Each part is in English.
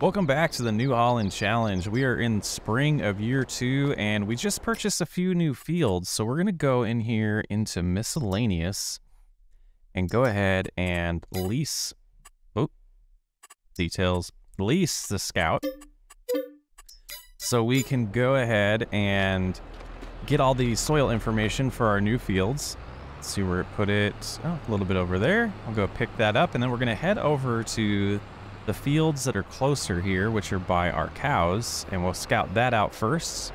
Welcome back to the New Holland Challenge. We are in spring of year two and we just purchased a few new fields. So we're going to go in here into miscellaneous and go ahead and lease, oh, details, lease the scout. So we can go ahead and get all the soil information for our new fields. Let's see where it put it. Oh, a little bit over there. I'll go pick that up and then we're going to head over to the fields that are closer here, which are by our cows, and we'll scout that out first.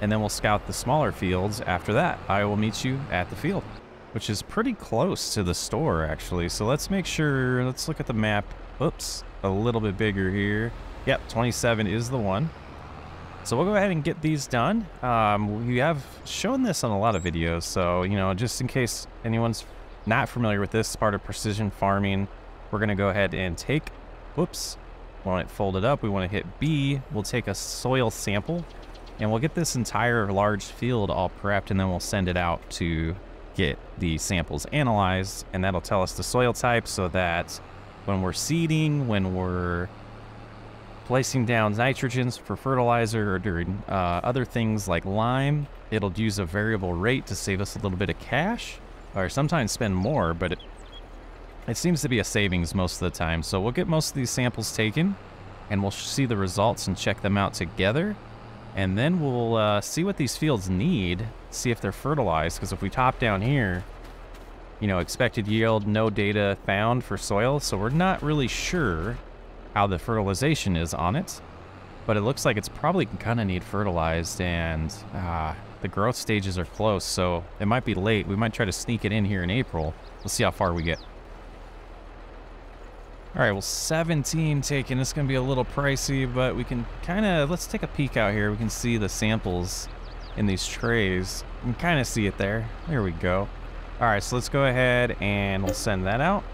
And then we'll scout the smaller fields after that. I will meet you at the field, which is pretty close to the store, actually. So let's make sure, let's look at the map. Oops, a little bit bigger here. Yep, 27 is the one. So we'll go ahead and get these done. Um, we have shown this on a lot of videos, so, you know, just in case anyone's not familiar with this part of precision farming, we're going to go ahead and take, whoops, want it folded up, we want to hit B. We'll take a soil sample, and we'll get this entire large field all prepped, and then we'll send it out to get the samples analyzed, and that'll tell us the soil type so that when we're seeding, when we're placing down nitrogens for fertilizer or during uh, other things like lime. It'll use a variable rate to save us a little bit of cash, or sometimes spend more, but it, it seems to be a savings most of the time. So we'll get most of these samples taken, and we'll see the results and check them out together. And then we'll uh, see what these fields need, see if they're fertilized, because if we top down here, you know, expected yield, no data found for soil, so we're not really sure how the fertilization is on it, but it looks like it's probably kind of need fertilized and uh, the growth stages are close, so it might be late. We might try to sneak it in here in April. We'll see how far we get. All right, well, 17 taken. It's going to be a little pricey, but we can kind of, let's take a peek out here. We can see the samples in these trays. You can kind of see it there. There we go. All right, so let's go ahead and we'll send that out.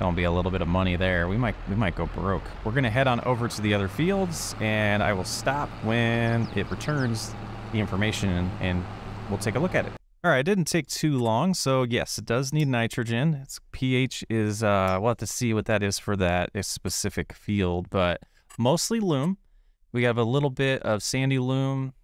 Gonna be a little bit of money there. We might we might go broke. We're gonna head on over to the other fields, and I will stop when it returns the information, and, and we'll take a look at it. All right, it didn't take too long, so yes, it does need nitrogen. Its pH is, uh, we'll have to see what that is for that specific field, but mostly loam. We have a little bit of sandy loam.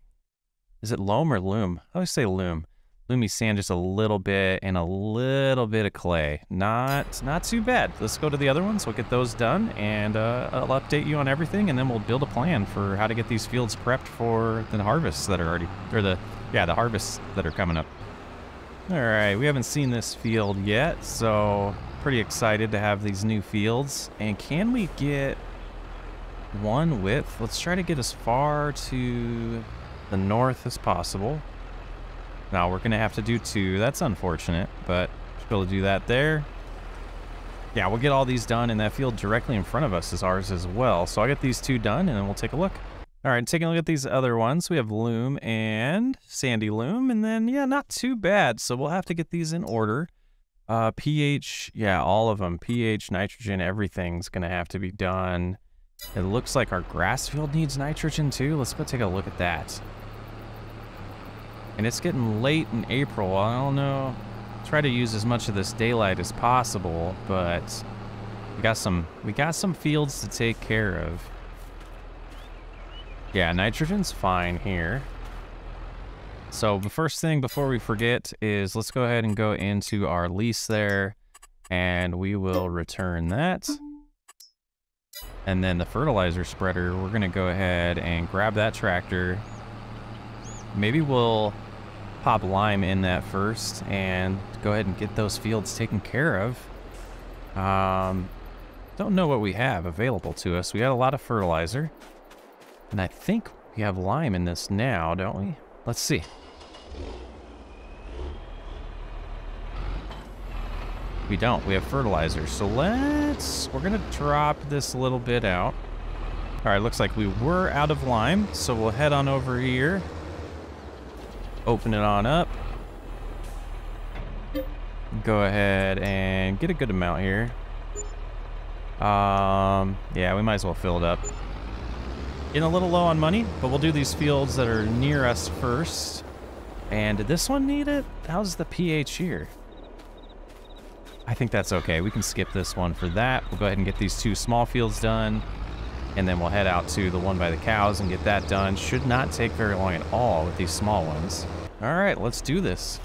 Is it loam or loam? I always say loam. Loomy sand just a little bit and a little bit of clay. Not not too bad. Let's go to the other ones. We'll get those done and uh, I'll update you on everything and then we'll build a plan for how to get these fields prepped for the harvests that are already, or the, yeah, the harvests that are coming up. All right, we haven't seen this field yet, so pretty excited to have these new fields. And can we get one width? Let's try to get as far to the north as possible. Now we're going to have to do two. That's unfortunate, but should be able to do that there. Yeah, we'll get all these done, and that field directly in front of us is ours as well. So I'll get these two done, and then we'll take a look. All right, taking a look at these other ones. We have loam and sandy loam, and then, yeah, not too bad. So we'll have to get these in order. Uh, pH, yeah, all of them. pH, nitrogen, everything's going to have to be done. It looks like our grass field needs nitrogen too. Let's go take a look at that. And it's getting late in April. I don't know. Try to use as much of this daylight as possible, but we got some we got some fields to take care of. Yeah, nitrogen's fine here. So the first thing before we forget is let's go ahead and go into our lease there and we will return that. And then the fertilizer spreader, we're going to go ahead and grab that tractor. Maybe we'll pop lime in that first and go ahead and get those fields taken care of. Um, don't know what we have available to us. We had a lot of fertilizer. And I think we have lime in this now, don't we? Let's see. We don't. We have fertilizer. So let's... We're to drop this a little bit out. All right, looks like we were out of lime. So we'll head on over here open it on up. Go ahead and get a good amount here. Um, yeah, we might as well fill it up. Getting a little low on money, but we'll do these fields that are near us first. And did this one need it? How's the pH here? I think that's okay. We can skip this one for that. We'll go ahead and get these two small fields done. And then we'll head out to the one by the cows and get that done. Should not take very long at all with these small ones. All right, let's do this.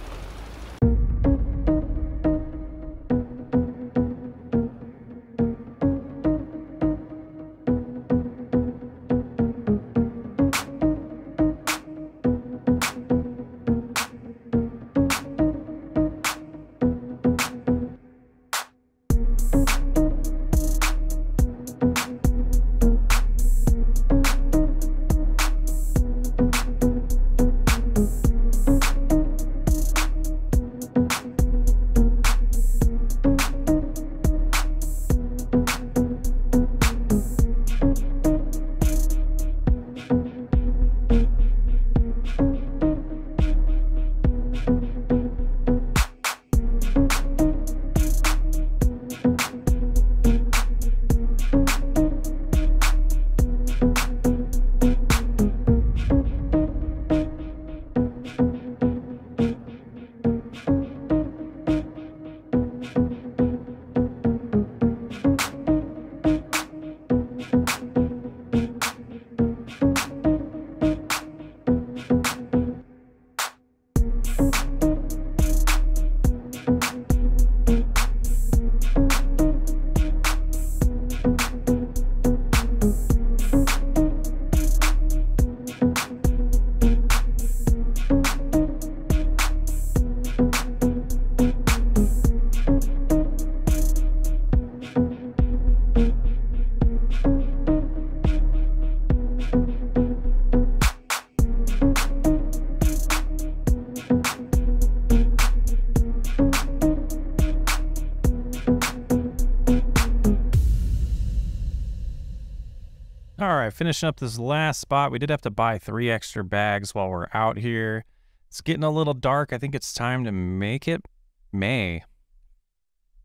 Finishing up this last spot. We did have to buy three extra bags while we're out here. It's getting a little dark. I think it's time to make it May.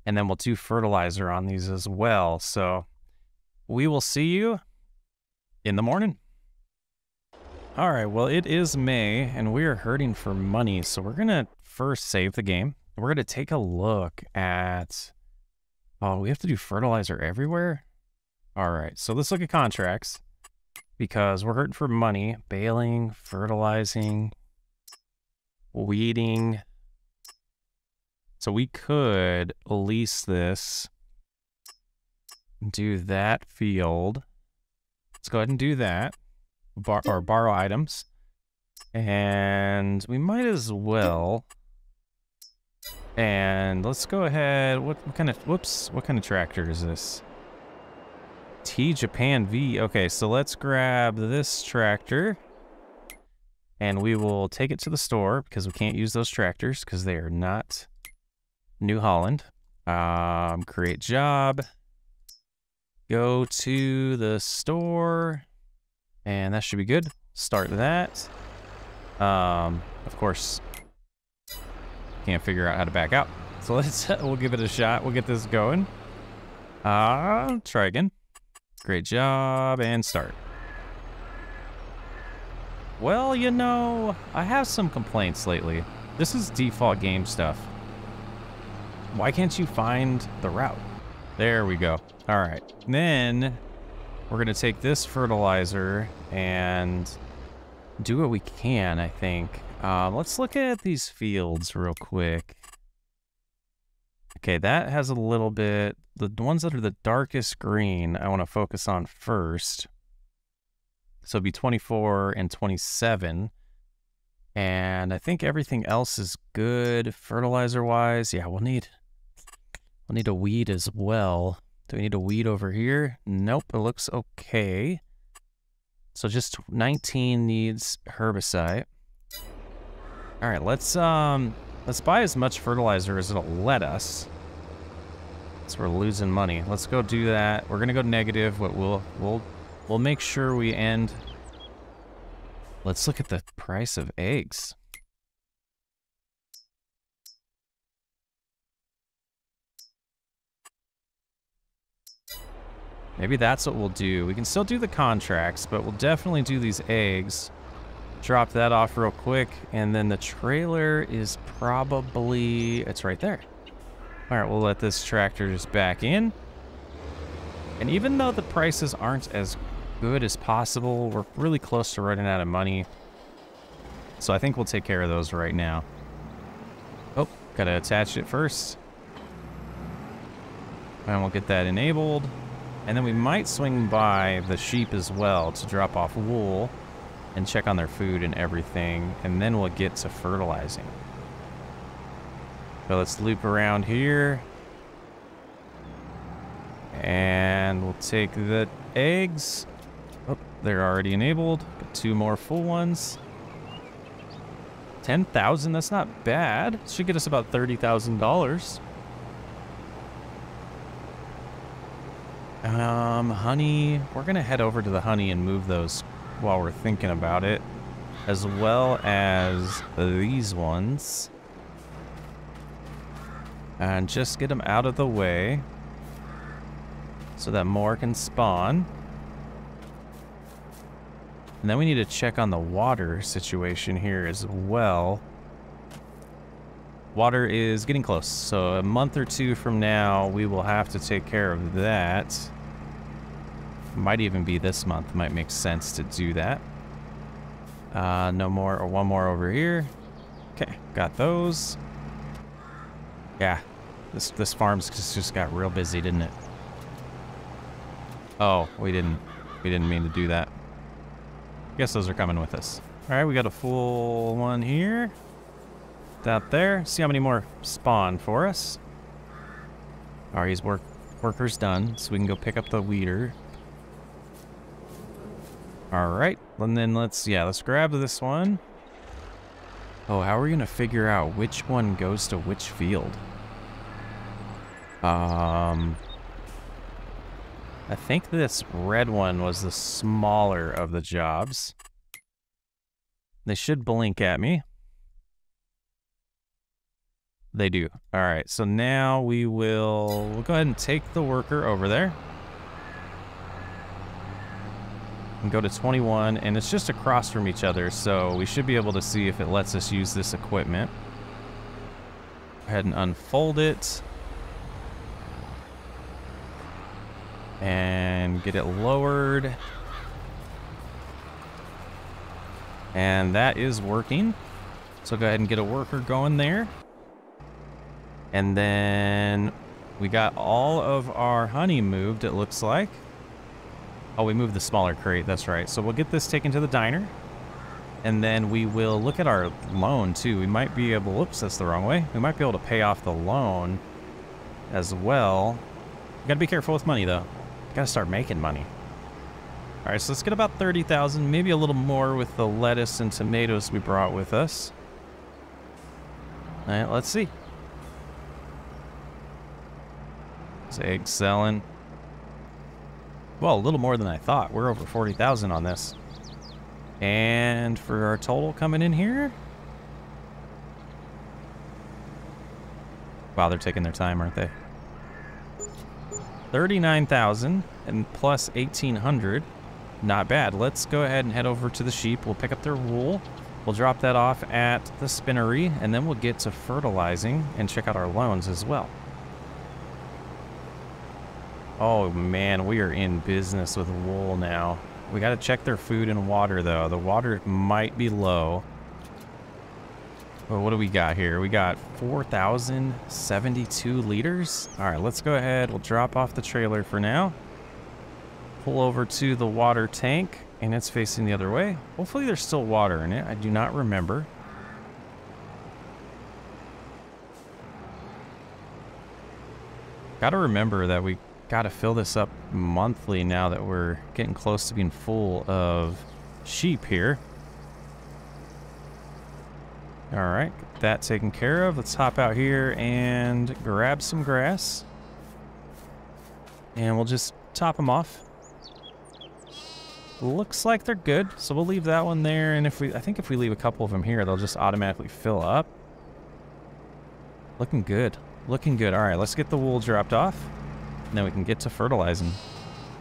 And then we'll do fertilizer on these as well. So we will see you in the morning. All right, well, it is May and we are hurting for money. So we're going to first save the game. We're going to take a look at. Oh, we have to do fertilizer everywhere? All right, so let's look at contracts because we're hurting for money. Baling, fertilizing, weeding. So we could lease this, do that field. Let's go ahead and do that, Bar or borrow items. And we might as well. And let's go ahead. What, what kind of, whoops, what kind of tractor is this? T Japan V. Okay, so let's grab this tractor. And we will take it to the store because we can't use those tractors because they are not New Holland. Um, create job. Go to the store. And that should be good. Start that. Um, of course, can't figure out how to back out. So let's, we'll give it a shot. We'll get this going. Uh, try again. Great job, and start. Well, you know, I have some complaints lately. This is default game stuff. Why can't you find the route? There we go. All right. Then we're going to take this fertilizer and do what we can, I think. Um, let's look at these fields real quick. Okay, that has a little bit the ones that are the darkest green, I want to focus on first. So it'd be 24 and 27. And I think everything else is good fertilizer wise. Yeah, we'll need we'll need a weed as well. Do we need a weed over here? Nope, it looks okay. So just 19 needs herbicide. All right, let's um let's buy as much fertilizer as it'll let us. So we're losing money. Let's go do that. We're gonna go negative, but we'll we'll we'll make sure we end. Let's look at the price of eggs. Maybe that's what we'll do. We can still do the contracts, but we'll definitely do these eggs. Drop that off real quick, and then the trailer is probably... It's right there. All right, we'll let this tractor just back in. And even though the prices aren't as good as possible, we're really close to running out of money. So I think we'll take care of those right now. Oh, gotta attach it first. And we'll get that enabled. And then we might swing by the sheep as well to drop off wool and check on their food and everything. And then we'll get to fertilizing. So let's loop around here. And we'll take the eggs. Oh, they're already enabled. Got two more full ones. 10,000, that's not bad. Should get us about $30,000. Um, honey, we're gonna head over to the honey and move those while we're thinking about it. As well as these ones. And just get them out of the way so that more can spawn. And then we need to check on the water situation here as well. Water is getting close, so a month or two from now, we will have to take care of that. Might even be this month, might make sense to do that. Uh, no more, or one more over here. Okay, got those. Yeah, this this farm's just, just got real busy, didn't it? Oh, we didn't we didn't mean to do that. Guess those are coming with us. All right, we got a full one here. That there. See how many more spawn for us. All right, he's work workers done, so we can go pick up the weeder. All right, and then let's yeah, let's grab this one. Oh, how are we gonna figure out which one goes to which field? Um, I think this red one was the smaller of the jobs. They should blink at me. They do. All right, so now we will we'll go ahead and take the worker over there. And go to 21, and it's just across from each other, so we should be able to see if it lets us use this equipment. Go ahead and unfold it. and get it lowered. And that is working. So go ahead and get a worker going there. And then we got all of our honey moved, it looks like. Oh, we moved the smaller crate, that's right. So we'll get this taken to the diner. And then we will look at our loan too. We might be able, whoops, that's the wrong way. We might be able to pay off the loan as well. You gotta be careful with money though. Gotta start making money. All right, so let's get about 30,000, maybe a little more with the lettuce and tomatoes we brought with us. All right, let's see. Is egg selling? Well, a little more than I thought. We're over 40,000 on this. And for our total coming in here. Wow, they're taking their time, aren't they? 39,000 and plus 1,800. Not bad. Let's go ahead and head over to the sheep. We'll pick up their wool. We'll drop that off at the spinnery, and then we'll get to fertilizing and check out our loans as well. Oh man, we are in business with wool now. We got to check their food and water though. The water might be low. Well, what do we got here? We got 4,072 liters. All right, let's go ahead. We'll drop off the trailer for now. Pull over to the water tank, and it's facing the other way. Hopefully there's still water in it. I do not remember. Got to remember that we got to fill this up monthly now that we're getting close to being full of sheep here. All right, get that taken care of. Let's hop out here and grab some grass. And we'll just top them off. Looks like they're good, so we'll leave that one there. And if we, I think if we leave a couple of them here, they'll just automatically fill up. Looking good. Looking good. All right, let's get the wool dropped off. Then we can get to fertilizing.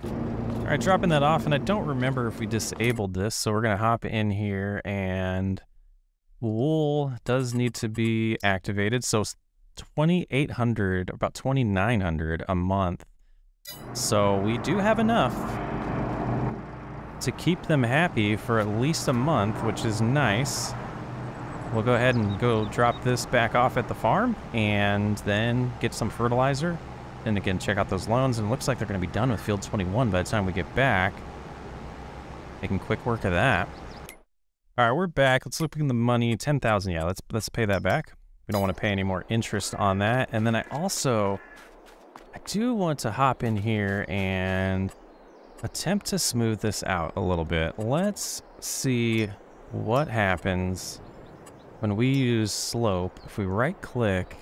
All right, dropping that off, and I don't remember if we disabled this, so we're gonna hop in here and wool does need to be activated. So 2,800, about 2,900 a month So we do have enough to keep them happy for at least a month, which is nice. We'll go ahead and go drop this back off at the farm and then get some fertilizer. And again, check out those loans. And it looks like they're going to be done with field 21 by the time we get back. Making quick work of that. All right, we're back. Let's look at the money. 10,000. Yeah, let's let's pay that back. We don't want to pay any more interest on that. And then I also I do want to hop in here and attempt to smooth this out a little bit. Let's see what happens when we use slope. If we right click,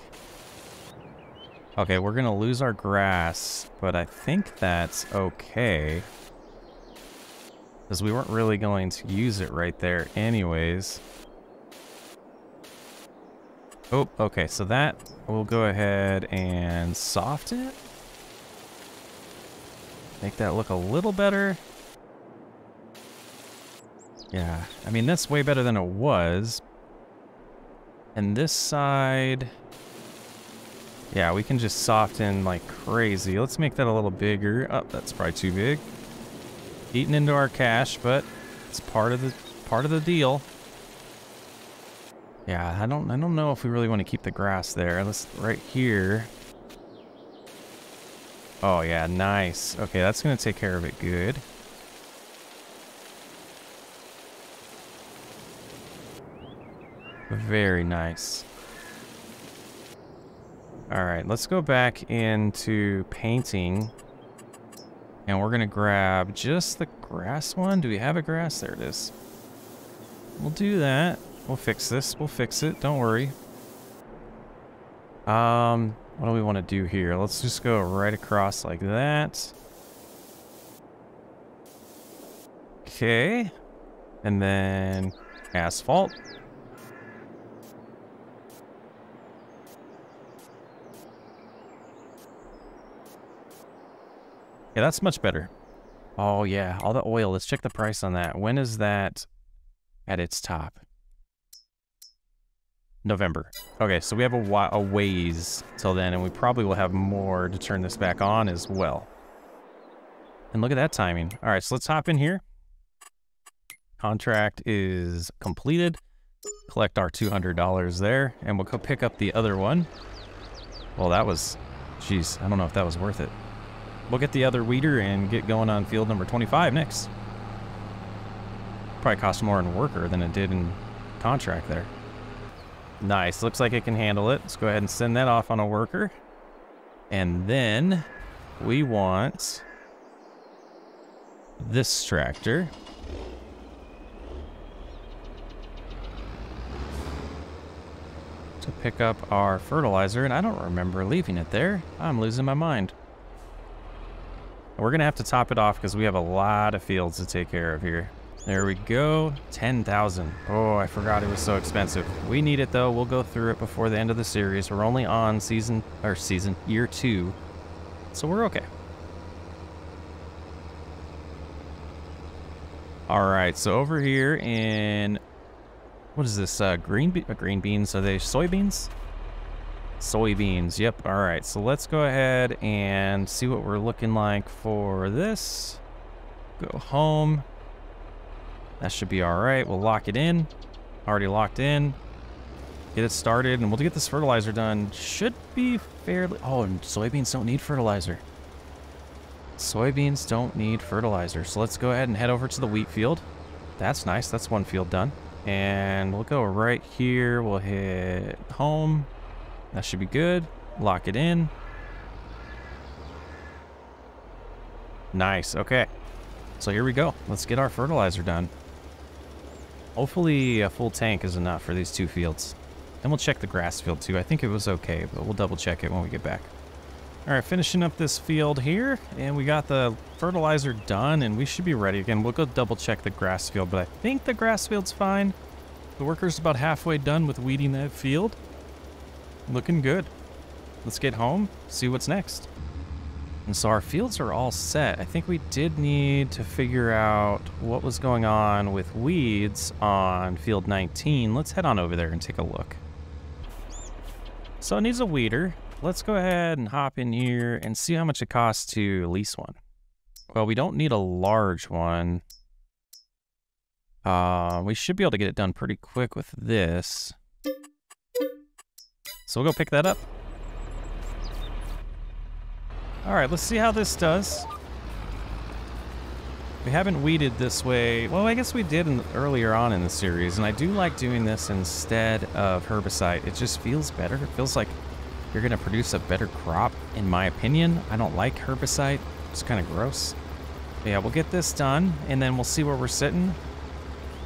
okay, we're to lose our grass, but I think that's okay. Because we weren't really going to use it right there anyways. Oh, okay, so that, we'll go ahead and soften it. Make that look a little better. Yeah, I mean, that's way better than it was. And this side... Yeah, we can just soften like crazy. Let's make that a little bigger. Oh, that's probably too big. Eating into our cash, but it's part of the part of the deal. Yeah, I don't I don't know if we really want to keep the grass there. Let's right here. Oh, yeah, nice. Okay, that's to take care of it good. Very nice. All right, let's go back into painting. And we're going to grab just the grass one. Do we have a grass? There it is. We'll do that. We'll fix this. We'll fix it. Don't worry. Um, what do we want to do here? Let's just go right across like that. Okay. And then asphalt. Yeah, that's much better. Oh, yeah. All the oil. Let's check the price on that. When is that at its top? November. Okay, so we have a, a ways till then, and we probably will have more to turn this back on as well. And look at that timing. All right, so let's hop in here. Contract is completed. Collect our $200 there, and we'll go pick up the other one. Well, that was, jeez, I don't know if that was worth it. We'll get the other weeder and get going on field number 25 next. Probably cost more in worker than it did in contract there. Nice. Looks like it can handle it. Let's go ahead and send that off on a worker. And then we want this tractor. To pick up our fertilizer, and I don't remember leaving it there. I'm losing my mind. We're going to have to top it off because we have a lot of fields to take care of here. There we go. 10,000. Oh, I forgot it was so expensive. We need it though. We'll go through it before the end of the series. We're only on season, or season, year two. So we're okay. All right, so over here in, what is this, uh, green, be uh, green beans? Are they soybeans? Soybeans, yep. All right, so let's go ahead and see what we're looking like for this. Go home. That should be all right. We'll lock it in. Already locked in. Get it started, and we'll get this fertilizer done. Should be fairly... Oh, and soybeans don't need fertilizer. Soybeans don't need fertilizer. So let's go ahead and head over to the wheat field. That's nice. That's one field done. And we'll go right here. We'll hit home. That should be good. Lock it in. Nice. Okay. So here we go. Let's get our fertilizer done. Hopefully a full tank is enough for these two fields. And we'll check the grass field too. I think it was okay, but we'll double check it when we get back. All right, finishing up this field here, and we got the fertilizer done, and we should be ready. Again, we'll go double check the grass field, but I think the grass field's fine. The worker's about halfway done with weeding that field. Looking good. Let's get home, see what's next. And so our fields are all set. I think we did need to figure out what was going on with weeds on field 19. Let's head on over there and take a look. So it needs a weeder. let's go ahead and hop in here and see how much it costs to lease one. Well, we don't need a large one. Uh, we should be able to get it done pretty quick with this. So we'll go pick that up. All right, let's see how this does. We haven't weeded this way. Well, I guess we did in, earlier on in the series, and I do like doing this instead of herbicide. It just feels better. It feels like you're going to produce a better crop, in my opinion. I don't like herbicide. It's kind of gross. But yeah, we'll get this done, and then we'll see where we're sitting.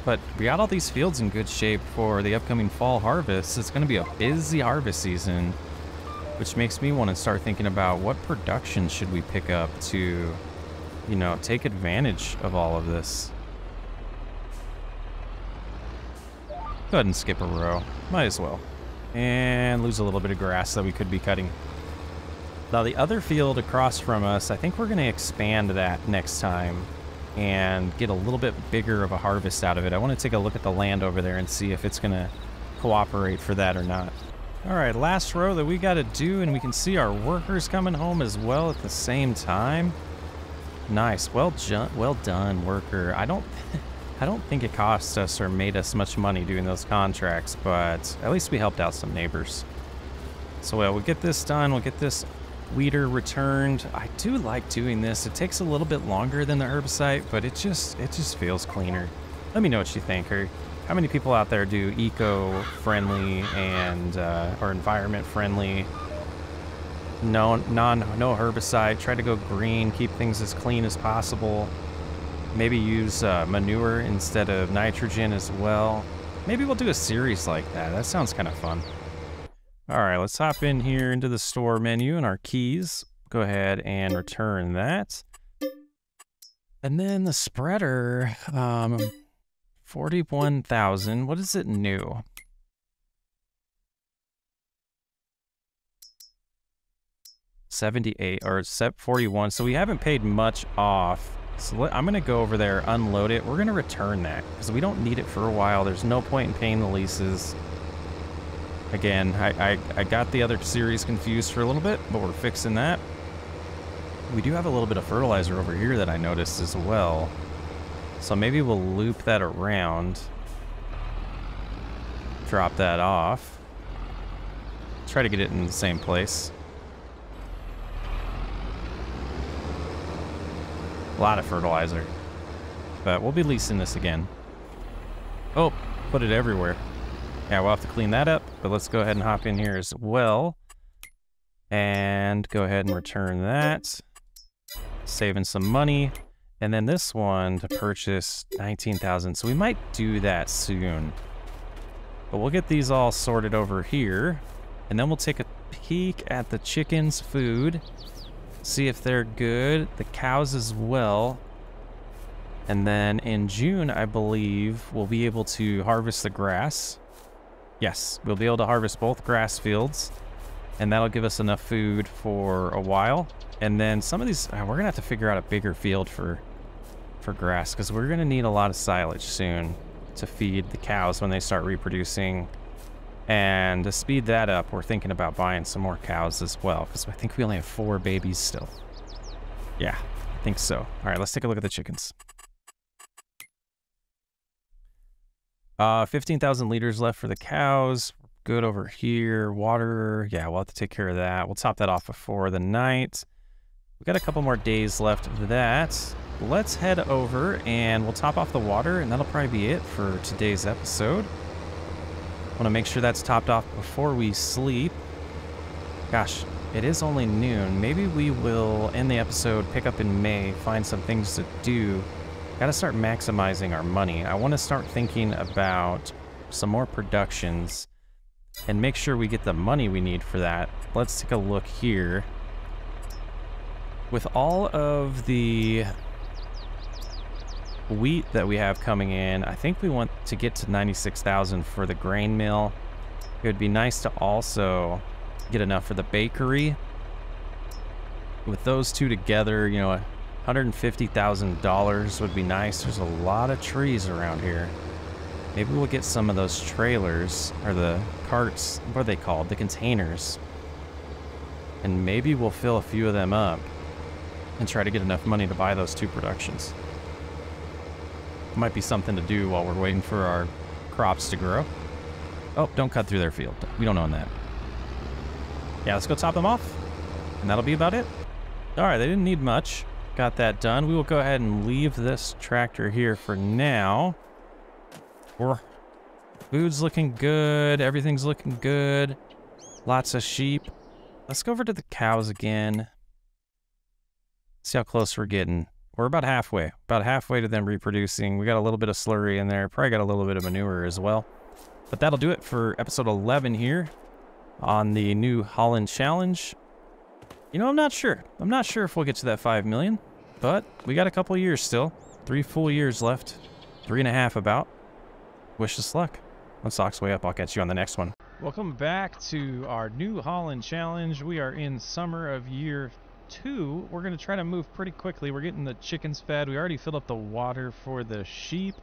But we got all these fields in good shape for the upcoming fall harvest. It's going to be a busy harvest season, which makes me want to start thinking about what production should we pick up to you know, take advantage of all of this. Go ahead and skip a row. Might as well. And lose a little bit of grass that we could be cutting. Now the other field across from us, I think we're going to expand that next time and get a little bit bigger of a harvest out of it. I want to take a look at the land over there and see if it's going to cooperate for that or not. All right, last row that we got to do, and we can see our workers coming home as well at the same time. Nice. Well, well done, worker. I don't, I don't think it cost us or made us much money doing those contracts, but at least we helped out some neighbors. So well, we'll get this done. We'll get this weeder returned. I do like doing this. It takes a little bit longer than the herbicide, but it just, it just feels cleaner. Let me know what you think, or how many people out there do eco-friendly and uh, or environment-friendly no non no herbicide try to go green keep things as clean as possible maybe use uh, manure instead of nitrogen as well maybe we'll do a series like that that sounds kind of fun all right let's hop in here into the store menu and our keys go ahead and return that and then the spreader um 41,000 what is it new 78 or set 41. So we haven't paid much off. So let, I'm to go over there, unload it. We're to return that because we don't need it for a while. There's no point in paying the leases. Again, I, I, I got the other series confused for a little bit, but we're fixing that. We do have a little bit of fertilizer over here that I noticed as well. So maybe we'll loop that around. Drop that off. Try to get it in the same place. A lot of fertilizer. But we'll be leasing this again. Oh, put it everywhere. Yeah, we'll have to clean that up, but let's go ahead and hop in here as well. And go ahead and return that. Saving some money. And then this one to purchase 19,000. So we might do that soon. But we'll get these all sorted over here. And then we'll take a peek at the chicken's food see if they're good. The cows as well. And then in June, I believe, we'll be able to harvest the grass. Yes, we'll be able to harvest both grass fields. And that'll give us enough food for a while. And then some of these, uh, we're going to have to figure out a bigger field for, for grass. Because we're going to need a lot of silage soon to feed the cows when they start reproducing and to speed that up, we're thinking about buying some more cows as well, because I think we only have four babies still. Yeah, I think so. All right, let's take a look at the chickens. Uh, 15,000 liters left for the cows. Good over here. Water, yeah, we'll have to take care of that. We'll top that off before the night. We got a couple more days left of that. Let's head over and we'll top off the water, and that'll probably be it for today's episode. Want to make sure that's topped off before we sleep. Gosh, it is only noon. Maybe we will end the episode, pick up in May, find some things to do. Got to start maximizing our money. I want to start thinking about some more productions and make sure we get the money we need for that. Let's take a look here. With all of the wheat that we have coming in, I think we want to get to 96,000 for the grain mill. It would be nice to also get enough for the bakery. With those two together, you know, $150,000 would be nice. There's a lot of trees around here. Maybe we'll get some of those trailers, or the carts, what are they called? The containers. And maybe we'll fill a few of them up and try to get enough money to buy those two productions. Might be something to do while we're waiting for our crops to grow. Oh, don't cut through their field. We don't own that. Yeah, let's go top them off. And that'll be about it. All right, they didn't need much. Got that done. We will go ahead and leave this tractor here for now. We're, food's looking good. Everything's looking good. Lots of sheep. Let's go over to the cows again. See how close we're getting. We're about halfway. About halfway to them reproducing. We got a little bit of slurry in there. Probably got a little bit of manure as well. But that'll do it for episode 11 here on the new Holland Challenge. You know, I'm not sure. I'm not sure if we'll get to that 5 million, but we got a couple years still. Three full years left. Three and a half about. Wish us luck. One Sock's way up. I'll catch you on the next one. Welcome back to our new Holland Challenge. We are in summer of year two. We're going to try to move pretty quickly. We're getting the chickens fed. We already filled up the water for the sheep.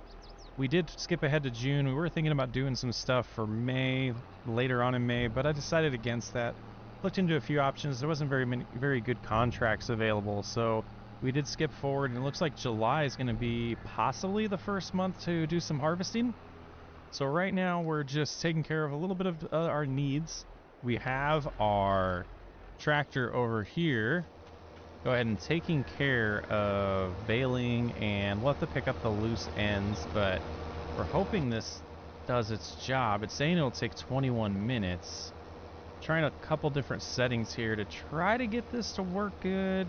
We did skip ahead to June. We were thinking about doing some stuff for May, later on in May, but I decided against that. Looked into a few options. There wasn't very many, very good contracts available, so we did skip forward. And it looks like July is going to be possibly the first month to do some harvesting. So right now we're just taking care of a little bit of uh, our needs. We have our tractor over here go ahead and taking care of baling and we'll have to pick up the loose ends but we're hoping this does its job it's saying it'll take 21 minutes trying a couple different settings here to try to get this to work good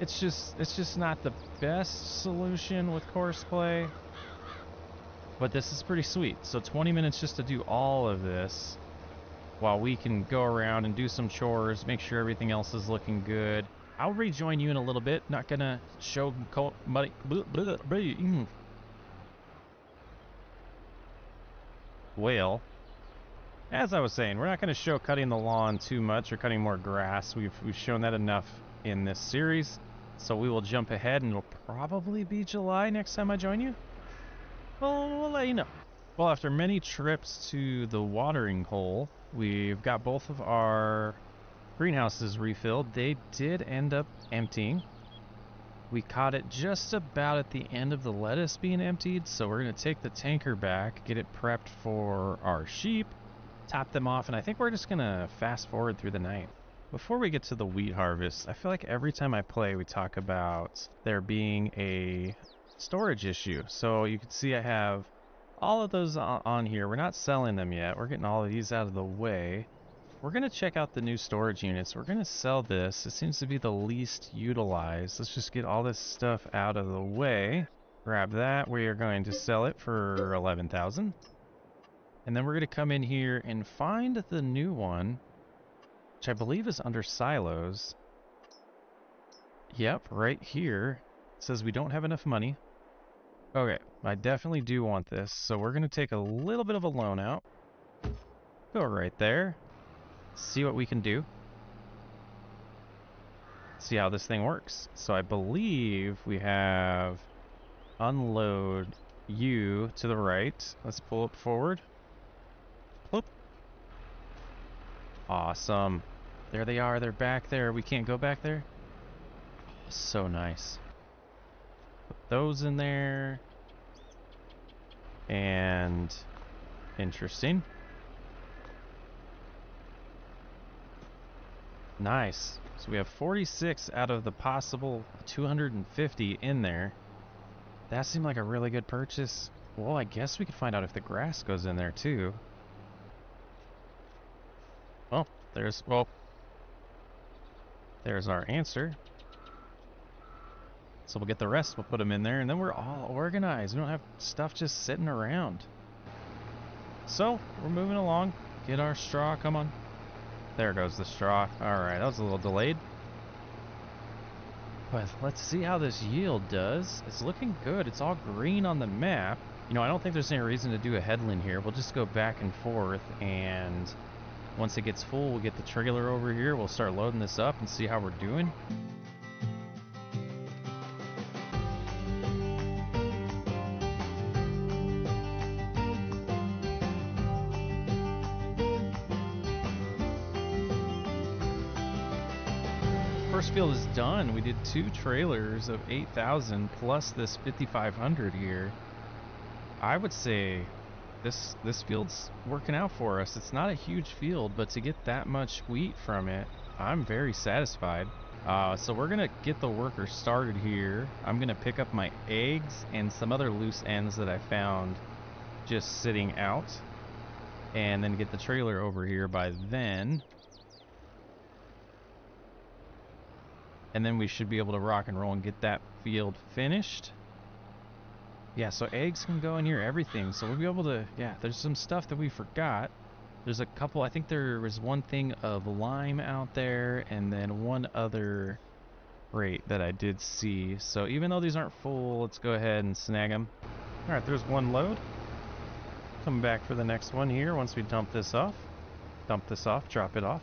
it's just it's just not the best solution with courseplay but this is pretty sweet so 20 minutes just to do all of this while we can go around and do some chores make sure everything else is looking good I'll rejoin you in a little bit. Not gonna show. Mm. Well, as I was saying, we're not going to show cutting the lawn too much or cutting more grass. We've we've shown that enough in this series. So we will jump ahead and it'll probably be July next time I join you. Well, we'll let you know. Well, after many trips to the watering hole, we've got both of our greenhouses refilled. They did end up emptying. We caught it just about at the end of the lettuce being emptied, so we're going to take the tanker back, get it prepped for our sheep, top them off, and I think we're just going to fast forward through the night. Before we get to the wheat harvest, I feel like every time I play we talk about there being a storage issue. So you can see I have all of those on here. We're not selling them yet. We're getting all of these out of the way. We're going to check out the new storage units. We're going to sell this. It seems to be the least utilized. Let's just get all this stuff out of the way. Grab that. We are going to sell it for 11,000. And then we're going to come in here and find the new one, which I believe is under silos. Yep, right here. It says we don't have enough money. Okay, I definitely do want this. So we're going to take a little bit of a loan out. Go right there see what we can do. See how this thing works. So I believe we have unload you to the right. Let's pull it forward. Bloop. Awesome. There they are. They're back there. We can't go back there. So nice. Put those in there. And interesting. Nice. So we have 46 out of the possible 250 in there. That seemed like a really good purchase. Well, I guess we could find out if the grass goes in there too. Well, there's, well, there's our answer. So we'll get the rest, we'll put them in there, and then we're all organized. We don't have stuff just sitting around. So, we're moving along. Get our straw, come on. There goes the straw. Alright, that was a little delayed. But let's see how this yield does. It's looking good. It's all green on the map. You know, I don't think there's any reason to do a headland here. We'll just go back and forth, and once it gets full, we'll get the trailer over here. We'll start loading this up and see how we're doing. first field is done. We did two trailers of 8,000 plus this 5,500 here. I would say this this field's working out for us. It's not a huge field, but to get that much wheat from it, I'm very satisfied. Uh, so we're gonna get the worker started here. I'm gonna pick up my eggs and some other loose ends that I found just sitting out, and then get the trailer over here by then. And then we should be able to rock and roll and get that field finished. Yeah, so eggs can go in here, everything. So we'll be able to, yeah, there's some stuff that we forgot. There's a couple, I think there was one thing of lime out there and then one other rate that I did see. So even though these aren't full, let's go ahead and snag them. All right, there's one load. Come back for the next one here once we dump this off. Dump this off, drop it off.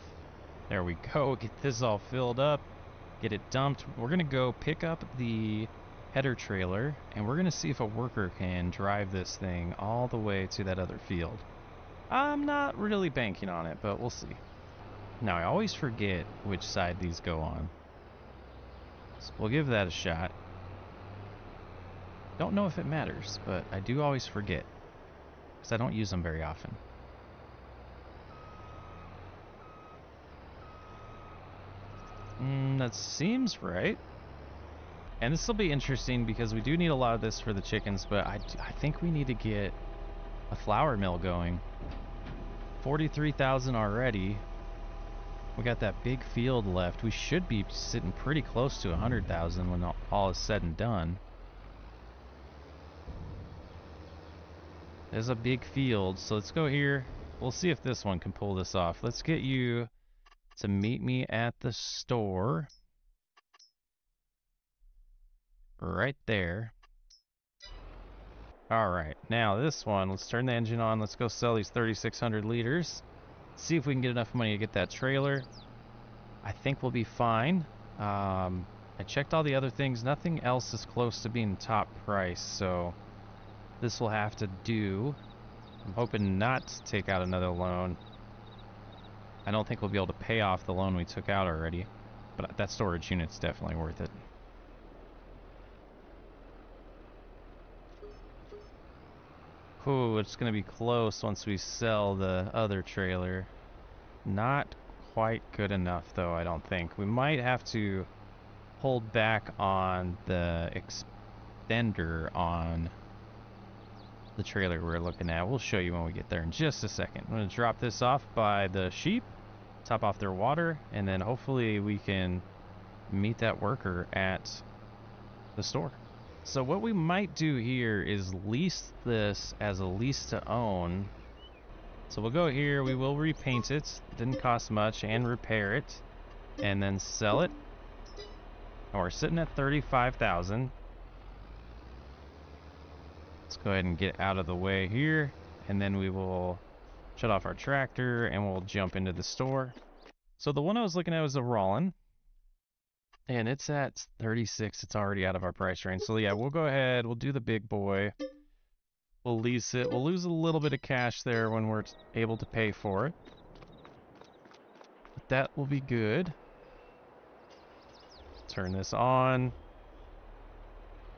There we go, get this all filled up, get it dumped. We're gonna go pick up the header trailer and we're going to see if a worker can drive this thing all the way to that other field. I'm not really banking on it, but we'll see. Now, I always forget which side these go on. So we'll give that a shot. Don't know if it matters, but I do always forget. Because I don't use them very often. Mm, that seems right. And this will be interesting because we do need a lot of this for the chickens, but I, I think we need to get a flour mill going. 43,000 already. We got that big field left. We should be sitting pretty close to 100,000 when all is said and done. There's a big field, so let's go here. We'll see if this one can pull this off. Let's get you to meet me at the store right there. Alright, now this one, let's turn the engine on. Let's go sell these 3,600 liters. See if we can get enough money to get that trailer. I think we'll be fine. Um, I checked all the other things. Nothing else is close to being top price, so this will have to do. I'm hoping not to take out another loan. I don't think we'll be able to pay off the loan we took out already, but that storage unit's definitely worth it. Ooh, it's going to be close once we sell the other trailer. Not quite good enough, though, I don't think. We might have to hold back on the extender on the trailer we're looking at. We'll show you when we get there in just a second. I'm going to drop this off by the sheep, top off their water, and then hopefully we can meet that worker at the store. So what we might do here is lease this as a lease to own. So we'll go here, we will repaint it, didn't cost much, and repair it, and then sell it. And we're sitting at 35,000. Let's go ahead and get out of the way here, and then we will shut off our tractor, and we'll jump into the store. So the one I was looking at was a Rolland. And it's at 36. It's already out of our price range. So yeah, we'll go ahead. We'll do the big boy. We'll lease it. We'll lose a little bit of cash there when we're able to pay for it. But that will be good. Turn this on.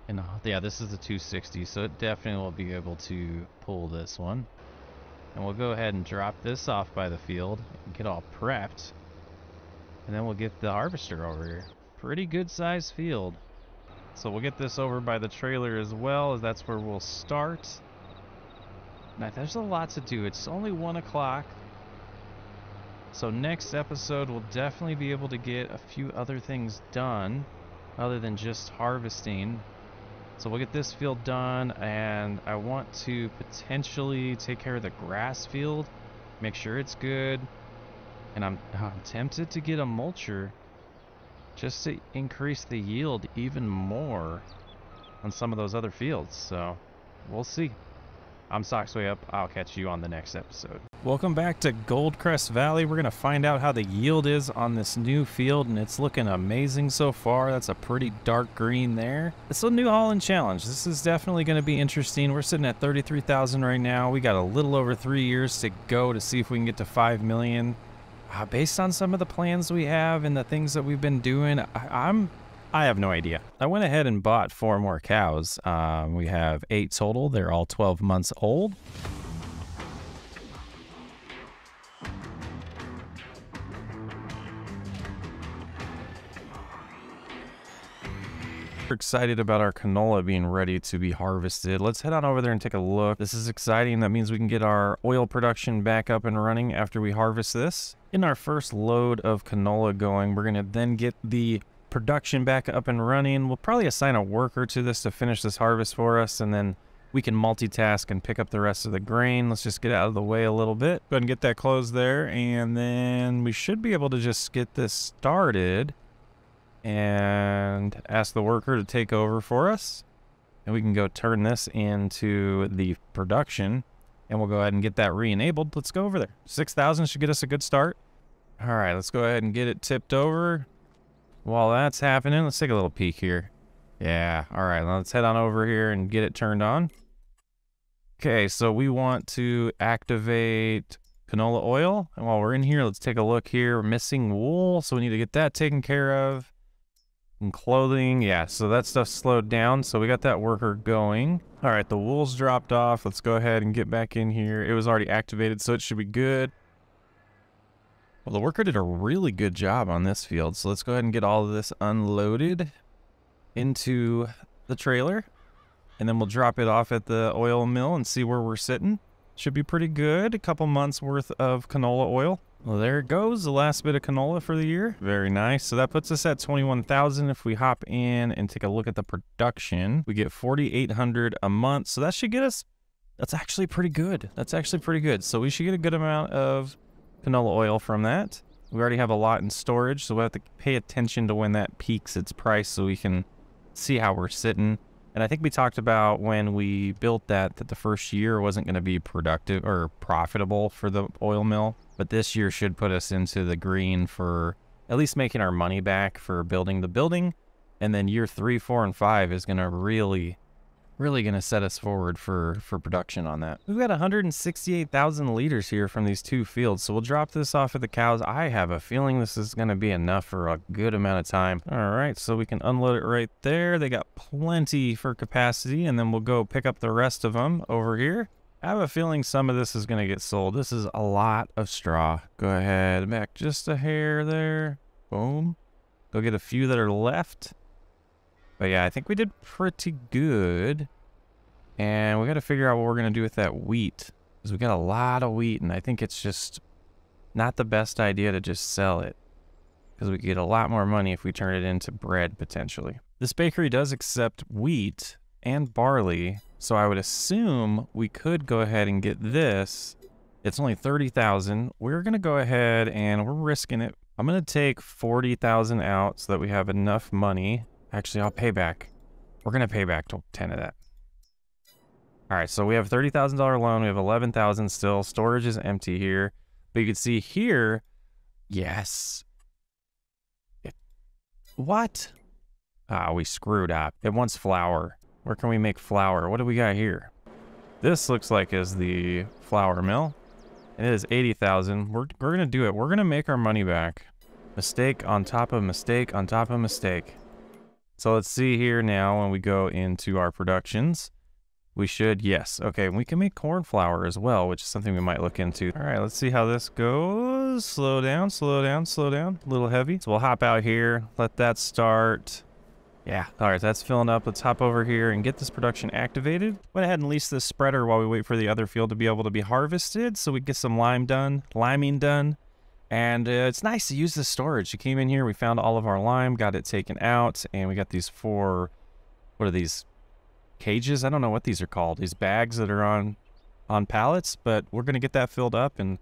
And uh, yeah, this is the 260, so it definitely will be able to pull this one. And we'll go ahead and drop this off by the field and get all prepped. And then we'll get the harvester over here pretty good sized field. So we'll get this over by the trailer as well, as that's where we'll start. Now, there's a lot to do. It's only 1 o'clock. So next episode, we'll definitely be able to get a few other things done other than just harvesting. So we'll get this field done, and I want to potentially take care of the grass field, make sure it's good. And I'm, I'm tempted to get a mulcher just to increase the yield even more on some of those other fields. So we'll see. I'm Socksway Up. I'll catch you on the next episode. Welcome back to Goldcrest Valley. We're going to find out how the yield is on this new field, and it's looking amazing so far. That's a pretty dark green there. It's a New Holland Challenge. This is definitely going to be interesting. We're sitting at 33,000 right now. We got a little over three years to go to see if we can get to 5 million. Uh, based on some of the plans we have and the things that we've been doing, I, I'm I have no idea. I went ahead and bought four more cows. Um, we have eight total. They're all 12 months old. Excited about our canola being ready to be harvested. Let's head on over there and take a look. This is exciting. That means we can get our oil production back up and running after we harvest this. In our first load of canola going, we're going to then get the production back up and running. We'll probably assign a worker to this to finish this harvest for us, and then we can multitask and pick up the rest of the grain. Let's just get out of the way a little bit. Go ahead and get that closed there, and then we should be able to just get this started and ask the worker to take over for us. And we can go turn this into the production and we'll go ahead and get that re-enabled. Let's go over there. 6,000 should get us a good start. All right, let's go ahead and get it tipped over. While that's happening, let's take a little peek here. Yeah, all right, let's head on over here and get it turned on. Okay, so we want to activate canola oil. And while we're in here, let's take a look here. We're missing wool, so we need to get that taken care of and clothing. Yeah, so that stuff slowed down. So we got that worker going. All right, the wool's dropped off. Let's go ahead and get back in here. It was already activated, so it should be good. Well, the worker did a really good job on this field. So let's go ahead and get all of this unloaded into the trailer. And then we'll drop it off at the oil mill and see where we're sitting. Should be pretty good. A couple months worth of canola oil. Well, there it goes, the last bit of canola for the year. Very nice. So that puts us at 21,000. If we hop in and take a look at the production, we get 4,800 a month. So that should get us, that's actually pretty good. That's actually pretty good. So we should get a good amount of canola oil from that. We already have a lot in storage, so we have to pay attention to when that peaks its price so we can see how we're sitting. And I think we talked about when we built that, that the first year wasn't going to be productive or profitable for the oil mill. But this year should put us into the green for at least making our money back for building the building. And then year three, four, and five is going to really, really going to set us forward for, for production on that. We've got 168,000 liters here from these two fields. So we'll drop this off at the cows. I have a feeling this is going to be enough for a good amount of time. All right, so we can unload it right there. They got plenty for capacity. And then we'll go pick up the rest of them over here. I have a feeling some of this is going to get sold. This is a lot of straw. Go ahead, back just a hair there. Boom. Go get a few that are left. But yeah, I think we did pretty good. And we got to figure out what we're going to do with that wheat. Because we got a lot of wheat, and I think it's just not the best idea to just sell it. Because we get a lot more money if we turn it into bread, potentially. This bakery does accept wheat and barley so I would assume we could go ahead and get this. It's only 30,000. We're going to go ahead and we're risking it. I'm going to take 40,000 out so that we have enough money. Actually, I'll pay back. We're going to pay back 10 of that. All right, so we have $30,000 loan. We have 11,000 still. Storage is empty here. But you can see here, yes. It, what? Ah, we screwed up. It wants flour. Where can we make flour? What do we got here? This looks like is the flour mill. And it is 80,000. We're, we're going to do it. We're going to make our money back. Mistake on top of mistake on top of mistake. So let's see here now when we go into our productions. We should, yes. Okay, we can make corn flour as well, which is something we might look into. All right, let's see how this goes. Slow down, slow down, slow down. A little heavy. So we'll hop out here, let that start. Yeah, all right, that's filling up. Let's hop over here and get this production activated. Went ahead and leased this spreader while we wait for the other field to be able to be harvested so we get some lime done, liming done. And uh, it's nice to use the storage. We came in here, we found all of our lime, got it taken out, and we got these four, what are these, cages? I don't know what these are called. These bags that are on, on pallets, but we're going to get that filled up and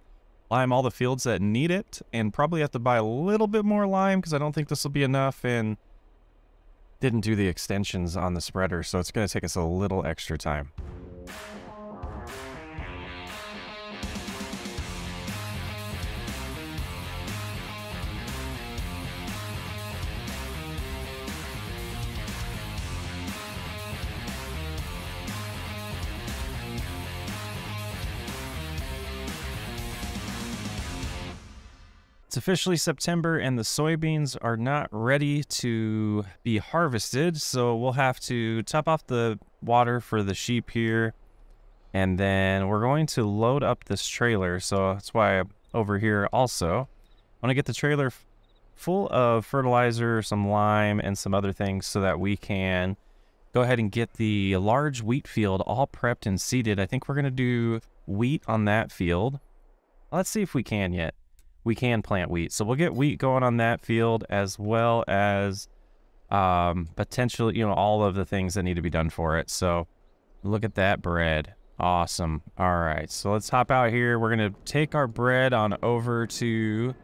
lime all the fields that need it, and probably have to buy a little bit more lime because I don't think this will be enough, and didn't do the extensions on the spreader, so it's going to take us a little extra time. It's officially September and the soybeans are not ready to be harvested. So we'll have to top off the water for the sheep here. And then we're going to load up this trailer. So that's why I'm over here also. I want to get the trailer full of fertilizer, some lime, and some other things so that we can go ahead and get the large wheat field all prepped and seeded. I think we're going to do wheat on that field. Let's see if we can yet we can plant wheat. So we'll get wheat going on that field as well as um, potentially, you know, all of the things that need to be done for it. So look at that bread. Awesome. All right. So let's hop out here. We're going to take our bread on over to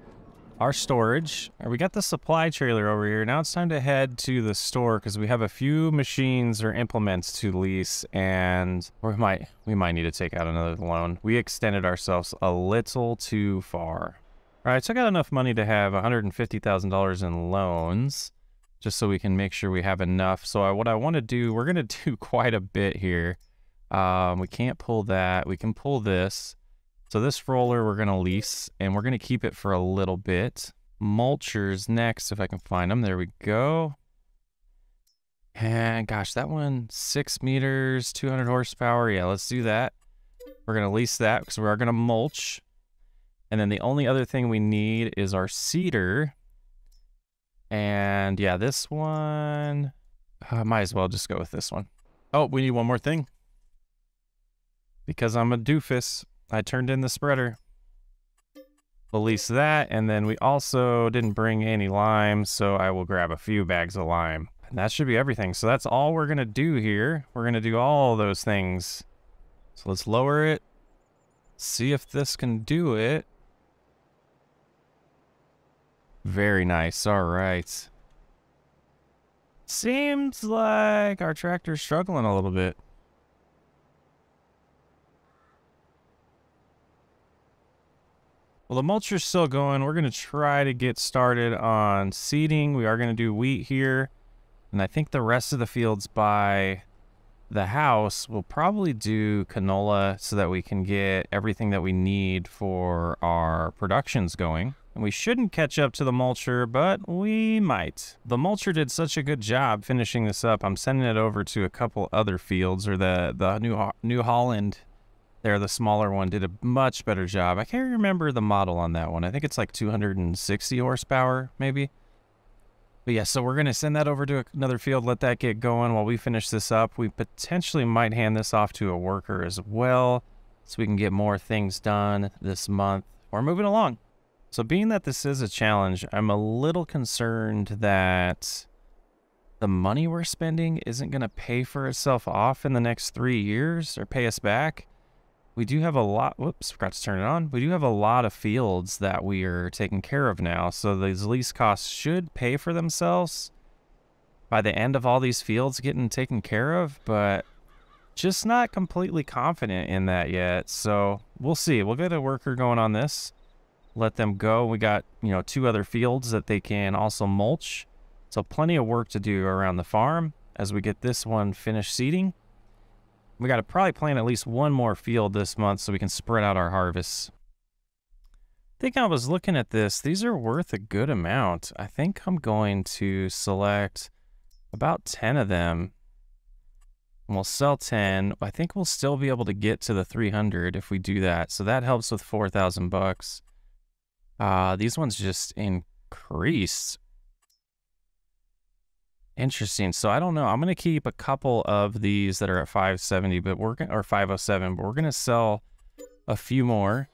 our storage. Right, we got the supply trailer over here. Now it's time to head to the store because we have a few machines or implements to lease and we might we might need to take out another loan. We extended ourselves a little too far. All right, so I got enough money to have $150,000 in loans just so we can make sure we have enough. So I, what I want to do, we're going to do quite a bit here. Um, we can't pull that. We can pull this. So this roller we're going to lease and we're going to keep it for a little bit. Mulchers next, if I can find them. There we go. And gosh, that one, six meters, 200 horsepower. Yeah, let's do that. We're going to lease that because we are going to mulch. And then the only other thing we need is our seeder. And yeah, this one, I might as well just go with this one. Oh, we need one more thing. Because I'm a doofus, I turned in the spreader. Release that, and then we also didn't bring any lime, so I will grab a few bags of lime. And that should be everything. So that's all we're going to do here. We're going to do all those things. So let's lower it. See if this can do it. Very nice. All right. Seems like our tractor's struggling a little bit. Well, the mulcher's still going. We're going to try to get started on seeding. We are going to do wheat here. And I think the rest of the fields by the house will probably do canola so that we can get everything that we need for our productions going. And we shouldn't catch up to the mulcher, but we might. The mulcher did such a good job finishing this up. I'm sending it over to a couple other fields, or the, the New, New Holland there, the smaller one, did a much better job. I can't remember the model on that one. I think it's like 260 horsepower, maybe. But yeah, so we're going to send that over to another field, let that get going while we finish this up. We potentially might hand this off to a worker as well, so we can get more things done this month. We're moving along. So being that this is a challenge, I'm a little concerned that the money we're spending isn't going to pay for itself off in the next three years or pay us back. We do have a lot, whoops, forgot to turn it on. We do have a lot of fields that we are taking care of now. So these lease costs should pay for themselves by the end of all these fields getting taken care of, but just not completely confident in that yet. So we'll see. We'll get a worker going on this let them go. We got, you know, two other fields that they can also mulch. So plenty of work to do around the farm as we get this one finished seeding. We got to probably plant at least one more field this month so we can spread out our harvests. I think I was looking at this. These are worth a good amount. I think I'm going to select about 10 of them. we'll sell 10. I think we'll still be able to get to the 300 if we do that. So that helps with 4,000 bucks. Uh, these ones just increased. Interesting. So I don't know. I'm going to keep a couple of these that are at 570, but we're gonna, or 507, but we're going to sell a few more.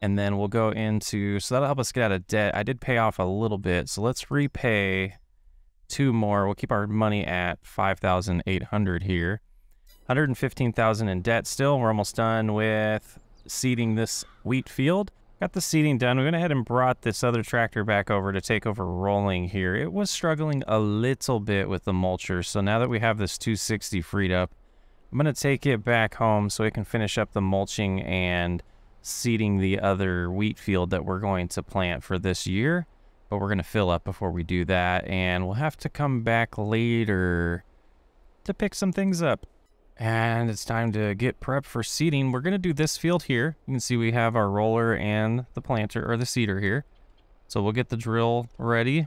And then we'll go into, so that'll help us get out of debt. I did pay off a little bit. So let's repay two more. We'll keep our money at 5,800 here. 115,000 in debt still. We're almost done with seeding this wheat field. Got the seeding done. We went ahead and brought this other tractor back over to take over rolling here. It was struggling a little bit with the mulcher, so now that we have this 260 freed up, I'm going to take it back home so it can finish up the mulching and seeding the other wheat field that we're going to plant for this year. But we're going to fill up before we do that, and we'll have to come back later to pick some things up. And it's time to get prep for seeding. We're going to do this field here. You can see we have our roller and the planter, or the seeder here. So we'll get the drill ready.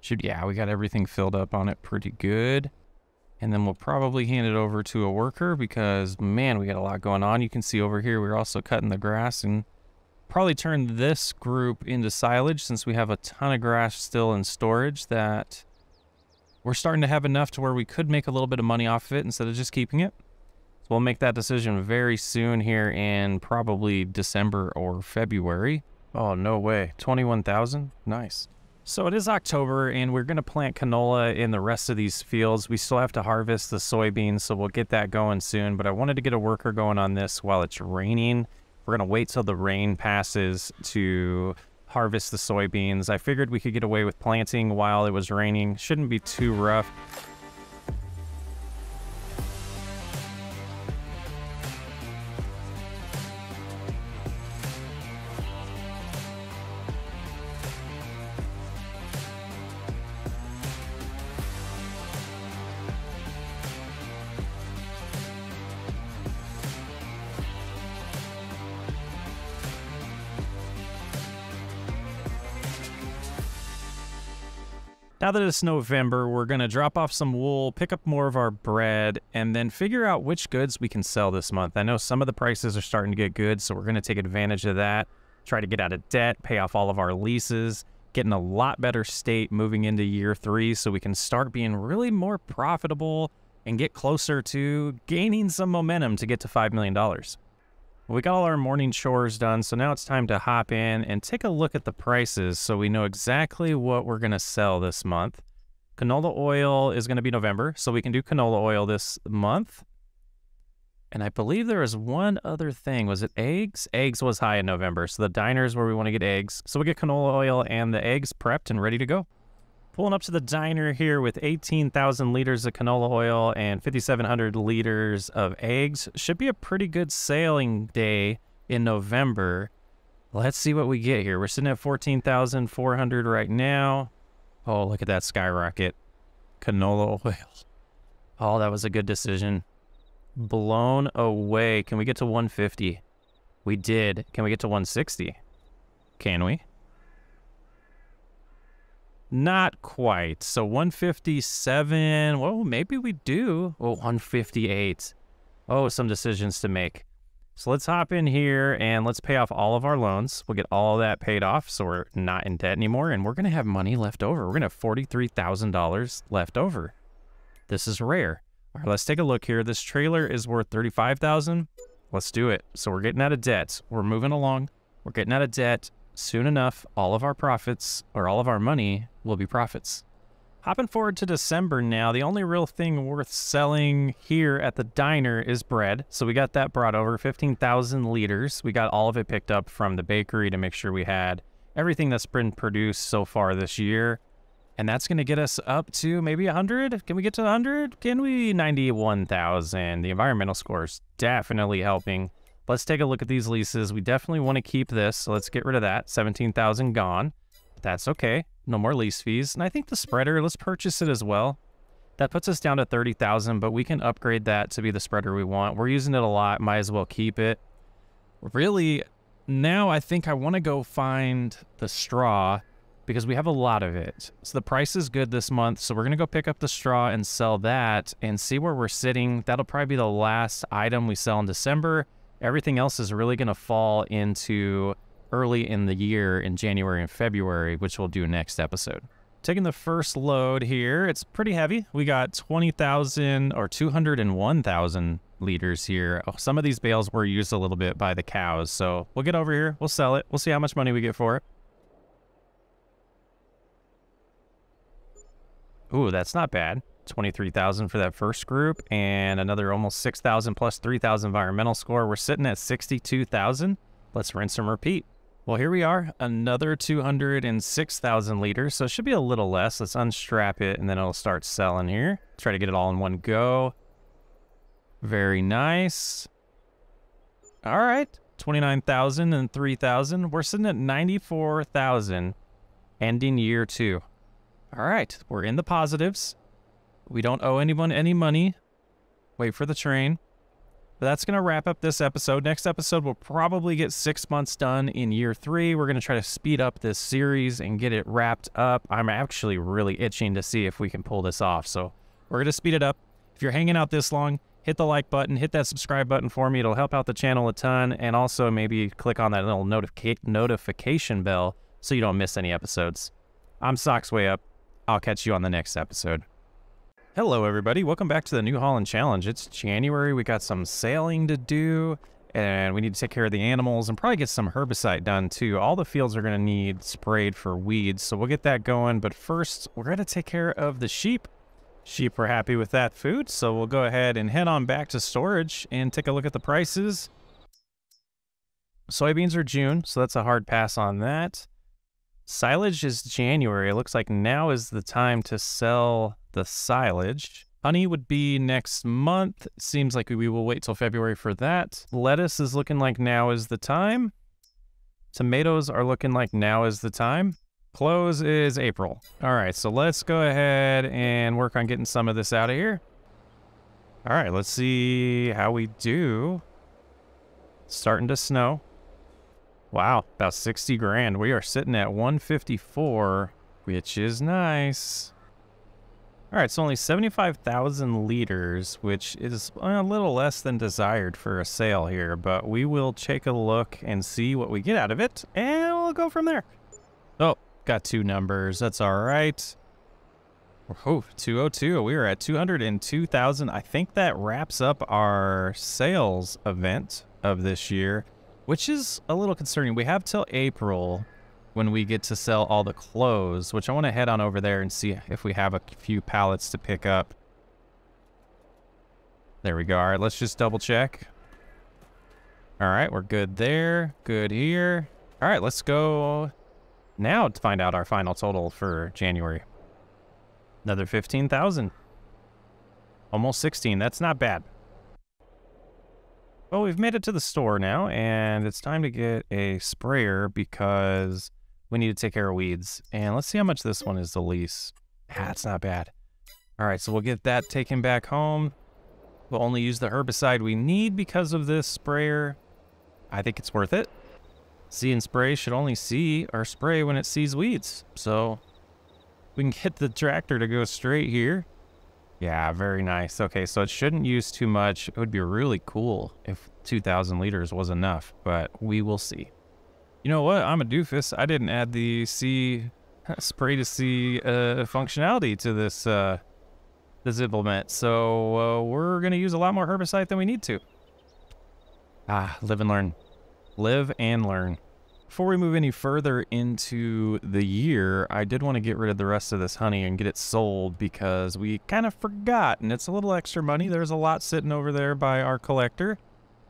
Should, yeah, we got everything filled up on it pretty good. And then we'll probably hand it over to a worker because, man, we got a lot going on. You can see over here, we're also cutting the grass and probably turn this group into silage since we have a ton of grass still in storage that we're starting to have enough to where we could make a little bit of money off of it instead of just keeping it. So we'll make that decision very soon here in probably December or February. Oh, no way. 21,000? Nice. So it is October and we're going to plant canola in the rest of these fields. We still have to harvest the soybeans, so we'll get that going soon. But I wanted to get a worker going on this while it's raining. We're going to wait till the rain passes to harvest the soybeans. I figured we could get away with planting while it was raining. Shouldn't be too rough. Now that it's November, we're going to drop off some wool, pick up more of our bread, and then figure out which goods we can sell this month. I know some of the prices are starting to get good, so we're going to take advantage of that, try to get out of debt, pay off all of our leases, get in a lot better state moving into year three so we can start being really more profitable and get closer to gaining some momentum to get to $5 million. We got all our morning chores done, so now it's time to hop in and take a look at the prices so we know exactly what we're going to sell this month. Canola oil is going to be November, so we can do canola oil this month. And I believe there is one other thing. Was it eggs? Eggs was high in November, so the diners where we want to get eggs. So we get canola oil and the eggs prepped and ready to go. Pulling up to the diner here with 18,000 liters of canola oil and 5,700 liters of eggs. Should be a pretty good sailing day in November. Let's see what we get here. We're sitting at 14,400 right now. Oh, look at that skyrocket. Canola oil. Oh, that was a good decision. Blown away. Can we get to 150? We did. Can we get to 160? Can we? Not quite. So 157. Well, maybe we do. Oh, 158. Oh, some decisions to make. So let's hop in here and let's pay off all of our loans. We'll get all that paid off so we're not in debt anymore. And we're going to have money left over. We're going to have $43,000 left over. This is rare. All right, let's take a look here. This trailer is worth 35000 Let's do it. So we're getting out of debt. We're moving along. We're getting out of debt soon enough, all of our profits or all of our money will be profits. Hopping forward to December now, the only real thing worth selling here at the diner is bread. So we got that brought over 15,000 liters. We got all of it picked up from the bakery to make sure we had everything that's been produced so far this year. And that's going to get us up to maybe 100. Can we get to 100? Can we? 91,000. The environmental score is definitely helping. Let's take a look at these leases. We definitely want to keep this, so let's get rid of that. 17,000 gone. That's okay. No more lease fees. And I think the spreader, let's purchase it as well. That puts us down to 30,000, but we can upgrade that to be the spreader we want. We're using it a lot. Might as well keep it. Really, now I think I want to go find the straw because we have a lot of it. So the price is good this month. So we're going to go pick up the straw and sell that and see where we're sitting. That'll probably be the last item we sell in December. Everything else is really going to fall into early in the year in January and February, which we'll do next episode. Taking the first load here, it's pretty heavy. We got 20,000 or 201,000 liters here. Oh, some of these bales were used a little bit by the cows, so we'll get over here, we'll sell it, we'll see how much money we get for it. Ooh, that's not bad. 23,000 for that first group and another almost 6,000 plus 3,000 environmental score. We're sitting at 62,000. Let's rinse and repeat. Well, here we are, another 206,000 liters. So it should be a little less. Let's unstrap it and then it'll start selling here. Try to get it all in one go. Very nice. All right, 29,000 and 3,000. We're sitting at 94,000 ending year two. All right, we're in the positives. We don't owe anyone any money. Wait for the train. But that's going to wrap up this episode. Next episode, we'll probably get six months done in year three. We're going to try to speed up this series and get it wrapped up. I'm actually really itching to see if we can pull this off. So we're going to speed it up. If you're hanging out this long, hit the like button, hit that subscribe button for me. It'll help out the channel a ton. And also maybe click on that little notific notification bell so you don't miss any episodes. I'm Socks Way Up. I'll catch you on the next episode. Hello, everybody. Welcome back to the New Holland Challenge. It's January. We got some sailing to do, and we need to take care of the animals and probably get some herbicide done too. All the fields are going to need sprayed for weeds, so we'll get that going. But first, we're going to take care of the sheep. Sheep are happy with that food, so we'll go ahead and head on back to storage and take a look at the prices. Soybeans are June, so that's a hard pass on that. Silage is January. It looks like now is the time to sell the silage. Honey would be next month. Seems like we will wait till February for that. Lettuce is looking like now is the time. Tomatoes are looking like now is the time. Clothes is April. All right, so let's go ahead and work on getting some of this out of here. All right, let's see how we do. starting to snow. Wow, about 60 grand. We are sitting at 154, which is nice. All right, so only 75,000 liters, which is a little less than desired for a sale here, but we will take a look and see what we get out of it, and we'll go from there. Oh, got two numbers. That's all right. Oh, 202. We are at 202,000. I think that wraps up our sales event of this year, which is a little concerning. We have till April when we get to sell all the clothes, which I want to head on over there and see if we have a few pallets to pick up. There we go. All right, let's just double check. All right, we're good there. Good here. All right, let's go now to find out our final total for January. Another 15,000. Almost 16. That's not bad. Well, we've made it to the store now, and it's time to get a sprayer because we need to take care of weeds. And let's see how much this one is the least. Ah, not bad. All right, so we'll get that taken back home. We'll only use the herbicide we need because of this sprayer. I think it's worth it. See and spray should only see or spray when it sees weeds. So we can get the tractor to go straight here. Yeah, very nice. Okay, so it shouldn't use too much. It would be really cool if 2,000 liters was enough, but we will see. You know what? I'm a doofus. I didn't add the C spray to see uh, functionality to this uh, this implement. So uh, we're going to use a lot more herbicide than we need to. Ah, live and learn. Live and learn. Before we move any further into the year, I did want to get rid of the rest of this honey and get it sold because we kind of forgot, and it's a little extra money. There's a lot sitting over there by our collector.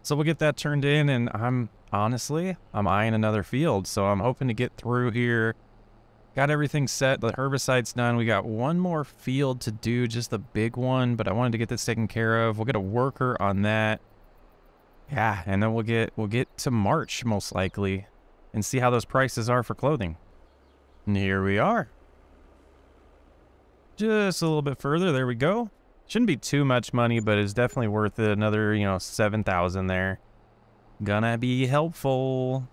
So we'll get that turned in, and I'm honestly, I'm eyeing another field, so I'm hoping to get through here. Got everything set. The herbicide's done. We got one more field to do, just the big one, but I wanted to get this taken care of. We'll get a worker on that. Yeah, and then we'll get we'll get to March most likely and see how those prices are for clothing. And here we are. Just a little bit further. There we go. Shouldn't be too much money, but it's definitely worth it. Another, you know, 7,000 there. Gonna be helpful.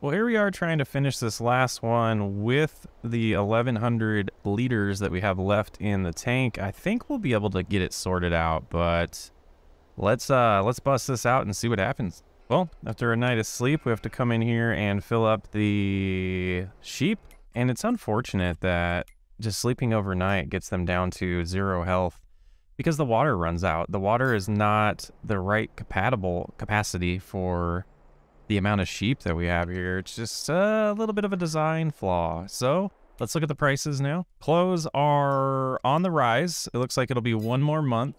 Well, here we are trying to finish this last one with the 1100 liters that we have left in the tank. I think we'll be able to get it sorted out, but let's uh let's bust this out and see what happens. Well, after a night of sleep, we have to come in here and fill up the sheep. And it's unfortunate that just sleeping overnight gets them down to zero health because the water runs out. The water is not the right compatible capacity for the amount of sheep that we have here. It's just a little bit of a design flaw. So let's look at the prices now. Clothes are on the rise. It looks like it'll be one more month.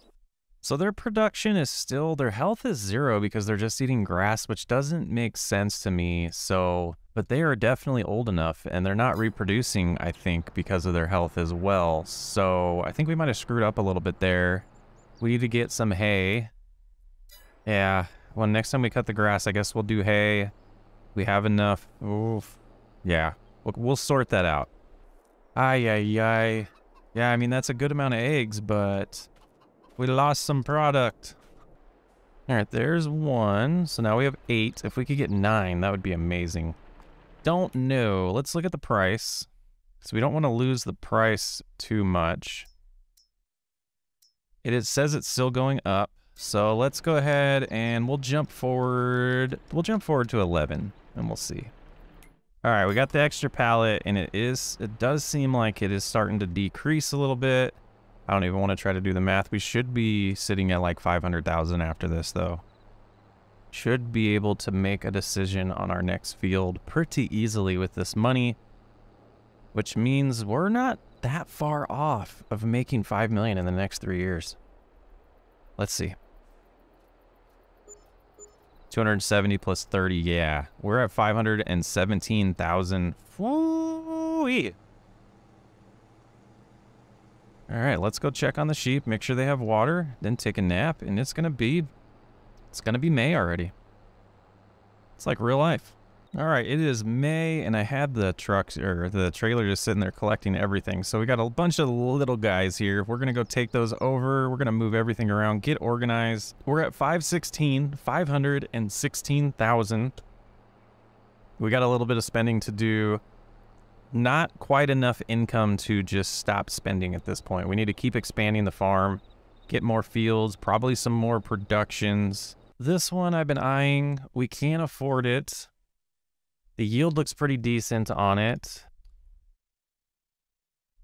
So their production is still, their health is zero because they're just eating grass, which doesn't make sense to me. So but they are definitely old enough and they're not reproducing, I think, because of their health as well. So I think we might have screwed up a little bit there. We need to get some hay. Yeah, well, next time we cut the grass, I guess we'll do hay. We have enough. Oof. Yeah, we'll, sort that out. Ay, ay, ay. Yeah, I mean, that's a good amount of eggs, but We lost some product. All right, there's one. So now we have eight. If we could get nine, that would be amazing. Don't know. Let's look at the price. So we don't want to lose the price too much. It, it says it's still going up. So let's go ahead and we'll jump forward. We'll jump forward to 11 and we'll see. All right, we got the extra pallet and it is, it does seem like it is starting to decrease a little bit. I don't even want to try to do the math. We should be sitting at like 500,000 after this though. Should be able to make a decision on our next field pretty easily with this money, which means we're not that far off of making 5 million in the next three years. Let's see. 270 plus 30, yeah. We're at 517,000. All right, let's go check on the sheep, make sure they have water, then take a nap, and it's gonna be, it's gonna be May already. It's like real life. All right, it is May, and I had the trucks or the trailer just sitting there collecting everything. So we got a bunch of little guys here. We're gonna go take those over. We're gonna move everything around, get organized. We're at 516, 516,000. We got a little bit of spending to do not quite enough income to just stop spending at this point. We need to keep expanding the farm, get more fields, probably some more productions. This one I've been eyeing. We can't afford it. The yield looks pretty decent on it.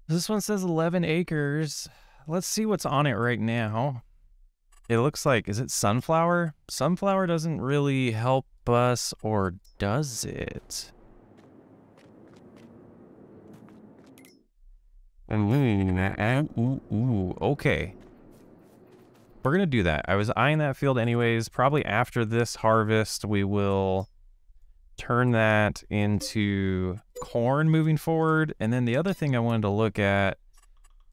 This one says 11 acres. Let's see what's on it right now. It looks like, is it sunflower? Sunflower doesn't really help us, or does it? Ooh, ooh, okay. We're to do that. I was eyeing that field anyways. Probably after this harvest, we will turn that into corn moving forward. And then the other thing I wanted to look at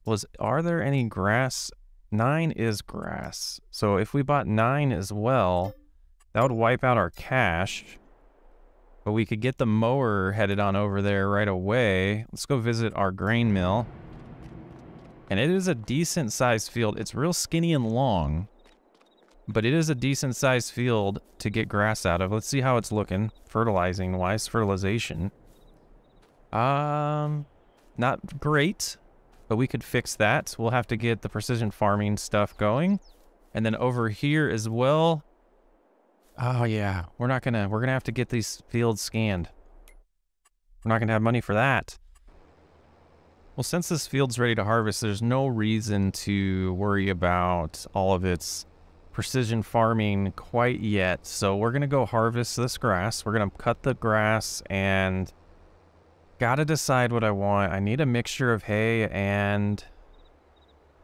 was, are there any grass? Nine is grass. So if we bought nine as well, that would wipe out our cash. But we could get the mower headed on over there right away. Let's go visit our grain mill. And it is a decent sized field. It's real skinny and long, but it is a decent sized field to get grass out of. Let's see how it's looking. Fertilizing wise, fertilization. Um, not great, but we could fix that. We'll have to get the precision farming stuff going. And then over here as well. Oh yeah, we're not gonna, we're gonna have to get these fields scanned. We're not gonna have money for that. Well, since this field's ready to harvest, there's no reason to worry about all of its precision farming quite yet. So we're going to go harvest this grass. We're going to cut the grass and got to decide what I want. I need a mixture of hay and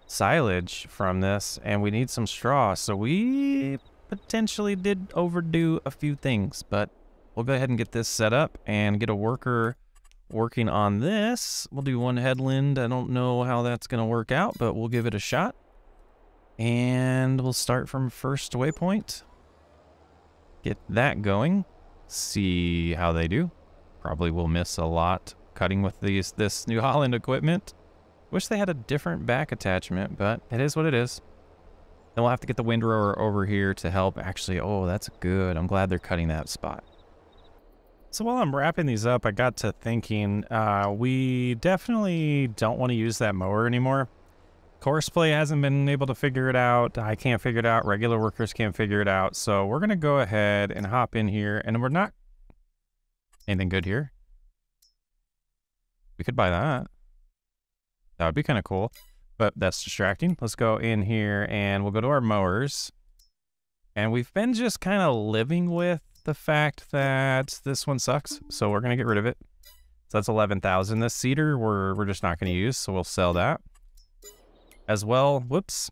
silage from this, and we need some straw. So we potentially did overdo a few things, but we'll go ahead and get this set up and get a worker working on this. We'll do one headland. I don't know how that's going to work out, but we'll give it a shot. And we'll start from first waypoint. Get that going. See how they do. Probably will miss a lot cutting with these this New Holland equipment. Wish they had a different back attachment, but it is what it is. Then we'll have to get the windrower over here to help. Actually, oh, that's good. I'm glad they're cutting that spot. So while I'm wrapping these up, I got to thinking, uh, we definitely don't want to use that mower anymore. Courseplay hasn't been able to figure it out. I can't figure it out. Regular workers can't figure it out. So we're going to go ahead and hop in here. And we're not... Anything good here? We could buy that. That would be kind of cool. But that's distracting. Let's go in here and we'll go to our mowers. And we've been just kind of living with the fact that this one sucks, so we're going to get rid of it. So that's 11,000. This seeder, we're, we're just not going to use, so we'll sell that. As well, whoops.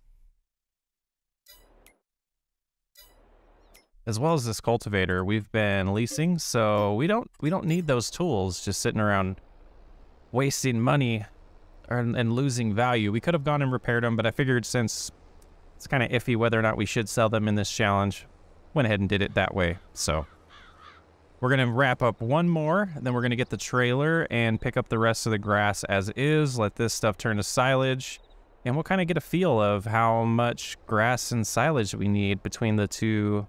As well as this cultivator, we've been leasing, so we don't we don't need those tools just sitting around wasting money and, and losing value. We could have gone and repaired them, but I figured since it's kind of iffy whether or not we should sell them in this challenge, went ahead and did it that way. So we're going to wrap up one more, and then we're going to get the trailer and pick up the rest of the grass as is. Let this stuff turn to silage. and we'll kind of get a feel of how much grass and silage we need between the two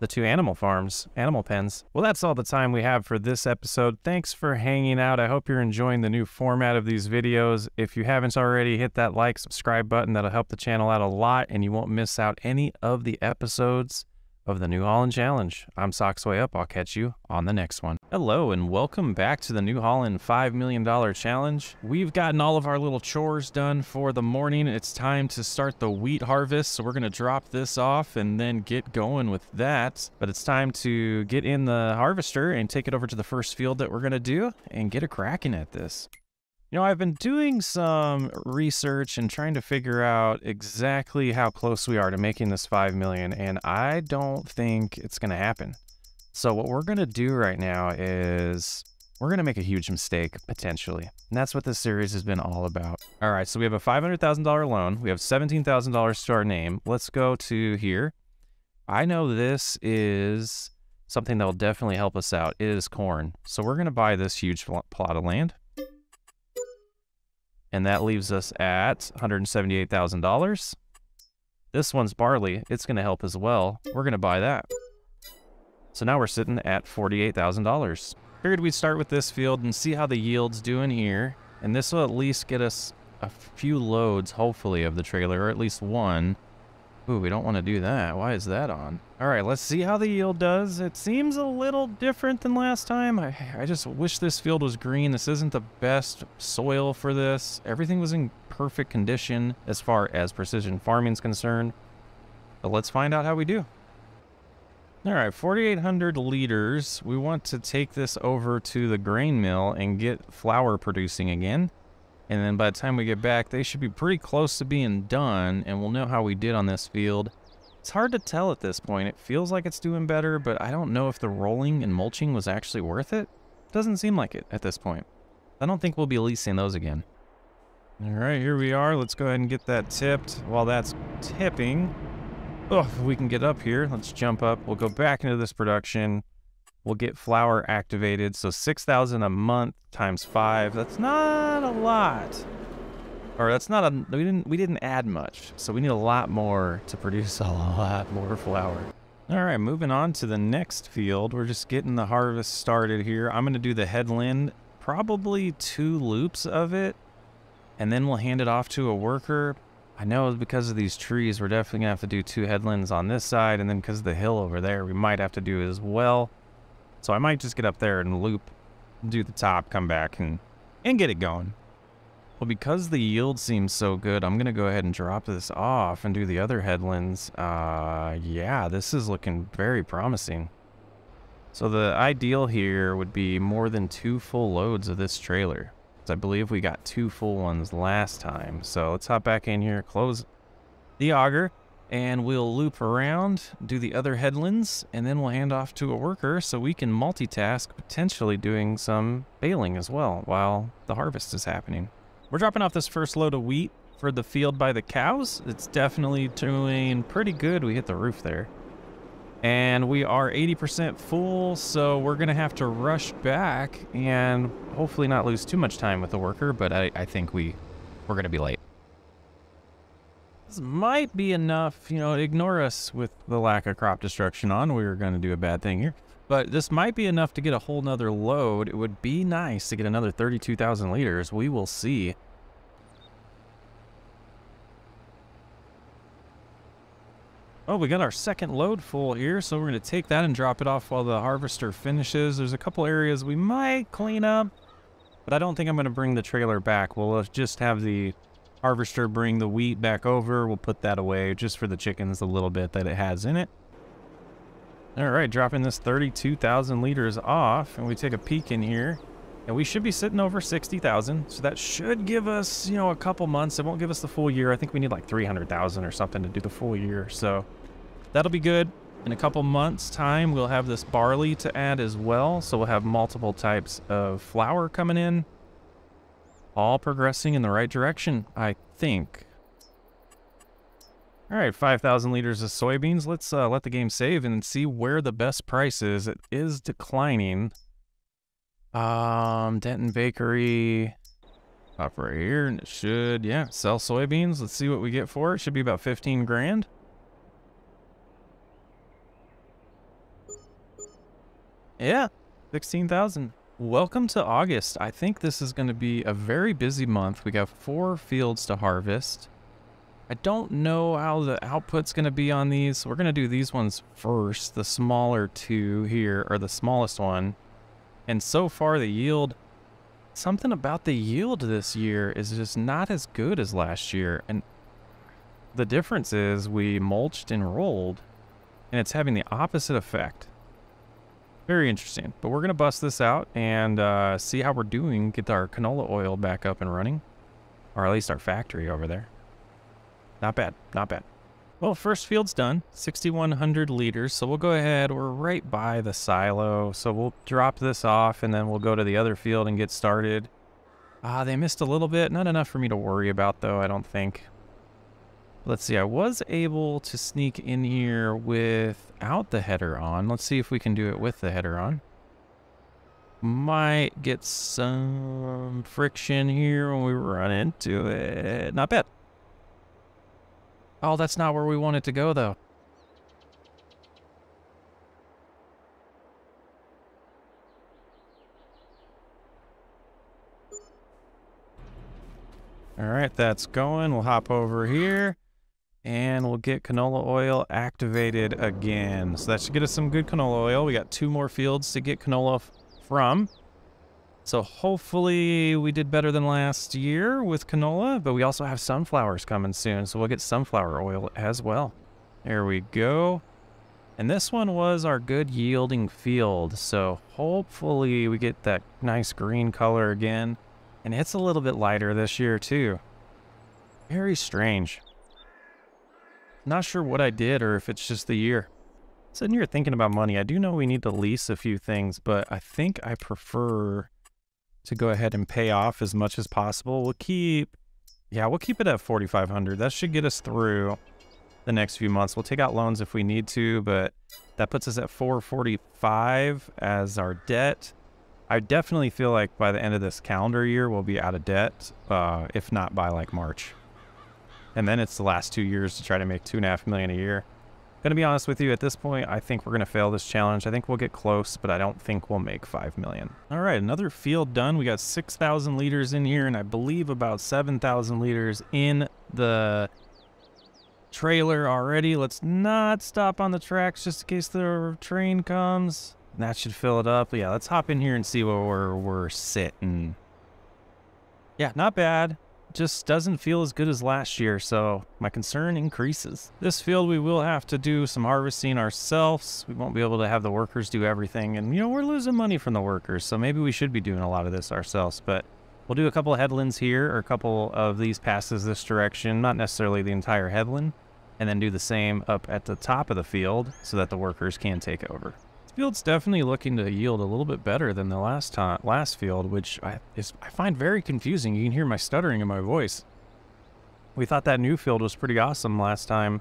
the two animal farms, animal pens. Well, that's all the time we have for this episode. Thanks for hanging out. I hope you're enjoying the new format of these videos. If you haven't already, hit that like, subscribe button. That'll help the channel out a lot, and you won't miss out any of the episodes of the New Holland Challenge. I'm Socks Way Up. I'll catch you on the next one. Hello and welcome back to the New Holland $5 million challenge. We've gotten all of our little chores done for the morning. It's time to start the wheat harvest. So we're going to drop this off and then get going with that. But it's time to get in the harvester and take it over to the first field that we're going to do and get a cracking at this. You know, I've been doing some research and trying to figure out exactly how close we are to making this 5 million, and I don't think it's going to happen. So what we're going to do right now is we're going to make a huge mistake, potentially. And that's what this series has been all about. All right, so we have a $500,000 loan. We have $17,000 to our name. Let's go to here. I know this is something that will definitely help us out. It is corn. So we're going to buy this huge plot of land. And that leaves us at $178,000. This one's barley. It's going to help as well. We're going to buy that. So now we're sitting at $48,000. Figured we'd start with this field and see how the yield's doing here. And this will at least get us a few loads, hopefully, of the trailer, or at least one. Ooh, we don't want to do that. Why is that on? All right, let's see how the yield does. It seems a little different than last time. I, I just wish this field was green. This isn't the best soil for this. Everything was in perfect condition as far as precision farming is concerned. But let's find out how we do. All right, 4,800 liters. We want to take this over to the grain mill and get flour producing again. And then by the time we get back, they should be pretty close to being done, and we'll know how we did on this field. It's hard to tell at this point. It feels like it's doing better, but I don't know if the rolling and mulching was actually worth it. Doesn't seem like it at this point. I don't think we'll be leasing those again. All right, here we are. Let's go ahead and get that tipped. While that's tipping, oh, we can get up here, let's jump up. We'll go back into this production we'll get flour activated. So 6,000 a month times five, that's not a lot. Or that's not a, we didn't, we didn't add much. So we need a lot more to produce a lot more flour. All right, moving on to the next field. We're just getting the harvest started here. I'm gonna do the headland, probably two loops of it, and then we'll hand it off to a worker. I know because of these trees, we're definitely gonna have to do two headlands on this side, and then because of the hill over there, we might have to do as well. So I might just get up there and loop, do the top, come back, and, and get it going. Well, because the yield seems so good, I'm going to go ahead and drop this off and do the other headlands. Uh, yeah, this is looking very promising. So the ideal here would be more than two full loads of this trailer. I believe we got two full ones last time. So let's hop back in here, close the auger, and we'll loop around, do the other headlands, and then we'll hand off to a worker so we can multitask, potentially doing some baling as well while the harvest is happening. We're dropping off this first load of wheat for the field by the cows. It's definitely doing pretty good. We hit the roof there. And we are 80% full, so we're going to have to rush back and hopefully not lose too much time with the worker, but I, I think we, we're going to be late. This might be enough, you know, ignore us with the lack of crop destruction on. We were going to do a bad thing here. But this might be enough to get a whole nother load. It would be nice to get another 32,000 liters. We will see. Oh, we got our second load full here, so we're going to take that and drop it off while the harvester finishes. There's a couple areas we might clean up, but I don't think I'm going to bring the trailer back. We'll uh, just have the harvester bring the wheat back over. We'll put that away just for the chickens, a little bit that it has in it. All right, dropping this 32,000 liters off, and we take a peek in here, and we should be sitting over 60,000. So that should give us, you know, a couple months. It won't give us the full year. I think we need like 300,000 or something to do the full year. So that'll be good. In a couple months' time, we'll have this barley to add as well. So we'll have multiple types of flour coming in all progressing in the right direction, I think. All right, 5,000 liters of soybeans. Let's uh, let the game save and see where the best price is. It is declining. Um, Denton Bakery. Up right here, and it should, yeah, sell soybeans. Let's see what we get for it. Should be about 15 grand. Yeah, 16,000. Welcome to August. I think this is going to be a very busy month. We got four fields to harvest. I don't know how the output's going to be on these. We're going to do these ones first. The smaller two here, or the smallest one. And so far the yield, something about the yield this year is just not as good as last year. And the difference is we mulched and rolled, and it's having the opposite effect. Very interesting. But we're going to bust this out and uh, see how we're doing, get our canola oil back up and running. Or at least our factory over there. Not bad. Not bad. Well, first field's done. 6,100 liters. So we'll go ahead. We're right by the silo. So we'll drop this off and then we'll go to the other field and get started. Ah, they missed a little bit. Not enough for me to worry about, though, I don't think. Let's see. I was able to sneak in here without the header on. Let's see if we can do it with the header on. Might get some friction here when we run into it. Not bad. Oh, that's not where we want it to go, though. All right, that's going. We'll hop over here and we'll get canola oil activated again. So that should get us some good canola oil. We got two more fields to get canola from. So hopefully we did better than last year with canola, but we also have sunflowers coming soon, so we'll get sunflower oil as well. There we go. And this one was our good yielding field, so hopefully we get that nice green color again. And it's a little bit lighter this year too. Very strange. Not sure what I did or if it's just the year. Sitting here thinking about money, I do know we need to lease a few things, but I think I prefer to go ahead and pay off as much as possible. We'll keep, yeah, we'll keep it at 4,500. That should get us through the next few months. We'll take out loans if we need to, but that puts us at 445 as our debt. I definitely feel like by the end of this calendar year, we'll be out of debt, uh, if not by like March. And then it's the last two years to try to make two and a half million a year. Gonna be honest with you, at this point, I think we're gonna fail this challenge. I think we'll get close, but I don't think we'll make 5 million. All right, another field done. We got 6,000 liters in here, and I believe about 7,000 liters in the trailer already. Let's not stop on the tracks just in case the train comes. That should fill it up. Yeah, let's hop in here and see where we're, we're sitting. Yeah, not bad just doesn't feel as good as last year, so my concern increases. This field we will have to do some harvesting ourselves. We won't be able to have the workers do everything, and you know, we're losing money from the workers, so maybe we should be doing a lot of this ourselves, but we'll do a couple of headlands here, or a couple of these passes this direction, not necessarily the entire headland, and then do the same up at the top of the field so that the workers can take over field's definitely looking to yield a little bit better than the last time, last field, which I, is, I find very confusing. You can hear my stuttering in my voice. We thought that new field was pretty awesome last time.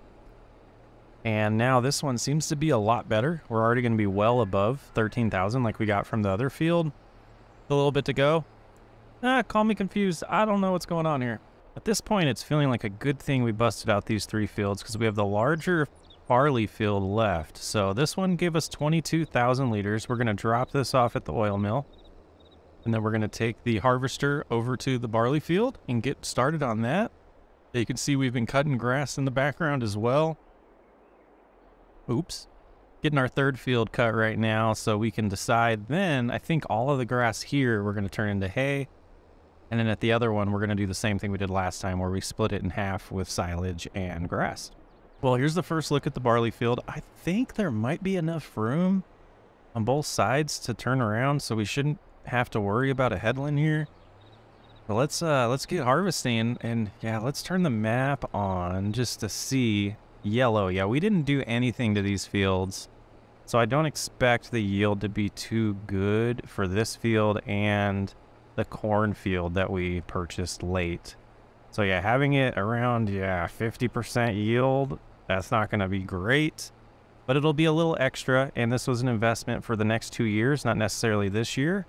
And now this one seems to be a lot better. We're already going to be well above 13,000 like we got from the other field. A little bit to go. Ah, call me confused. I don't know what's going on here. At this point, it's feeling like a good thing we busted out these three fields because we have the larger barley field left. So this one gave us 22,000 liters. We're going to drop this off at the oil mill. And then we're going to take the harvester over to the barley field and get started on that. You can see we've been cutting grass in the background as well. Oops. Getting our third field cut right now so we can decide then, I think all of the grass here we're going to turn into hay. And then at the other one, we're going to do the same thing we did last time where we split it in half with silage and grass. Well, here's the first look at the barley field. I think there might be enough room on both sides to turn around, so we shouldn't have to worry about a headland here. But let's uh let's get harvesting and yeah, let's turn the map on just to see yellow. Yeah, we didn't do anything to these fields. So I don't expect the yield to be too good for this field and the corn field that we purchased late. So yeah, having it around, yeah, 50% yield that's not going to be great, but it'll be a little extra. And this was an investment for the next two years, not necessarily this year.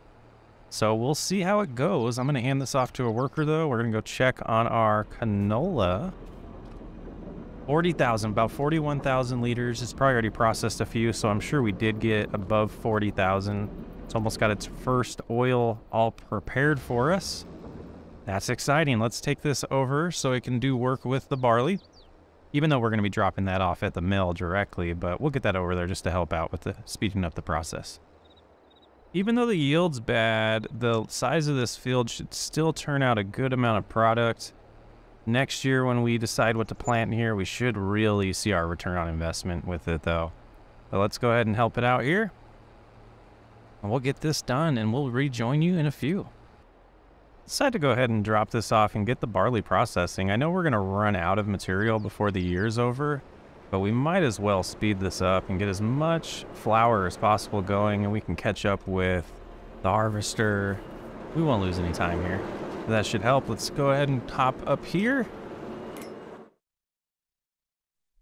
So we'll see how it goes. I'm going to hand this off to a worker, though. We're going to go check on our canola. 40,000, about 41,000 liters. It's probably already processed a few, so I'm sure we did get above 40,000. It's almost got its first oil all prepared for us. That's exciting. Let's take this over so it can do work with the barley. Even though we're going to be dropping that off at the mill directly, but we'll get that over there just to help out with the speeding up the process. Even though the yield's bad, the size of this field should still turn out a good amount of product. Next year when we decide what to plant here, we should really see our return on investment with it though. But let's go ahead and help it out here. And we'll get this done and we'll rejoin you in a few. Decided to go ahead and drop this off and get the barley processing. I know we're going to run out of material before the year's over, but we might as well speed this up and get as much flour as possible going and we can catch up with the harvester. We won't lose any time here. That should help. Let's go ahead and hop up here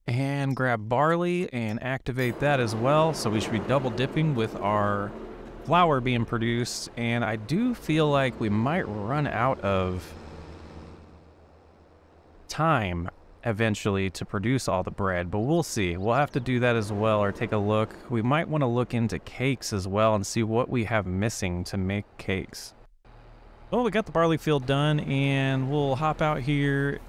and grab barley and activate that as well. So we should be double dipping with our flour being produced, and I do feel like we might run out of time eventually to produce all the bread, but we'll see. We'll have to do that as well or take a look. We might want to look into cakes as well and see what we have missing to make cakes. Well, we got the barley field done and we'll hop out here,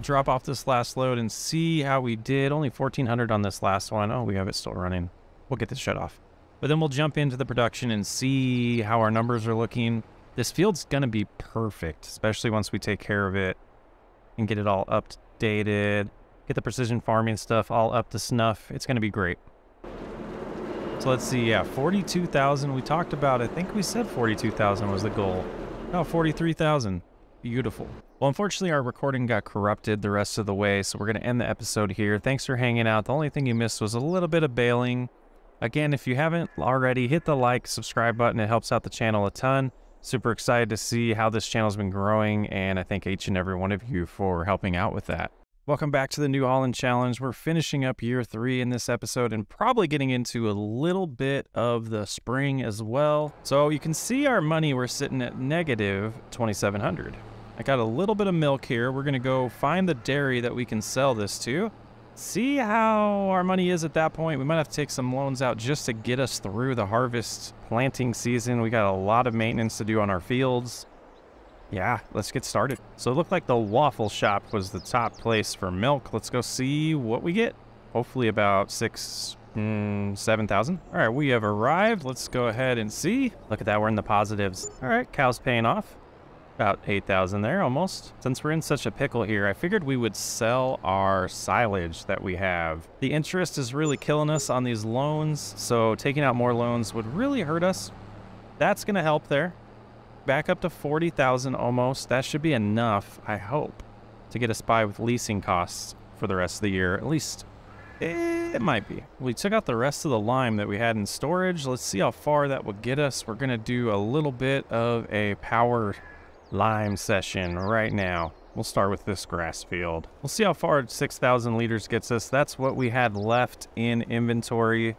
drop off this last load and see how we did. Only 1400 on this last one. Oh, we have it still running. We'll get this shut off. But then we'll jump into the production and see how our numbers are looking. This field's going to be perfect, especially once we take care of it and get it all updated, get the precision farming stuff all up to snuff. It's going to be great. So let's see, yeah, 42,000 we talked about. I think we said 42,000 was the goal. Oh, 43,000. Beautiful. Well, unfortunately, our recording got corrupted the rest of the way, so we're going to end the episode here. Thanks for hanging out. The only thing you missed was a little bit of baling. Again, if you haven't already, hit the like, subscribe button. It helps out the channel a ton. Super excited to see how this channel's been growing, and I thank each and every one of you for helping out with that. Welcome back to the New Holland Challenge. We're finishing up year three in this episode and probably getting into a little bit of the spring as well. So you can see our money, we're sitting at negative 2,700. I got a little bit of milk here. We're gonna go find the dairy that we can sell this to see how our money is at that point. We might have to take some loans out just to get us through the harvest planting season. We got a lot of maintenance to do on our fields. Yeah, let's get started. So it looked like the waffle shop was the top place for milk. Let's go see what we get. Hopefully about six, mm, 7,000. All right, we have arrived. Let's go ahead and see. Look at that, we're in the positives. All right, cow's paying off. About 8,000 there almost. Since we're in such a pickle here, I figured we would sell our silage that we have. The interest is really killing us on these loans, so taking out more loans would really hurt us. That's to help there. Back up to 40,000 almost. That should be enough, I hope, to get us by with leasing costs for the rest of the year. At least it might be. We took out the rest of the lime that we had in storage. Let's see how far that would get us. We're going to do a little bit of a power lime session right now. We'll start with this grass field. We'll see how far 6,000 liters gets us. That's what we had left in inventory.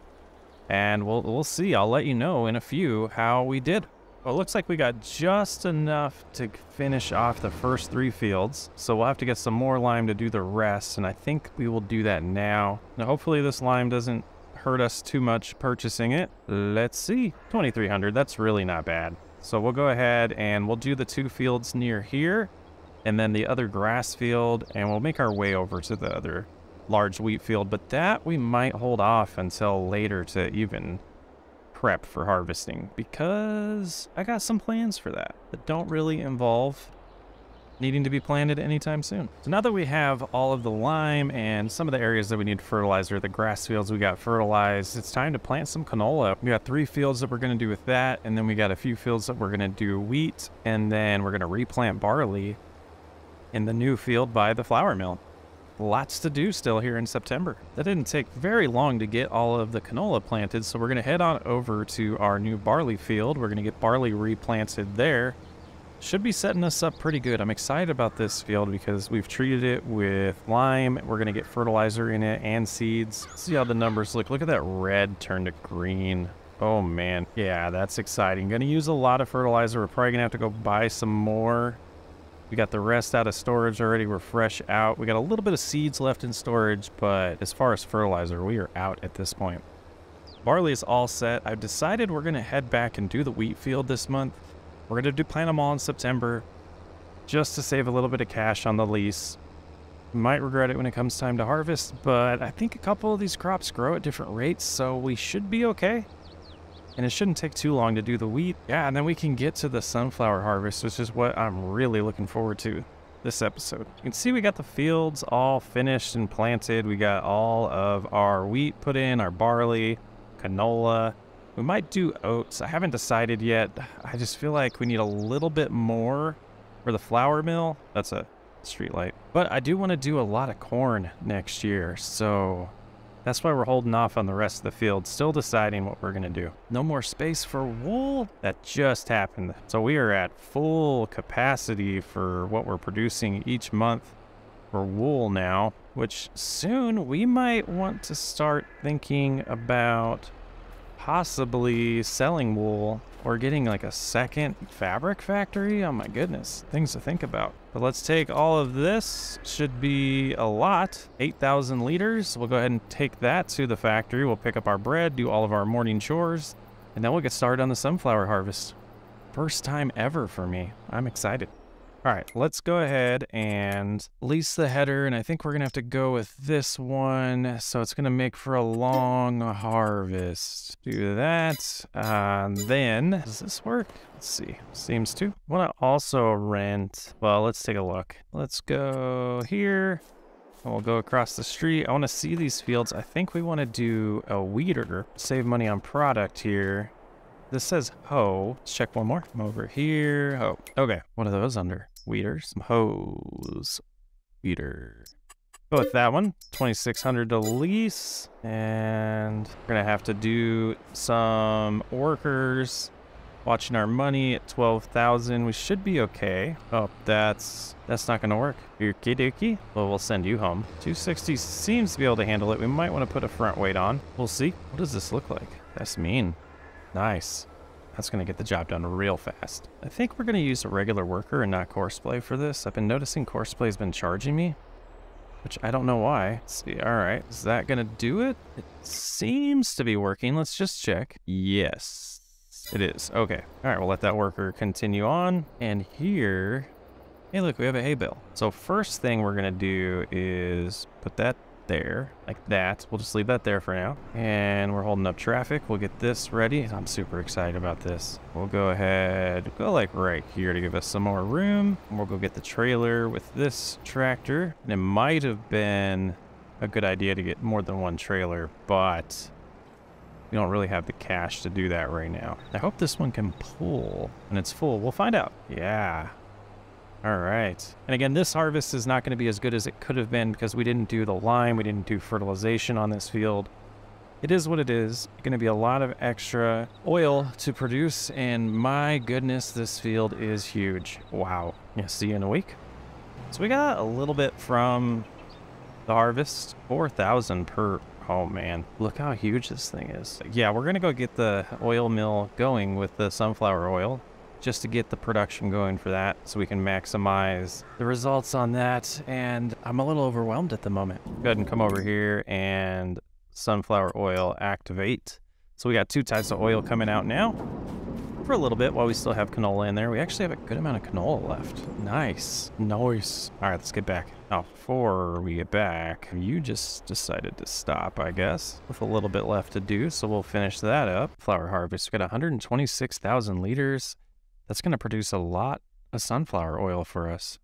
And we'll, we'll see. I'll let you know in a few how we did. Well, it looks like we got just enough to finish off the first three fields. So we'll have to get some more lime to do the rest. And I think we will do that now. Now, hopefully this lime doesn't hurt us too much purchasing it. Let's see. 2,300. That's really not bad. So we'll go ahead and we'll do the two fields near here and then the other grass field and we'll make our way over to the other large wheat field. But that we might hold off until later to even prep for harvesting because I got some plans for that that don't really involve needing to be planted anytime soon. So now that we have all of the lime and some of the areas that we need fertilizer, the grass fields we got fertilized, it's time to plant some canola. We got three fields that we're gonna do with that, and then we got a few fields that we're gonna do wheat, and then we're gonna replant barley in the new field by the flour mill. Lots to do still here in September. That didn't take very long to get all of the canola planted, so we're gonna head on over to our new barley field. We're gonna get barley replanted there should be setting us up pretty good. I'm excited about this field because we've treated it with lime. We're going to get fertilizer in it and seeds. See how the numbers look. Look at that red turn to green Oh man, yeah, that's exciting. Gonna use a lot of fertilizer. We're probably gonna have to go buy some more. We got the rest out of storage already. We're fresh out. We got a little bit of seeds left in storage, but as far as fertilizer, we are out at this point. Barley is all set. I've decided we're gonna head back and do the wheat field this month. We're gonna do plant them all in September just to save a little bit of cash on the lease. Might regret it when it comes time to harvest, but I think a couple of these crops grow at different rates, so we should be okay. And it shouldn't take too long to do the wheat. Yeah, and then we can get to the sunflower harvest, which is what I'm really looking forward to this episode. You can see we got the fields all finished and planted. We got all of our wheat put in, our barley, canola. We might do oats. I haven't decided yet. I just feel like we need a little bit more for the flour mill. That's a street light. But I do want to do a lot of corn next year, so that's why we're holding off on the rest of the field, still deciding what we're going to do. No more space for wool? That just happened. So we are at full capacity for what we're producing each month for wool now, which soon we might want to start thinking about possibly selling wool or getting like a second fabric factory. Oh my goodness, things to think about. But let's take all of this, should be a lot, 8,000 liters. We'll go ahead and take that to the factory. We'll pick up our bread, do all of our morning chores, and then we'll get started on the sunflower harvest. First time ever for me. I'm excited. All right, let's go ahead and lease the header, and I think we're gonna have to go with this one, so it's gonna make for a long harvest. Do that, and then, does this work? Let's see, seems to. Wanna also rent, well, let's take a look. Let's go here, and we'll go across the street. I wanna see these fields. I think we wanna do a weeder, save money on product here. This says hoe. Let's check one more. I'm over here. Oh, okay. What are those under? Weeders. Some hoes. Weeder. Go with that one. 2600 to lease. And we're going to have to do some workers. Watching our money at 12,000. We should be okay. Oh, that's that's not going to work. Okie dokie. Well, we'll send you home. 260 seems to be able to handle it. We might want to put a front weight on. We'll see. What does this look like? That's mean. Nice. That's going to get the job done real fast. I think we're going to use a regular worker and not Courseplay for this. I've been noticing Courseplay has been charging me, which I don't know why. Let's see. All right. Is that going to do it? It seems to be working. Let's just check. Yes, it is. Okay. All right. We'll let that worker continue on. And here, hey, look, we have a hay bale. So first thing we're going to do is put that there, like that. We'll just leave that there for now. And we're holding up traffic. We'll get this ready. I'm super excited about this. We'll go ahead, go like right here to give us some more room. We'll go get the trailer with this tractor. And it might have been a good idea to get more than one trailer, but we don't really have the cash to do that right now. I hope this one can pull when it's full. We'll find out. Yeah, all right. And again, this harvest is not going to be as good as it could have been because we didn't do the lime, we didn't do fertilization on this field. It is what it is. Going to be a lot of extra oil to produce, and my goodness, this field is huge. Wow. Yeah, see you in a week. So we got a little bit from the harvest, 4,000 per Oh man, look how huge this thing is. Yeah, we're gonna go get the oil mill going with the sunflower oil just to get the production going for that so we can maximize the results on that. And I'm a little overwhelmed at the moment. Go ahead and come over here and sunflower oil activate. So we got two types of oil coming out now for a little bit while we still have canola in there. We actually have a good amount of canola left. Nice. Nice. All right, let's get back. Now, before we get back, you just decided to stop, I guess, with a little bit left to do. So we'll finish that up. Flower harvest. We got 126,000 liters. That's going to produce a lot of sunflower oil for us.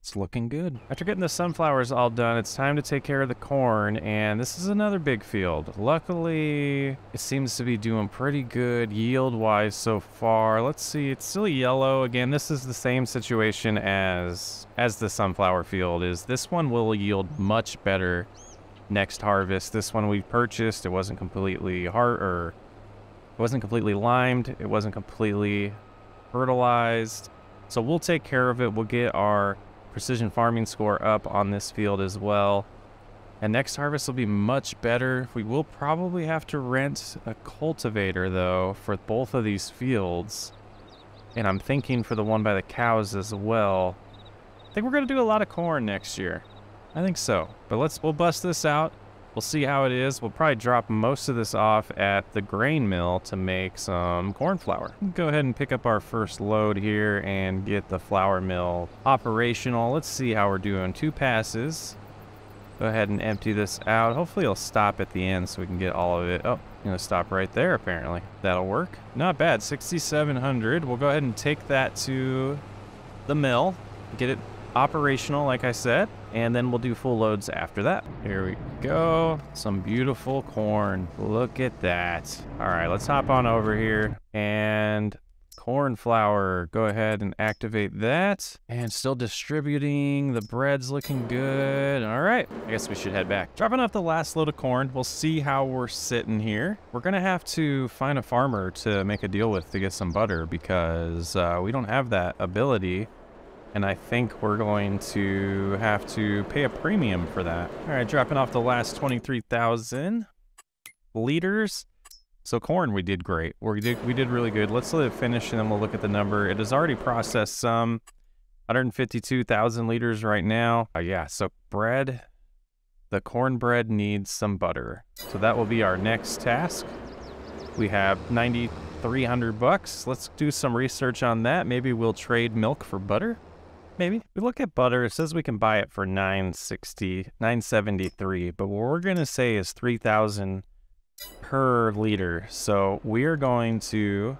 It's looking good. After getting the sunflowers all done, it's time to take care of the corn, and this is another big field. Luckily, it seems to be doing pretty good yield-wise so far. Let's see, it's still yellow. Again, this is the same situation as, as the sunflower field is. This one will yield much better next harvest. This one we purchased, it wasn't completely hard, or it wasn't completely limed. It wasn't completely fertilized. So we'll take care of it. We'll get our precision farming score up on this field as well. And next harvest will be much better. We will probably have to rent a cultivator, though, for both of these fields. And I'm thinking for the one by the cows as well. I think we're to do a lot of corn next year. I think so. But let's, we'll bust this out. We'll see how it is. We'll probably drop most of this off at the grain mill to make some corn flour. Go ahead and pick up our first load here and get the flour mill operational. Let's see how we're doing. Two passes. Go ahead and empty this out. Hopefully it'll stop at the end so we can get all of it. Oh, gonna stop right there apparently. That'll work. Not bad, 6,700. We'll go ahead and take that to the mill, get it operational like I said, and then we'll do full loads after that. Here we go. Some beautiful corn. Look at that. All right, let's hop on over here and corn flour. Go ahead and activate that. And still distributing. The bread's looking good. All right, I guess we should head back. Dropping off the last load of corn. We'll see how we're sitting here. We're gonna have to find a farmer to make a deal with to get some butter because uh, we don't have that ability. And I think we're going to have to pay a premium for that. All right, dropping off the last 23,000 liters. So corn, we did great. We did we did really good. Let's let it finish, and then we'll look at the number. It has already processed some, 152,000 liters right now. Uh, yeah, so bread, the cornbread needs some butter. So that will be our next task. We have 9,300 bucks. Let's do some research on that. Maybe we'll trade milk for butter. Maybe we look at butter. It says we can buy it for 960, 973, but what we're gonna say is 3,000 per liter. So we are going to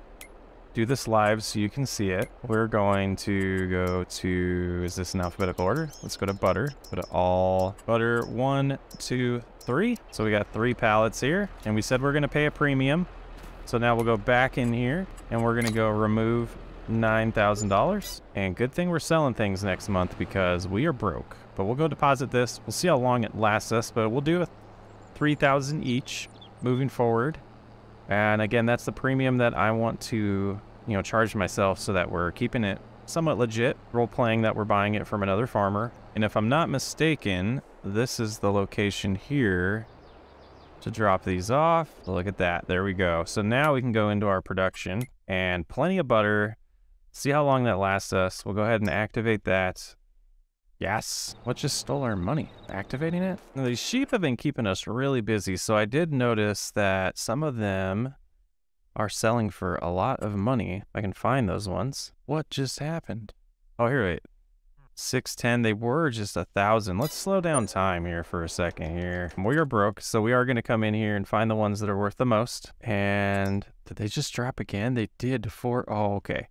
do this live so you can see it. We're going to go to, is this in alphabetical order? Let's go to butter. Go to all butter, one, two, three. So we got three pallets here and we said we're gonna pay a premium. So now we'll go back in here and we're gonna go remove $9,000. And good thing we're selling things next month because we are broke. But we'll go deposit this. We'll see how long it lasts us, but we'll do a 3,000 each moving forward. And again, that's the premium that I want to, you know, charge myself so that we're keeping it somewhat legit, role playing that we're buying it from another farmer. And if I'm not mistaken, this is the location here to drop these off. Look at that. There we go. So now we can go into our production and plenty of butter. See how long that lasts us. We'll go ahead and activate that. Yes. What just stole our money? Activating it? Now, these sheep have been keeping us really busy, so I did notice that some of them are selling for a lot of money. I can find those ones. What just happened? Oh, here, wait. 610, they were just a thousand. Let's slow down time here for a second here. We are broke, so we are going to come in here and find the ones that are worth the most. And did they just drop again? They did for, oh, okay.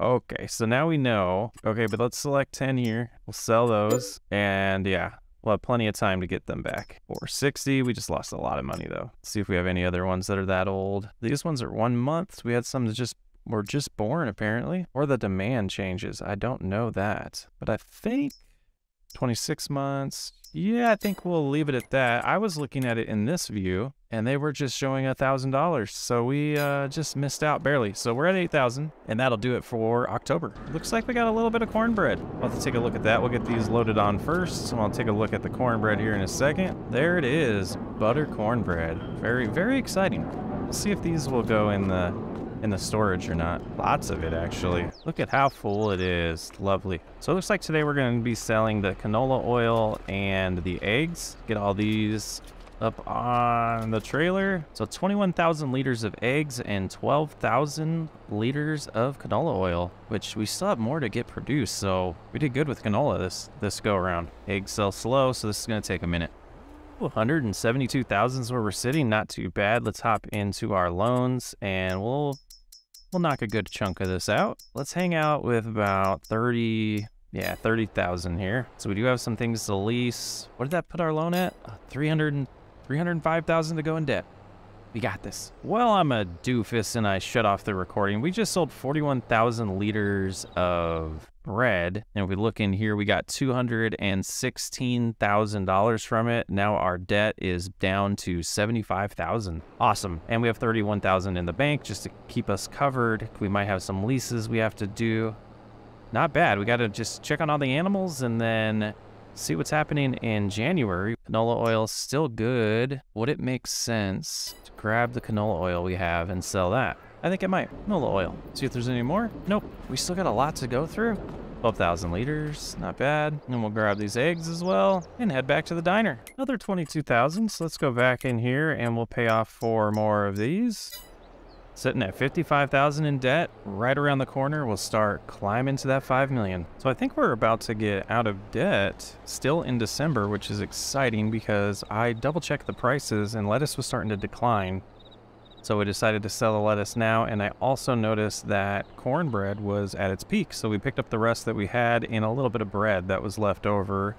Okay, so now we know. Okay, but let's select 10 here. We'll sell those. And yeah, we'll have plenty of time to get them back. 460, we just lost a lot of money though. Let's see if we have any other ones that are that old. These ones are one month. We had some that just were just born apparently. Or the demand changes. I don't know that. But I think 26 months. Yeah, I think we'll leave it at that. I was looking at it in this view and they were just showing a thousand dollars so we uh, just missed out barely. So we're at 8,000 and that'll do it for October. Looks like we got a little bit of cornbread. I'll have to take a look at that. We'll get these loaded on first so I'll take a look at the cornbread here in a second. There it is butter cornbread. Very very exciting. We'll see if these will go in the in the storage or not lots of it actually look at how full it is lovely so it looks like today we're going to be selling the canola oil and the eggs get all these up on the trailer. So 21,000 liters of eggs and 12,000 liters of canola oil, which we still have more to get produced. So we did good with canola this, this go around. Eggs sell slow, so this is going to take a minute. 172,000 is where we're sitting. Not too bad. Let's hop into our loans and we'll we'll knock a good chunk of this out. Let's hang out with about 30, yeah, 30,000 here. So we do have some things to lease. What did that put our loan at? Uh, 300 305,000 to go in debt. We got this. Well, I'm a doofus and I shut off the recording. We just sold 41,000 liters of bread. And we look in here, we got $216,000 from it. Now our debt is down to 75,000. Awesome. And we have 31,000 in the bank just to keep us covered. We might have some leases we have to do. Not bad. We got to just check on all the animals and then See what's happening in January. Canola oil still good. Would it make sense to grab the canola oil we have and sell that? I think it might. Canola oil. See if there's any more. Nope. We still got a lot to go through. 12,000 liters, not bad. And we'll grab these eggs as well and head back to the diner. Another 22,000, so let's go back in here and we'll pay off for more of these. Sitting at 55,000 in debt, right around the corner, we'll start climbing to that 5 million. So I think we're about to get out of debt still in December, which is exciting because I double checked the prices and lettuce was starting to decline. So we decided to sell the lettuce now, and I also noticed that cornbread was at its peak. So we picked up the rest that we had in a little bit of bread that was left over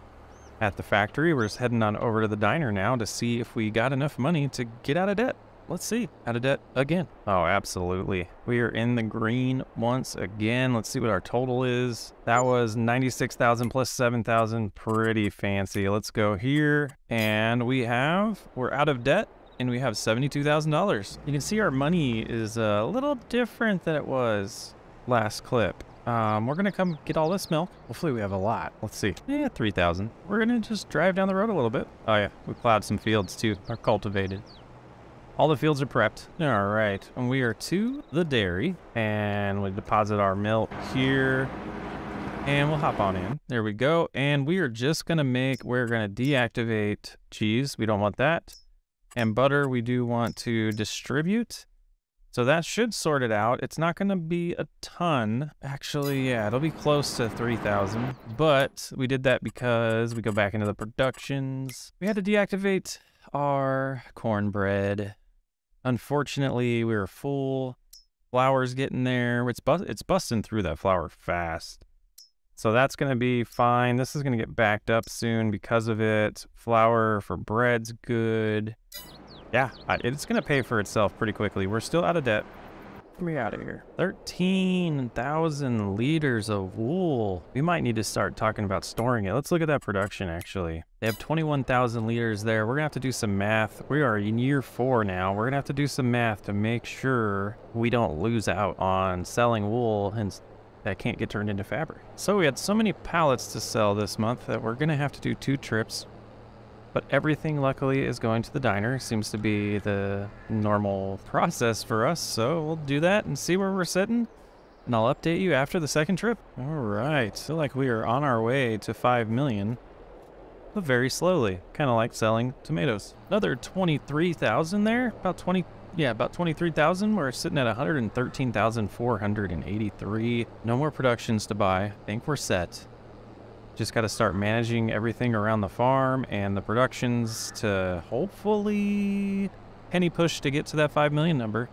at the factory. We're just heading on over to the diner now to see if we got enough money to get out of debt. Let's see. Out of debt again. Oh, absolutely. We are in the green once again. Let's see what our total is. That was 96,000 plus 7,000. Pretty fancy. Let's go here. And we have, we're out of debt and we have $72,000. You can see our money is a little different than it was last clip. Um, we're gonna come get all this milk. Hopefully we have a lot. Let's see. Yeah, 3,000. We're gonna just drive down the road a little bit. Oh yeah, we plowed some fields too, are cultivated. All the fields are prepped. All right, and we are to the dairy, and we deposit our milk here, and we'll hop on in. There we go, and we are just gonna make, we're gonna deactivate cheese. We don't want that. And butter, we do want to distribute. So that should sort it out. It's not going to be a ton. Actually, yeah, it'll be close to 3,000. But we did that because we go back into the productions. We had to deactivate our cornbread Unfortunately, we were full. Flour's getting there. It's, bu it's busting through that flour fast. So that's going to be fine. This is going to get backed up soon because of it. Flour for bread's good. Yeah, it's going to pay for itself pretty quickly. We're still out of debt. Get me out of here. 13,000 liters of wool. We might need to start talking about storing it. Let's look at that production, actually. They have 21,000 liters there. We're going to have to do some math. We are in year four now. We're going to have to do some math to make sure we don't lose out on selling wool and that can't get turned into fabric. So we had so many pallets to sell this month that we're to have to do two trips. But everything, luckily, is going to the diner. Seems to be the normal process for us. So we'll do that and see where we're sitting. And I'll update you after the second trip. All right. Feel like we are on our way to 5 million. But very slowly. Kind of like selling tomatoes. Another 23,000 there. About 20... Yeah, about 23,000. We're sitting at 113,483. No more productions to buy. I think we're set. Just got to start managing everything around the farm and the productions to hopefully penny push to get to that 5 million number.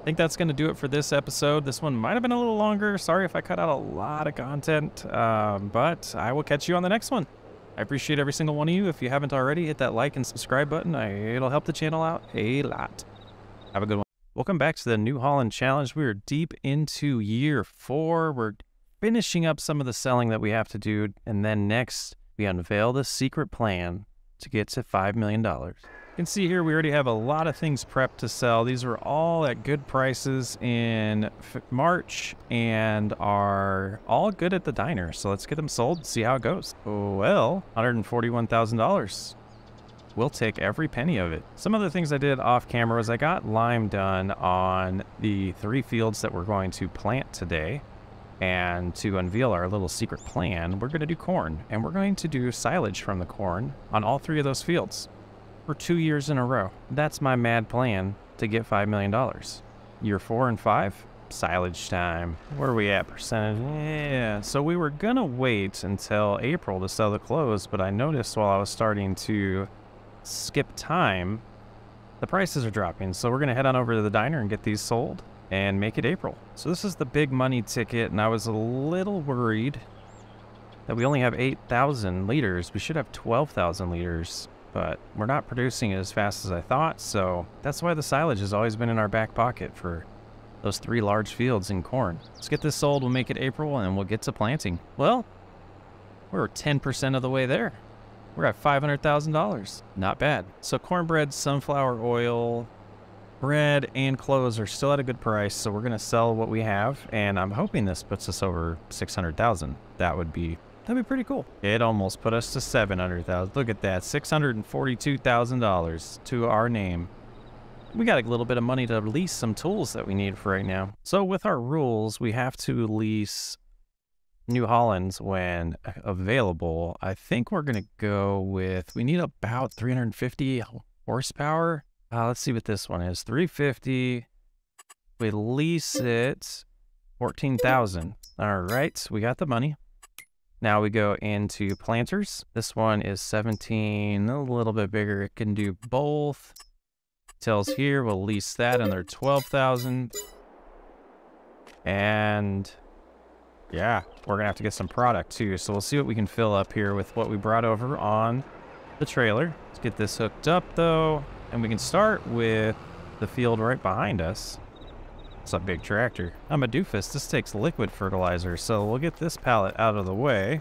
I think that's going to do it for this episode. This one might have been a little longer. Sorry if I cut out a lot of content, um, but I will catch you on the next one. I appreciate every single one of you. If you haven't already, hit that like and subscribe button. I, it'll help the channel out a lot. Have a good one. Welcome back to the New Holland Challenge. We are deep into year four. We're finishing up some of the selling that we have to do. And then next, we unveil the secret plan to get to $5 million. You can see here we already have a lot of things prepped to sell. These are all at good prices in March and are all good at the diner. So let's get them sold, see how it goes. Well, $141,000 we'll take every penny of it. Some of the things I did off camera was I got lime done on the three fields that we're going to plant today. And to unveil our little secret plan, we're going to do corn. And we're going to do silage from the corn on all three of those fields for two years in a row. That's my mad plan to get $5 million. Year four and five, silage time. Where are we at percentage? Yeah, so we were going to wait until April to sell the clothes, but I noticed while I was starting to skip time, the prices are dropping. So we're going to head on over to the diner and get these sold and make it April. So this is the big money ticket, and I was a little worried that we only have 8,000 liters. We should have 12,000 liters, but we're not producing as fast as I thought, so that's why the silage has always been in our back pocket for those three large fields in corn. Let's get this sold, we'll make it April, and we'll get to planting. Well, we're 10% of the way there. We're at $500,000. Not bad. So cornbread, sunflower oil, bread and clothes are still at a good price, so we're going to sell what we have, and I'm hoping this puts us over 600,000. That would be That'd be pretty cool. It almost put us to 700,000. Look at that. $642,000 to our name. We got a little bit of money to lease some tools that we need for right now. So with our rules, we have to lease New Hollands when available. I think we're going to go with, we need about 350 horsepower. Uh, let's see what this one is. 350. We lease it 14,000. All right, we got the money. Now we go into planters. This one is 17, a little bit bigger. It can do both. Tells here, we'll lease that and they're 12,000. And yeah, we're gonna have to get some product too. So we'll see what we can fill up here with what we brought over on the trailer. Let's get this hooked up though. And we can start with the field right behind us. It's a big tractor. I'm a doofus. This takes liquid fertilizer. So we'll get this pallet out of the way.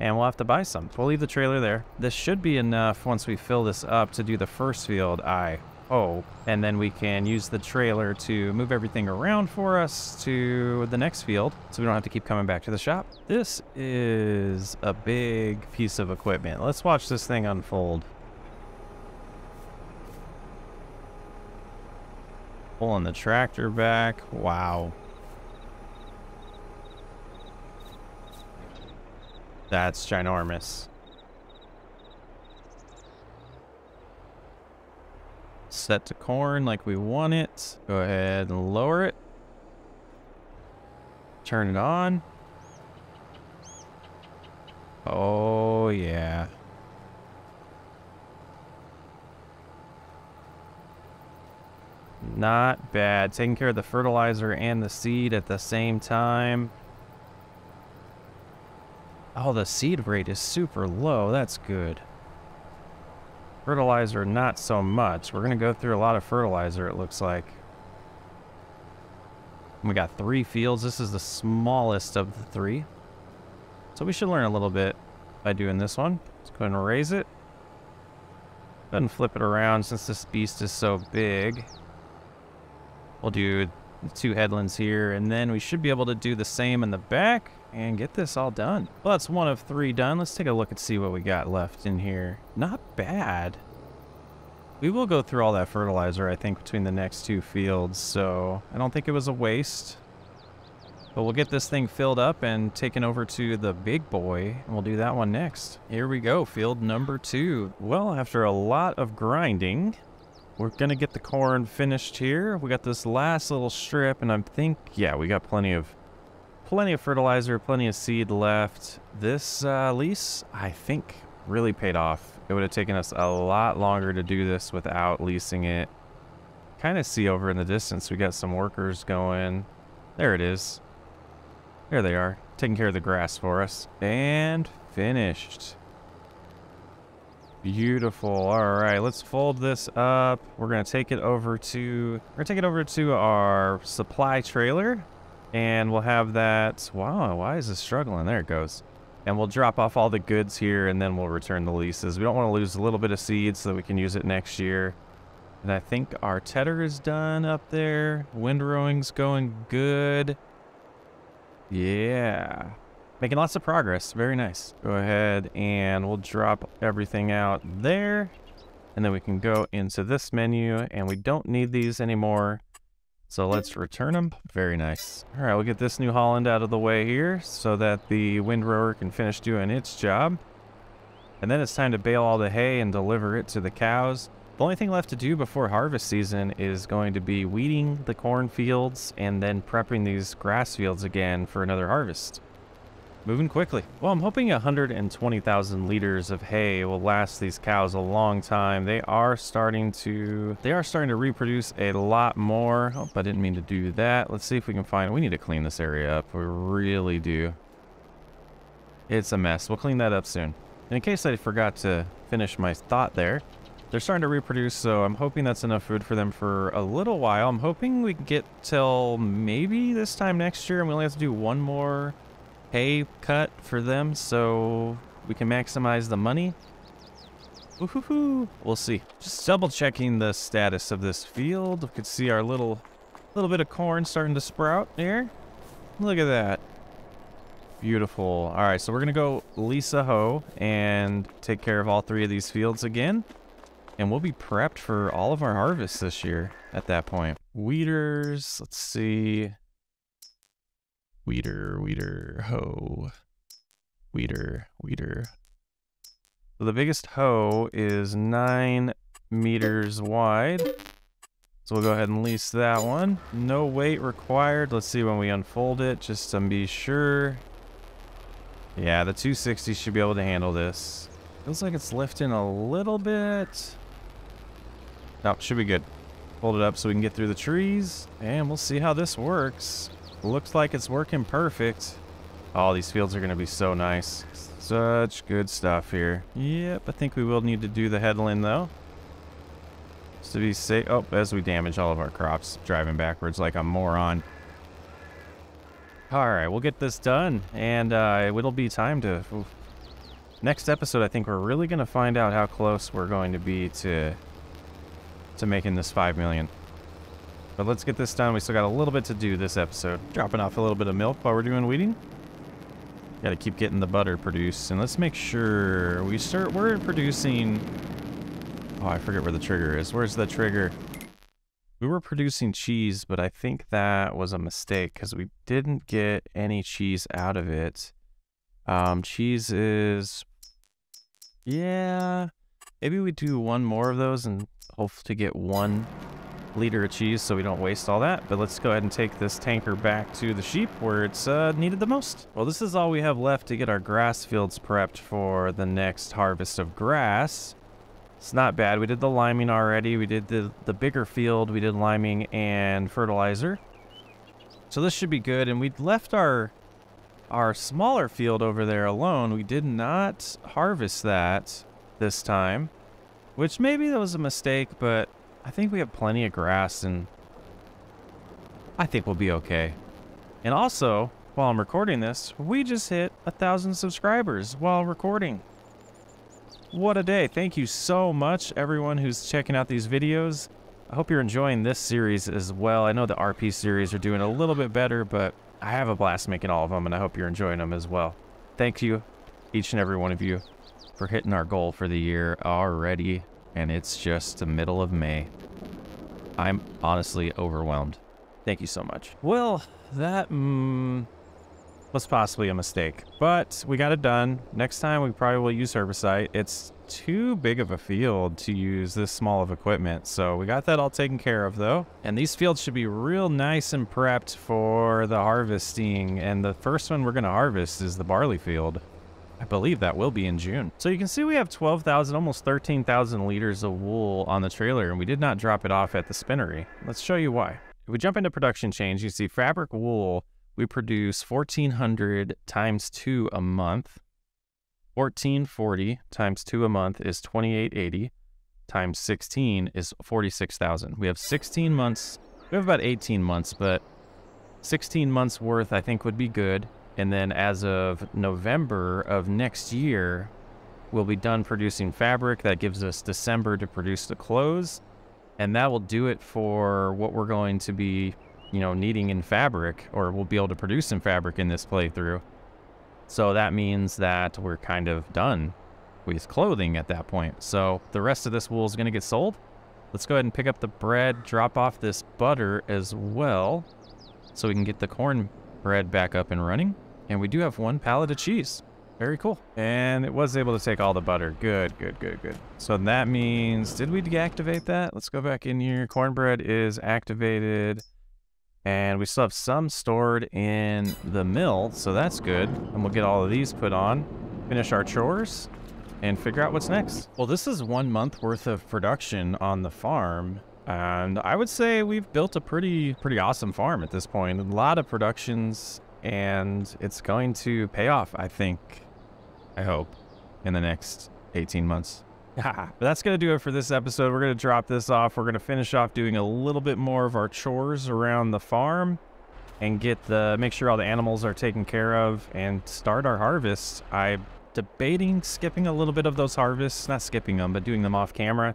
And we'll have to buy some. We'll leave the trailer there. This should be enough once we fill this up to do the first field, I hope. And then we can use the trailer to move everything around for us to the next field so we don't have to keep coming back to the shop. This is a big piece of equipment. Let's watch this thing unfold. Pulling the tractor back. Wow. That's ginormous. Set to corn like we want it. Go ahead and lower it. Turn it on. Oh, yeah. Not bad. Taking care of the fertilizer and the seed at the same time. Oh, the seed rate is super low. That's good. Fertilizer, not so much. We're going to go through a lot of fertilizer, it looks like. We got three fields. This is the smallest of the three. So we should learn a little bit by doing this one. Let's go ahead and raise it. Go ahead and flip it around since this beast is so big. We'll do two headlands here, and then we should be able to do the same in the back and get this all done. Well, that's one of three done. Let's take a look and see what we got left in here. Not bad. We will go through all that fertilizer, I think, between the next two fields, so I don't think it was a waste. But we'll get this thing filled up and taken over to the big boy, and we'll do that one next. Here we go, field number two. Well, after a lot of grinding, we're gonna get the corn finished here. We got this last little strip, and I think, yeah, we got plenty of plenty of fertilizer, plenty of seed left. This uh, lease, I think, really paid off. It would have taken us a lot longer to do this without leasing it. Kind of see over in the distance, we got some workers going. There it is. There they are, taking care of the grass for us. And finished. Beautiful. All right, let's fold this up. We're to take it over to, we're to take it over to our supply trailer. And we'll have that, wow, why is this struggling? There it goes. And we'll drop off all the goods here and then we'll return the leases. We don't want to lose a little bit of seed so that we can use it next year. And I think our tedder is done up there. Windrowing's going good. Yeah. Making lots of progress. Very nice. Go ahead and we'll drop everything out there. And then we can go into this menu and we don't need these anymore. So let's return them. Very nice. All right, we'll get this New Holland out of the way here so that the windrower can finish doing its job. And then it's time to bale all the hay and deliver it to the cows. The only thing left to do before harvest season is going to be weeding the cornfields and then prepping these grass fields again for another harvest. Moving quickly. Well, I'm hoping 120,000 liters of hay will last these cows a long time. They are starting to they are starting to reproduce a lot more. Oh, I didn't mean to do that. Let's see if we can find we need to clean this area up. We really do. It's a mess. We'll clean that up soon. And in case I forgot to finish my thought there, they're starting to reproduce, so I'm hoping that's enough food for them for a little while. I'm hoping we get till maybe this time next year, and we only have to do one more hay cut for them so we can maximize the money. Woohoo! We'll see. Just double checking the status of this field. We can see our little little bit of corn starting to sprout there. Look at that. Beautiful. All right, so we're to go lease a hoe and take care of all three of these fields again. And we'll be prepped for all of our harvests this year at that point. Weeders, let's see. Weeder, weeder, hoe. Weeder, weeder. So the biggest hoe is nine meters wide. So we'll go ahead and lease that one. No weight required. Let's see when we unfold it, just to be sure. Yeah, the 260 should be able to handle this. Feels like it's lifting a little bit. No, should be good. Hold it up so we can get through the trees, and we'll see how this works. Looks like it's working perfect. All oh, these fields are going to be so nice. Such good stuff here. Yep, I think we will need to do the headland, though. Just to be safe. Oh, as we damage all of our crops, driving backwards like a moron. All right, we'll get this done, and uh, it'll be time to... Oof. Next episode, I think we're really going to find out how close we're going to be to to making this 5 million. But let's get this done. We still got a little bit to do this episode. Dropping off a little bit of milk while we're doing weeding. Got to keep getting the butter produced. And let's make sure we start... We're producing... Oh, I forget where the trigger is. Where's the trigger? We were producing cheese, but I think that was a mistake because we didn't get any cheese out of it. Um, cheese is... Yeah... Maybe we do one more of those and hope to get one liter of cheese so we don't waste all that. But let's go ahead and take this tanker back to the sheep where it's uh, needed the most. Well, this is all we have left to get our grass fields prepped for the next harvest of grass. It's not bad. We did the liming already. We did the, the bigger field. We did liming and fertilizer. So this should be good. And we left our our smaller field over there alone. We did not harvest that this time, which maybe that was a mistake, but I think we have plenty of grass and I think we'll be okay. And also, while I'm recording this, we just hit a thousand subscribers while recording. What a day. Thank you so much, everyone who's checking out these videos. I hope you're enjoying this series as well. I know the RP series are doing a little bit better, but I have a blast making all of them, and I hope you're enjoying them as well. Thank you, each and every one of you, for hitting our goal for the year already and it's just the middle of May. I'm honestly overwhelmed. Thank you so much. Well, that mm, was possibly a mistake, but we got it done. Next time we probably will use herbicide. It's too big of a field to use this small of equipment, so we got that all taken care of though. And these fields should be real nice and prepped for the harvesting, and the first one we're going to harvest is the barley field. I believe that will be in June. So you can see we have 12,000, almost 13,000 liters of wool on the trailer, and we did not drop it off at the spinnery. Let's show you why. If we jump into production change, you see fabric wool, we produce 1,400 times 2 a month. 1440 times 2 a month is 2880 times 16 is 46,000. We have 16 months, we have about 18 months, but 16 months worth I think would be good. And then as of November of next year, we'll be done producing fabric. That gives us December to produce the clothes. And that will do it for what we're going to be, you know, needing in fabric, or we'll be able to produce some fabric in this playthrough. So that means that we're kind of done with clothing at that point. So the rest of this wool is going to get sold. Let's go ahead and pick up the bread, drop off this butter as well, so we can get the corn bread back up and running. And we do have one pallet of cheese. Very cool. And it was able to take all the butter. Good, good, good, good. So that means, did we deactivate that? Let's go back in here. Cornbread is activated. And we still have some stored in the mill, so that's good. And we'll get all of these put on, finish our chores, and figure out what's next. Well, this is one month worth of production on the farm. And I would say we've built a pretty, pretty awesome farm at this point. A lot of productions and it's going to pay off, I think, I hope, in the next 18 months. but that's going to do it for this episode. We're going to drop this off. We're going to finish off doing a little bit more of our chores around the farm and get the make sure all the animals are taken care of and start our harvest. I'm debating skipping a little bit of those harvests, not skipping them, but doing them off camera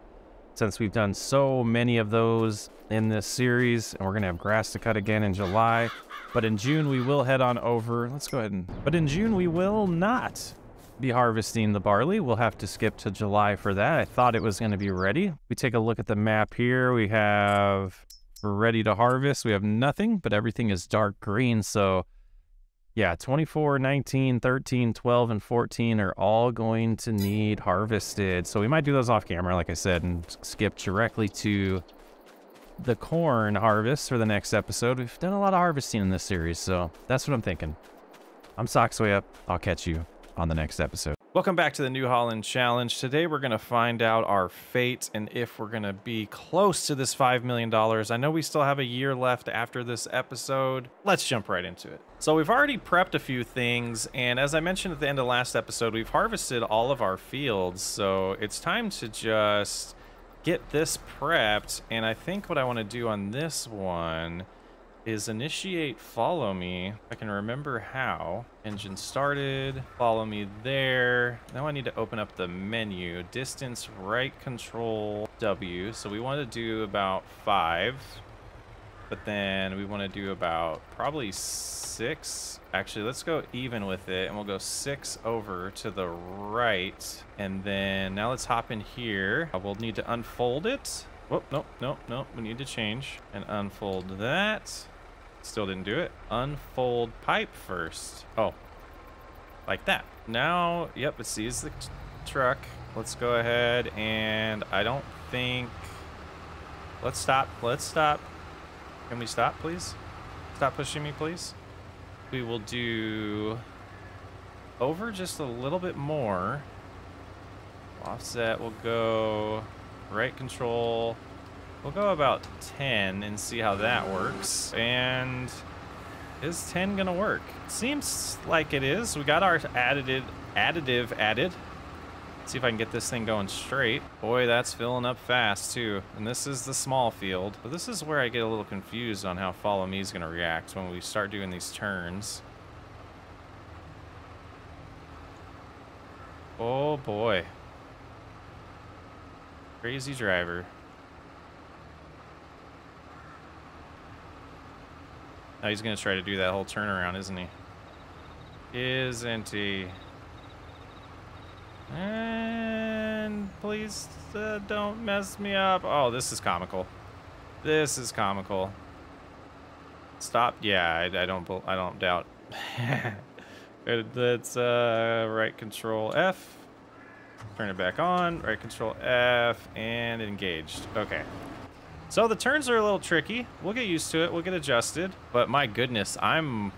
since we've done so many of those in this series, and we're gonna have grass to cut again in July. But in June, we will head on over. Let's go ahead and. But in June, we will not be harvesting the barley. We'll have to skip to July for that. I thought it was going to be ready. We take a look at the map here. We have ready to harvest. We have nothing, but everything is dark green. So yeah, 24, 19, 13, 12, and 14 are all going to need harvested. So we might do those off camera, like I said, and skip directly to the corn harvest for the next episode. We've done a lot of harvesting in this series, so that's what I'm thinking. I'm Socksway up. I'll catch you on the next episode. Welcome back to the New Holland Challenge. Today we're going to find out our fate and if we're going to be close to this $5 million. I know we still have a year left after this episode. Let's jump right into it. So we've already prepped a few things, and as I mentioned at the end of last episode, we've harvested all of our fields, so it's time to just get this prepped, and I think what I want to do on this one is initiate follow me. I can remember how. Engine started, follow me there. Now I need to open up the menu. Distance, right control, W. So we want to do about five, but then we want to do about probably six. Actually, let's go even with it and we'll go six over to the right. And then now let's hop in here. Uh, we'll need to unfold it. Oh, no, no, no. We need to change and unfold that. Still didn't do it. Unfold pipe first. Oh, like that. Now, yep, it sees the truck. Let's go ahead and I don't think... Let's stop. Let's stop. Can we stop, please? Stop pushing me, please. We will do over just a little bit more. Offset, we'll go right control, We'll go about 10 and see how that works. And is 10 gonna work? Seems like it is. We got our additive additive added. Let's see if I can get this thing going straight. Boy, that's filling up fast too. And this is the small field. But this is where I get a little confused on how follow me is gonna react when we start doing these turns. Oh boy. Crazy driver. Now he's going to try to do that whole turnaround, isn't he? Isn't he? And please uh, don't mess me up. Oh, this is comical. This is comical. Stop. Yeah, I, I don't. I don't doubt. Let's uh, right control F. Turn it back on. Right control F and engaged. Okay. So the turns are a little tricky. We'll get used to it. We'll get adjusted. But my goodness, I'm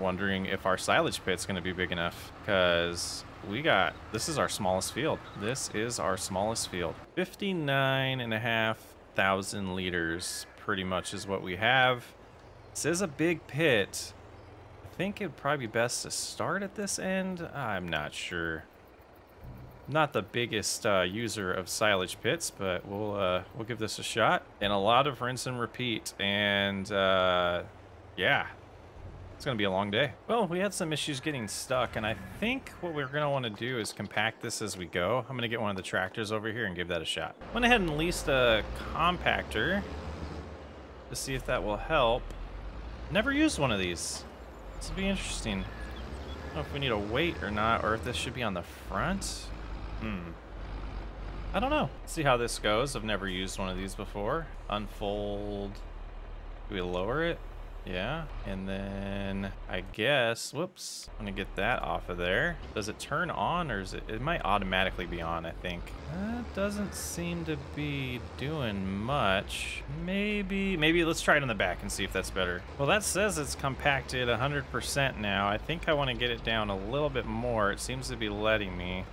wondering if our silage pit's going to be big enough because we got, this is our smallest field. This is our smallest field. 59 and a half thousand liters pretty much is what we have. This is a big pit. I think it'd probably be best to start at this end. I'm not sure not the biggest uh, user of silage pits, but we'll uh, we'll give this a shot. And a lot of rinse and repeat. And uh, yeah, it's gonna be a long day. Well, we had some issues getting stuck, and I think what we're gonna want to do is compact this as we go. I'm gonna get one of the tractors over here and give that a shot. Went ahead and leased a compactor to see if that will help. Never used one of these. This will be interesting. I don't know if we need a weight or not, or if this should be on the front. Hmm. I don't know. see how this goes. I've never used one of these before. Unfold. Do we lower it? Yeah. And then I guess, whoops, I'm gonna get that off of there. Does it turn on or is it, it might automatically be on, I think. That doesn't seem to be doing much. Maybe, maybe let's try it on the back and see if that's better. Well, that says it's compacted 100% now. I think I wanna get it down a little bit more. It seems to be letting me.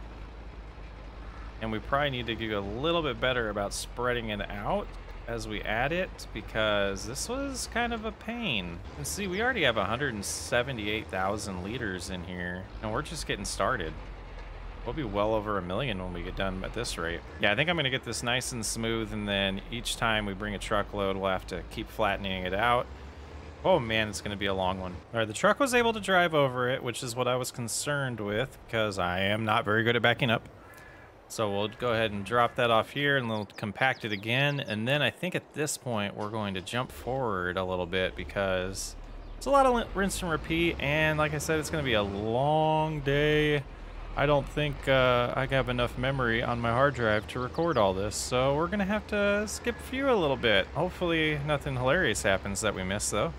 And we probably need to get a little bit better about spreading it out as we add it because this was kind of a pain. And see, we already have 178,000 liters in here and we're just getting started. We'll be well over a million when we get done at this rate. Yeah, I think I'm to get this nice and smooth and then each time we bring a truckload, we'll have to keep flattening it out. Oh man, it's to be a long one. All right, the truck was able to drive over it, which is what I was concerned with because I am not very good at backing up. So we'll go ahead and drop that off here and we'll compact it again. And then I think at this point, we're going to jump forward a little bit because it's a lot of rinse and repeat. And like I said, it's going to be a long day. I don't think uh, I have enough memory on my hard drive to record all this. So we're going to have to skip a few a little bit. Hopefully nothing hilarious happens that we miss though.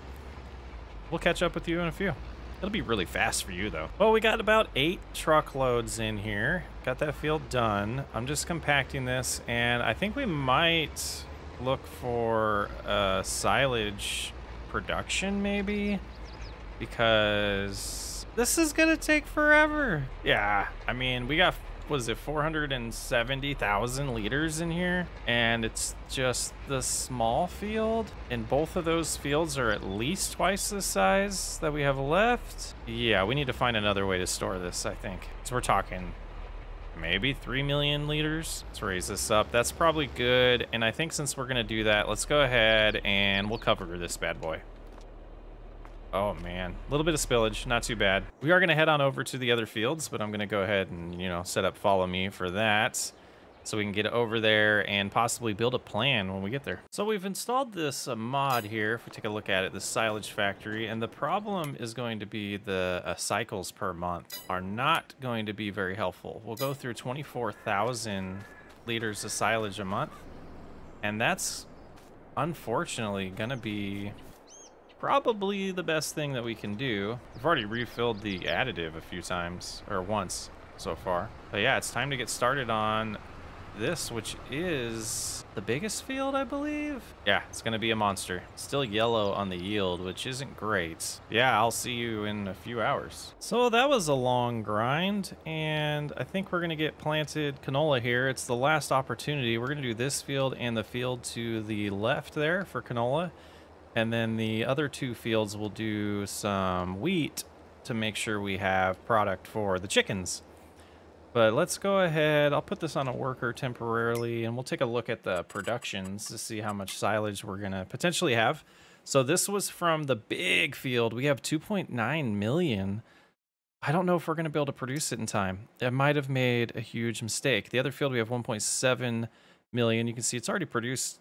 We'll catch up with you in a few. It'll be really fast for you, though. Well, we got about eight truckloads in here. Got that field done. I'm just compacting this, and I think we might look for a silage production, maybe? Because this is going to take forever. Yeah, I mean, we got was it 470,000 liters in here? And it's just the small field? And both of those fields are at least twice the size that we have left? Yeah we need to find another way to store this I think. So we're talking maybe 3 million liters let's raise this up. That's probably good. And I think since we're gonna do that let's go ahead and we'll cover this bad boy Oh man, a little bit of spillage, not too bad. We are gonna head on over to the other fields, but I'm gonna go ahead and, you know, set up follow me for that so we can get over there and possibly build a plan when we get there. So we've installed this uh, mod here, if we take a look at it, the silage factory, and the problem is going to be the uh, cycles per month are not going to be very helpful. We'll go through 24,000 liters of silage a month, and that's unfortunately gonna be probably the best thing that we can do. We've already refilled the additive a few times, or once so far. But yeah, it's time to get started on this, which is the biggest field, I believe. Yeah, it's going to be a monster. Still yellow on the yield, which isn't great. Yeah, I'll see you in a few hours. So that was a long grind, and I think we're going to get planted canola here. It's the last opportunity. We're going to do this field and the field to the left there for canola. And then the other two fields will do some wheat to make sure we have product for the chickens. But let's go ahead. I'll put this on a worker temporarily and we'll take a look at the productions to see how much silage we're to potentially have. So this was from the big field. We have 2.9 million. I don't know if we're to be able to produce it in time. I might have made a huge mistake. The other field we have 1.7 million. You can see it's already produced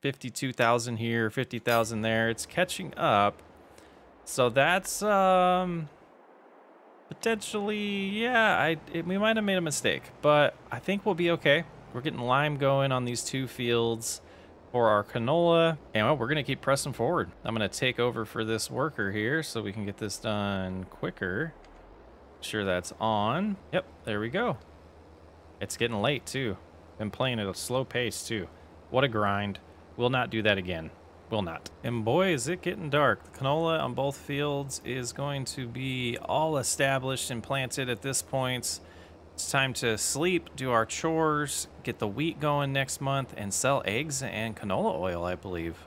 52,000 here, 50,000 there. It's catching up. So that's um potentially yeah, I it, we might have made a mistake, but I think we'll be okay. We're getting lime going on these two fields for our canola, and we're going to keep pressing forward. I'm going to take over for this worker here so we can get this done quicker. Sure that's on. Yep, there we go. It's getting late too. Been playing at a slow pace too. What a grind. Will not do that again. Will not. And boy, is it getting dark. The canola on both fields is going to be all established and planted at this point. It's time to sleep, do our chores, get the wheat going next month, and sell eggs and canola oil, I believe.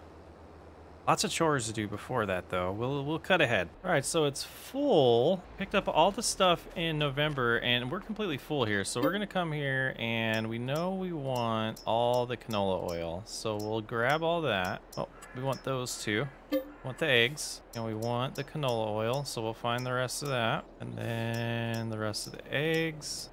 Lots of chores to do before that, though. We'll, we'll cut ahead. All right, so it's full. Picked up all the stuff in November, and we're completely full here. So we're going to come here, and we know we want all the canola oil. So we'll grab all that. Oh, we want those two. We want the eggs, and we want the canola oil. So we'll find the rest of that. And then the rest of the eggs.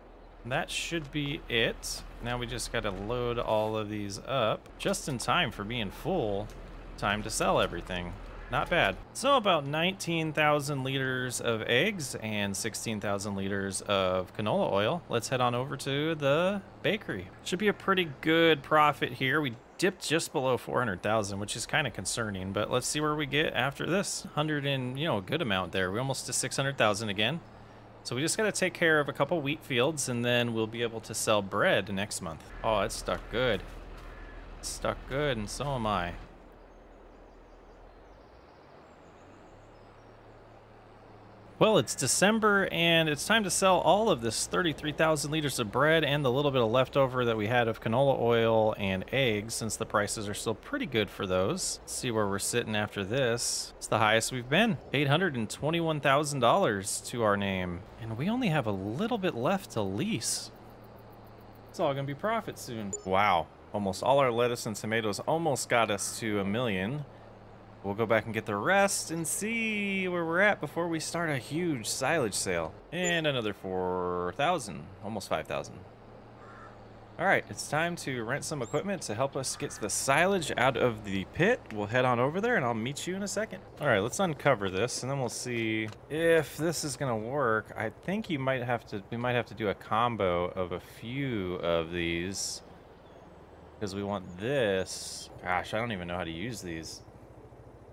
That should be it. Now we just got to load all of these up just in time for being full time to sell everything. Not bad. So about 19,000 liters of eggs and 16,000 liters of canola oil. Let's head on over to the bakery. Should be a pretty good profit here. We dipped just below 400,000, which is kind of concerning, but let's see where we get after this. 100 and, you know, a good amount there. We're almost to 600,000 again. So we just got to take care of a couple wheat fields and then we'll be able to sell bread next month. Oh, it's stuck good. It's stuck good and so am I. Well, it's December and it's time to sell all of this 33,000 liters of bread and the little bit of leftover that we had of canola oil and eggs since the prices are still pretty good for those. Let's see where we're sitting after this. It's the highest we've been. $821,000 to our name. And we only have a little bit left to lease. It's all gonna be profit soon. Wow. Almost all our lettuce and tomatoes almost got us to a million. We'll go back and get the rest and see where we're at before we start a huge silage sale. And another 4,000, almost 5,000. All right, it's time to rent some equipment to help us get the silage out of the pit. We'll head on over there and I'll meet you in a second. All right, let's uncover this and then we'll see if this is gonna work. I think you might have to, we might have to do a combo of a few of these because we want this. Gosh, I don't even know how to use these.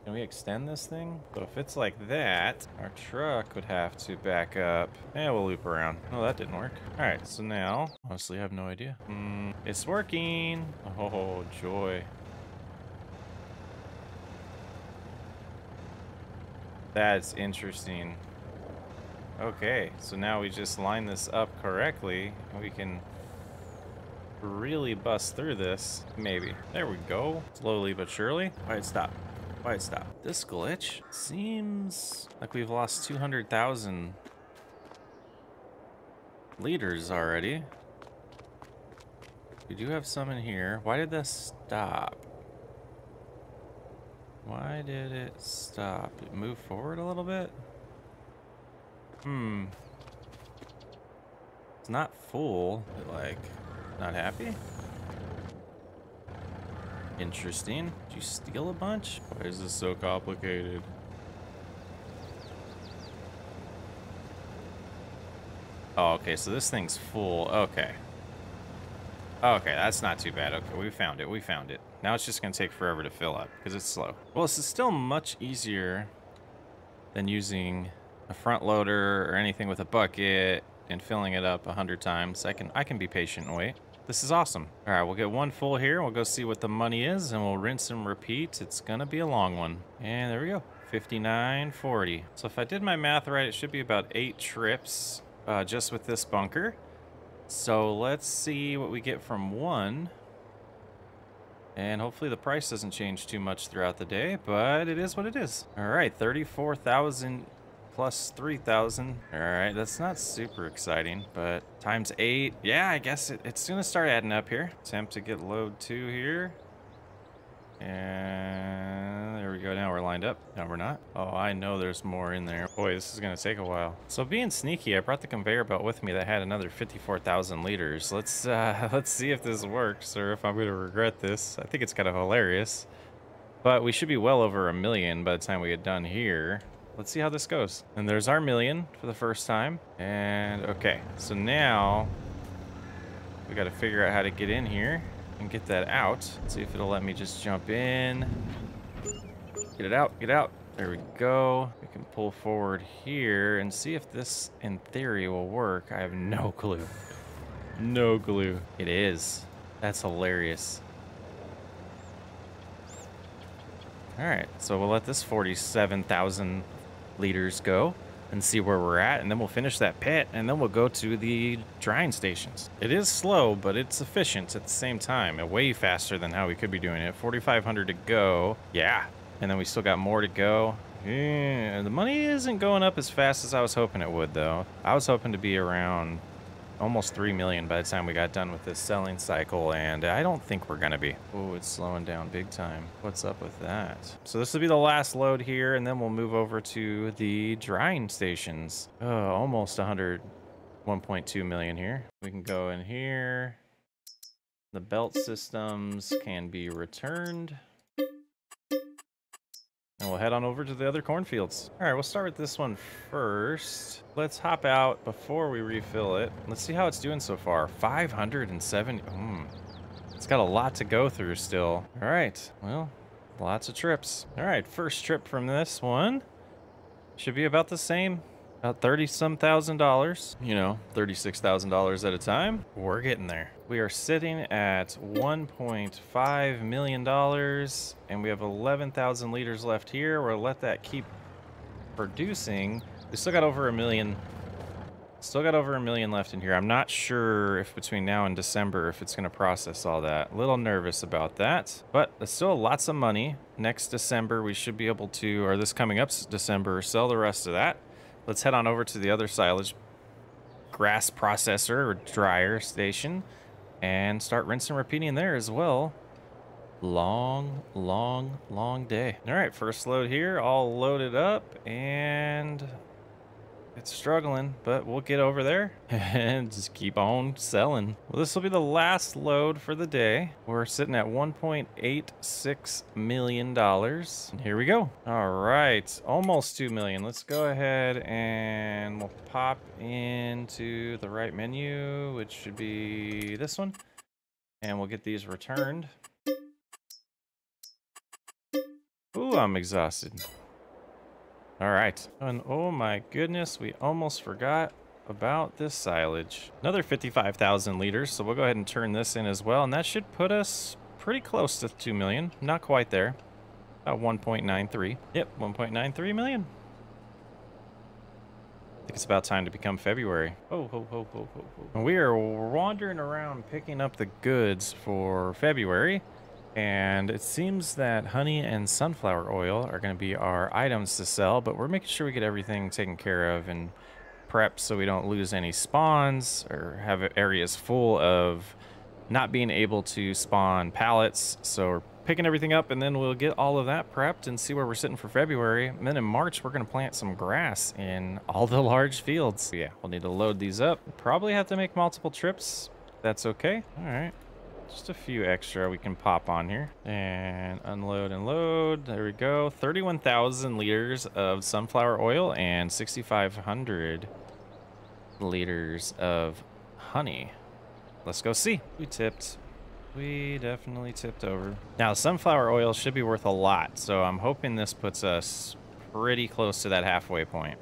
Can we extend this thing? So if it's like that, our truck would have to back up. Yeah, we'll loop around. Oh, that didn't work. All right, so now, honestly, I have no idea. Mm, it's working. Oh, joy. That's interesting. Okay, so now we just line this up correctly, and we can really bust through this. Maybe. There we go. Slowly but surely. All right, stop. Why stop? This glitch seems like we've lost 200,000 liters already. We do have some in here. Why did this stop? Why did it stop? It moved forward a little bit? Hmm. It's not full, but like, not happy? Interesting. Did you steal a bunch? Why is this so complicated? Oh, okay, so this thing's full. Okay. Okay, that's not too bad. Okay, we found it. We found it. Now it's just going to take forever to fill up because it's slow. Well, this is still much easier than using a front loader or anything with a bucket and filling it up a hundred times. I can I can be patient and wait. This is awesome. All right, we'll get one full here. We'll go see what the money is, and we'll rinse and repeat. It's gonna be a long one. And there we go, 59.40. So if I did my math right, it should be about eight trips uh, just with this bunker. So let's see what we get from one. And hopefully the price doesn't change too much throughout the day, but it is what it is. All right, 34,000 plus 3,000. All right, that's not super exciting, but times eight. Yeah, I guess it, it's gonna start adding up here. Attempt to get load two here. And there we go. Now we're lined up. No, we're not. Oh, I know there's more in there. Boy, this is going to take a while. So being sneaky, I brought the conveyor belt with me that had another 54,000 liters. Let's uh, let's see if this works or if I'm going to regret this. I think it's kind of hilarious. But we should be well over a million by the time we get done here. Let's see how this goes. And there's our million for the first time. And okay, so now we got to figure out how to get in here and get that out. Let's see if it'll let me just jump in. Get it out, get out. There we go. We can pull forward here and see if this, in theory, will work. I have no clue. No clue. It is. That's hilarious. All right, so we'll let this 47,000 liters go and see where we're at, and then we'll finish that pit, and then we'll go to the drying stations. It is slow, but it's efficient at the same time, way faster than how we could be doing it. 4,500 to go. Yeah, and then we still got more to go. Yeah, the money isn't going up as fast as I was hoping it would, though. I was hoping to be around almost 3 million by the time we got done with this selling cycle, and I don't think we're gonna be. Oh, it's slowing down big time. What's up with that? So this will be the last load here, and then we'll move over to the drying stations. Oh, almost 100, 1.2 million here. We can go in here. The belt systems can be returned. And we'll head on over to the other cornfields. All right, we'll start with this one first. Let's hop out before we refill it. Let's see how it's doing so far. 570. Mm. It's got a lot to go through still. All right, well, lots of trips. All right, first trip from this one should be about the same. About 30 some thousand dollars, you know, $36,000 at a time. We're getting there. We are sitting at $1.5 million and we have 11,000 liters left here. We'll let that keep producing. We still got over a million. Still got over a million left in here. I'm not sure if between now and December if it's going to process all that. A little nervous about that, but there's still lots of money. Next December, we should be able to, or this coming up December, sell the rest of that. Let's head on over to the other silage grass processor or dryer station and start rinsing repeating there as well. Long, long, long day. All right, first load here, all loaded up and It's struggling, but we'll get over there and just keep on selling. Well, this will be the last load for the day. We're sitting at $1.86 million. And here we go. All right, almost 2 million. Let's go ahead and we'll pop into the right menu, which should be this one. And we'll get these returned. Ooh, I'm exhausted. All right. And oh my goodness, we almost forgot about this silage. Another 55,000 liters, so we'll go ahead and turn this in as well, and that should put us pretty close to 2 million. Not quite there. About 1.93. Yep, 1.93 million. I think it's about time to become February. Oh, ho, ho, ho, ho, ho. We are wandering around picking up the goods for February. And it seems that honey and sunflower oil are going to be our items to sell, but we're making sure we get everything taken care of and prepped so we don't lose any spawns or have areas full of not being able to spawn pallets. So we're picking everything up and then we'll get all of that prepped and see where we're sitting for February. And then in March, we're going to plant some grass in all the large fields. So yeah, we'll need to load these up. Probably have to make multiple trips. That's okay. All right. Just a few extra we can pop on here. And unload and load. There we go. 31,000 liters of sunflower oil and 6,500 liters of honey. Let's go see. We tipped. We definitely tipped over. Now, sunflower oil should be worth a lot, so I'm hoping this puts us pretty close to that halfway point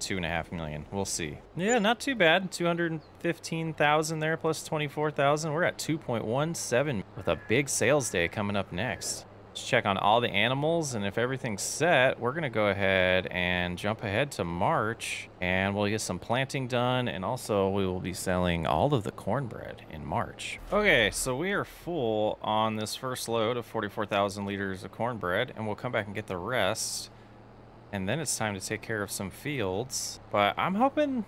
two and a half million. We'll see. Yeah, not too bad. 215,000 there plus 24,000. We're at 2.17 with a big sales day coming up next. Let's check on all the animals and if everything's set, we're gonna go ahead and jump ahead to March and we'll get some planting done and also we will be selling all of the cornbread in March. Okay, so we are full on this first load of 44,000 liters of cornbread and we'll come back and get the rest and then it's time to take care of some fields. But I'm hoping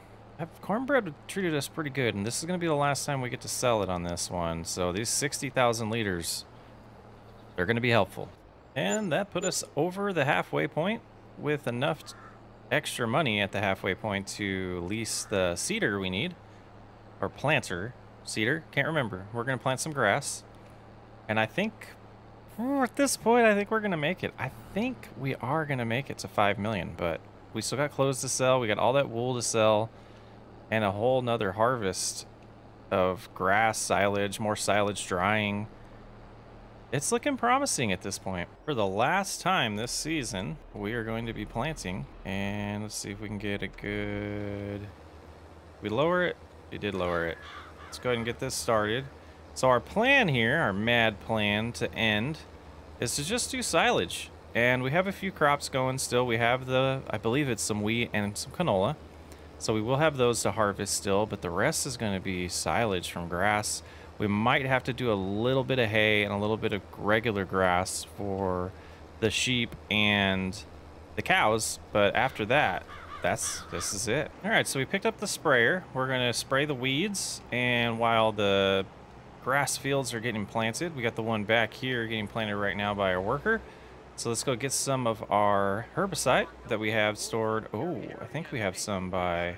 cornbread treated us pretty good, and this is going to be the last time we get to sell it on this one. So these 60,000 liters, they're going to be helpful. And that put us over the halfway point with enough extra money at the halfway point to lease the seeder we need. Or planter. Seeder? can't remember. We're going to plant some grass. And I think Mm, at this point, I think we're going to make it. I think we are going to make it to 5 million, but we still got clothes to sell. We got all that wool to sell and a whole nother harvest of grass, silage, more silage drying. It's looking promising at this point. For the last time this season, we are going to be planting. And let's see if we can get a good... We lower it? We did lower it. Let's go ahead and get this started. So our plan here, our mad plan to end, is to just do silage. And we have a few crops going still. We have the, I believe it's some wheat and some canola. So we will have those to harvest still, but the rest is going to be silage from grass. We might have to do a little bit of hay and a little bit of regular grass for the sheep and the cows, but after that, that's this is it. All right, so we picked up the sprayer. We're going to spray the weeds, and while the grass fields are getting planted. We got the one back here getting planted right now by our worker. So let's go get some of our herbicide that we have stored. Oh, I think we have some by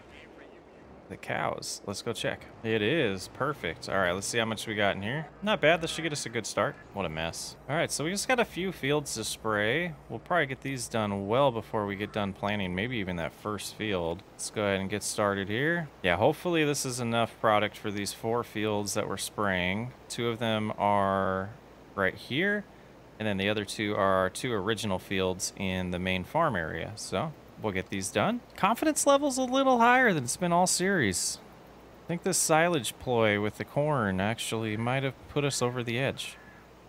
the cows. Let's go check. It is perfect. All right, let's see how much we got in here. Not bad. This should get us a good start. What a mess. All right, so we just got a few fields to spray. We'll probably get these done well before we get done planting, maybe even that first field. Let's go ahead and get started here. Yeah, hopefully this is enough product for these four fields that we're spraying. Two of them are right here. And then the other two are our two original fields in the main farm area. So we'll get these done. Confidence level's a little higher than it's been all series. I think this silage ploy with the corn actually might have put us over the edge.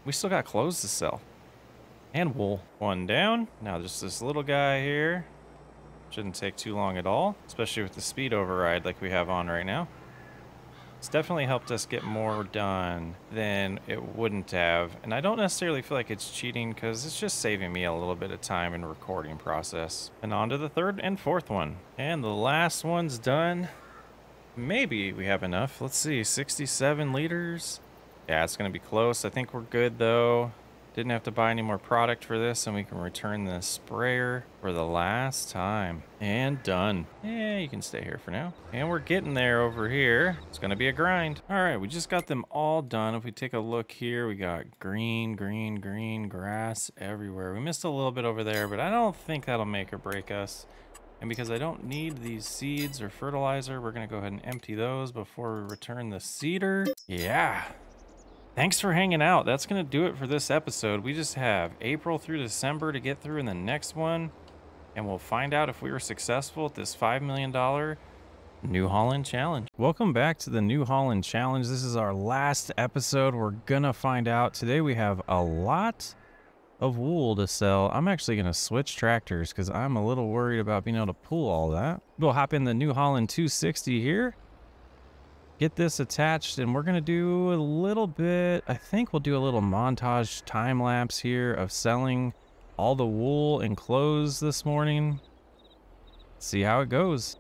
We still got clothes to sell. And wool. One down. Now just this little guy here. Shouldn't take too long at all, especially with the speed override like we have on right now. It's definitely helped us get more done than it wouldn't have. And I don't necessarily feel like it's cheating because it's just saving me a little bit of time in recording process. And on to the third and fourth one. And the last one's done. Maybe we have enough. Let's see, 67 liters. Yeah, it's going to be close. I think we're good though. Didn't have to buy any more product for this, and we can return the sprayer for the last time. And done. Yeah, you can stay here for now. And we're getting there over here. It's gonna be a grind. All right, we just got them all done. If we take a look here, we got green, green, green, grass everywhere. We missed a little bit over there, but I don't think that'll make or break us. And because I don't need these seeds or fertilizer, we're gonna go ahead and empty those before we return the seeder. Yeah, Thanks for hanging out. That's going to do it for this episode. We just have April through December to get through in the next one. And we'll find out if we were successful at this $5 million New Holland Challenge. Welcome back to the New Holland Challenge. This is our last episode. We're going to find out. Today we have a lot of wool to sell. I'm actually going to switch tractors because I'm a little worried about being able to pull all that. We'll hop in the New Holland 260 here get this attached and we're to do a little bit, I think we'll do a little montage time lapse here of selling all the wool and clothes this morning. See how it goes.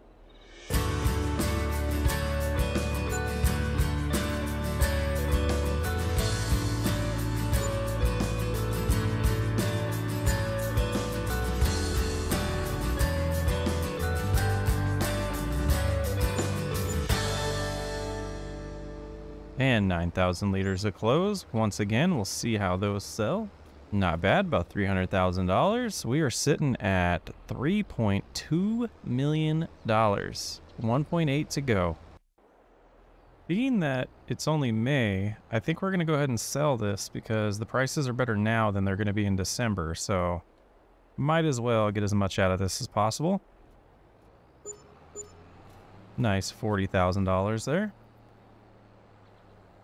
And 9,000 liters of clothes. Once again, we'll see how those sell. Not bad, about $300,000. We are sitting at $3.2 million. 1.8 to go. Being that it's only May, I think we're going to go ahead and sell this because the prices are better now than they're going to be in December. So might as well get as much out of this as possible. Nice $40,000 there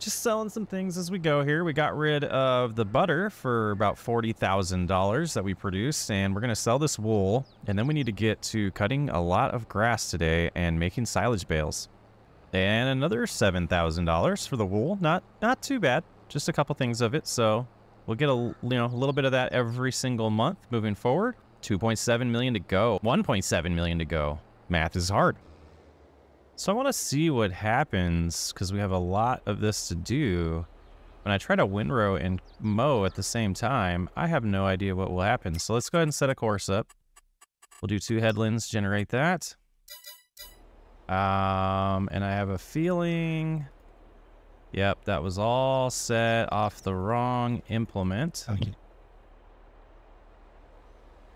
just selling some things as we go here. We got rid of the butter for about $40,000 that we produced, and we're going to sell this wool. And then we need to get to cutting a lot of grass today and making silage bales. And another $7,000 for the wool. Not not too bad. Just a couple things of it. So we'll get a you know a little bit of that every single month moving forward. 2.7 million to go. 1.7 million to go. Math is hard. So I want to see what happens because we have a lot of this to do. When I try to windrow and mow at the same time, I have no idea what will happen. So let's go ahead and set a course up. We'll do two headlands, generate that. Um, and I have a feeling... Yep, that was all set off the wrong implement. Okay.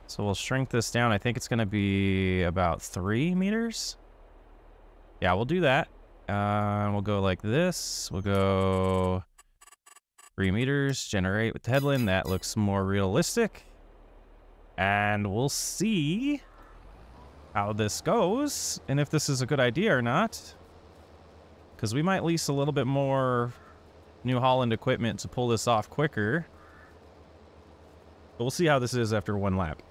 So we'll shrink this down. I think it's going to be about three meters. Yeah, we'll do that. Uh, we'll go like this. We'll go three meters, generate with headland. That looks more realistic. And we'll see how this goes and if this is a good idea or not. Because we might lease a little bit more New Holland equipment to pull this off quicker. But we'll see how this is after one lap.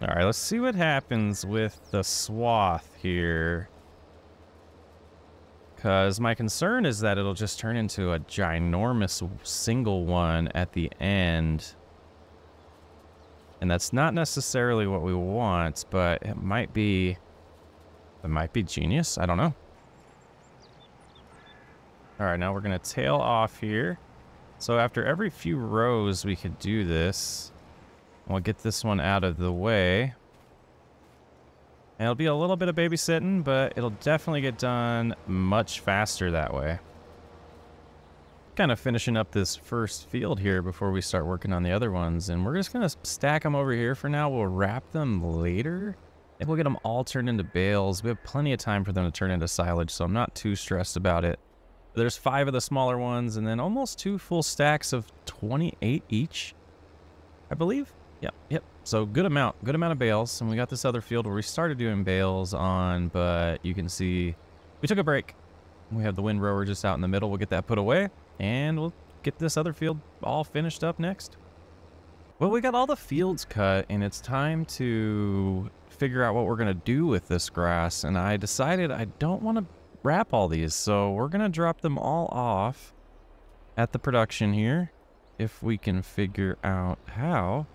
All right, let's see what happens with the swath here. Because my concern is that it'll just turn into a ginormous single one at the end. And that's not necessarily what we want, but it might be... It might be genius. I don't know. All right, now we're going to tail off here. So after every few rows, we could do this. We'll get this one out of the way. And it'll be a little bit of babysitting, but it'll definitely get done much faster that way. Kind of finishing up this first field here before we start working on the other ones. And we're just going to stack them over here for now. We'll wrap them later. And we'll get them all turned into bales. We have plenty of time for them to turn into silage, so I'm not too stressed about it. There's five of the smaller ones, and then almost two full stacks of 28 each, I believe. Yep, yep. So good amount, good amount of bales. And we got this other field where we started doing bales on, but you can see we took a break. We have the windrower just out in the middle. We'll get that put away and we'll get this other field all finished up next. Well, we got all the fields cut and it's time to figure out what we're going to do with this grass. And I decided I don't want to wrap all these. So we're going to drop them all off at the production here if we can figure out how.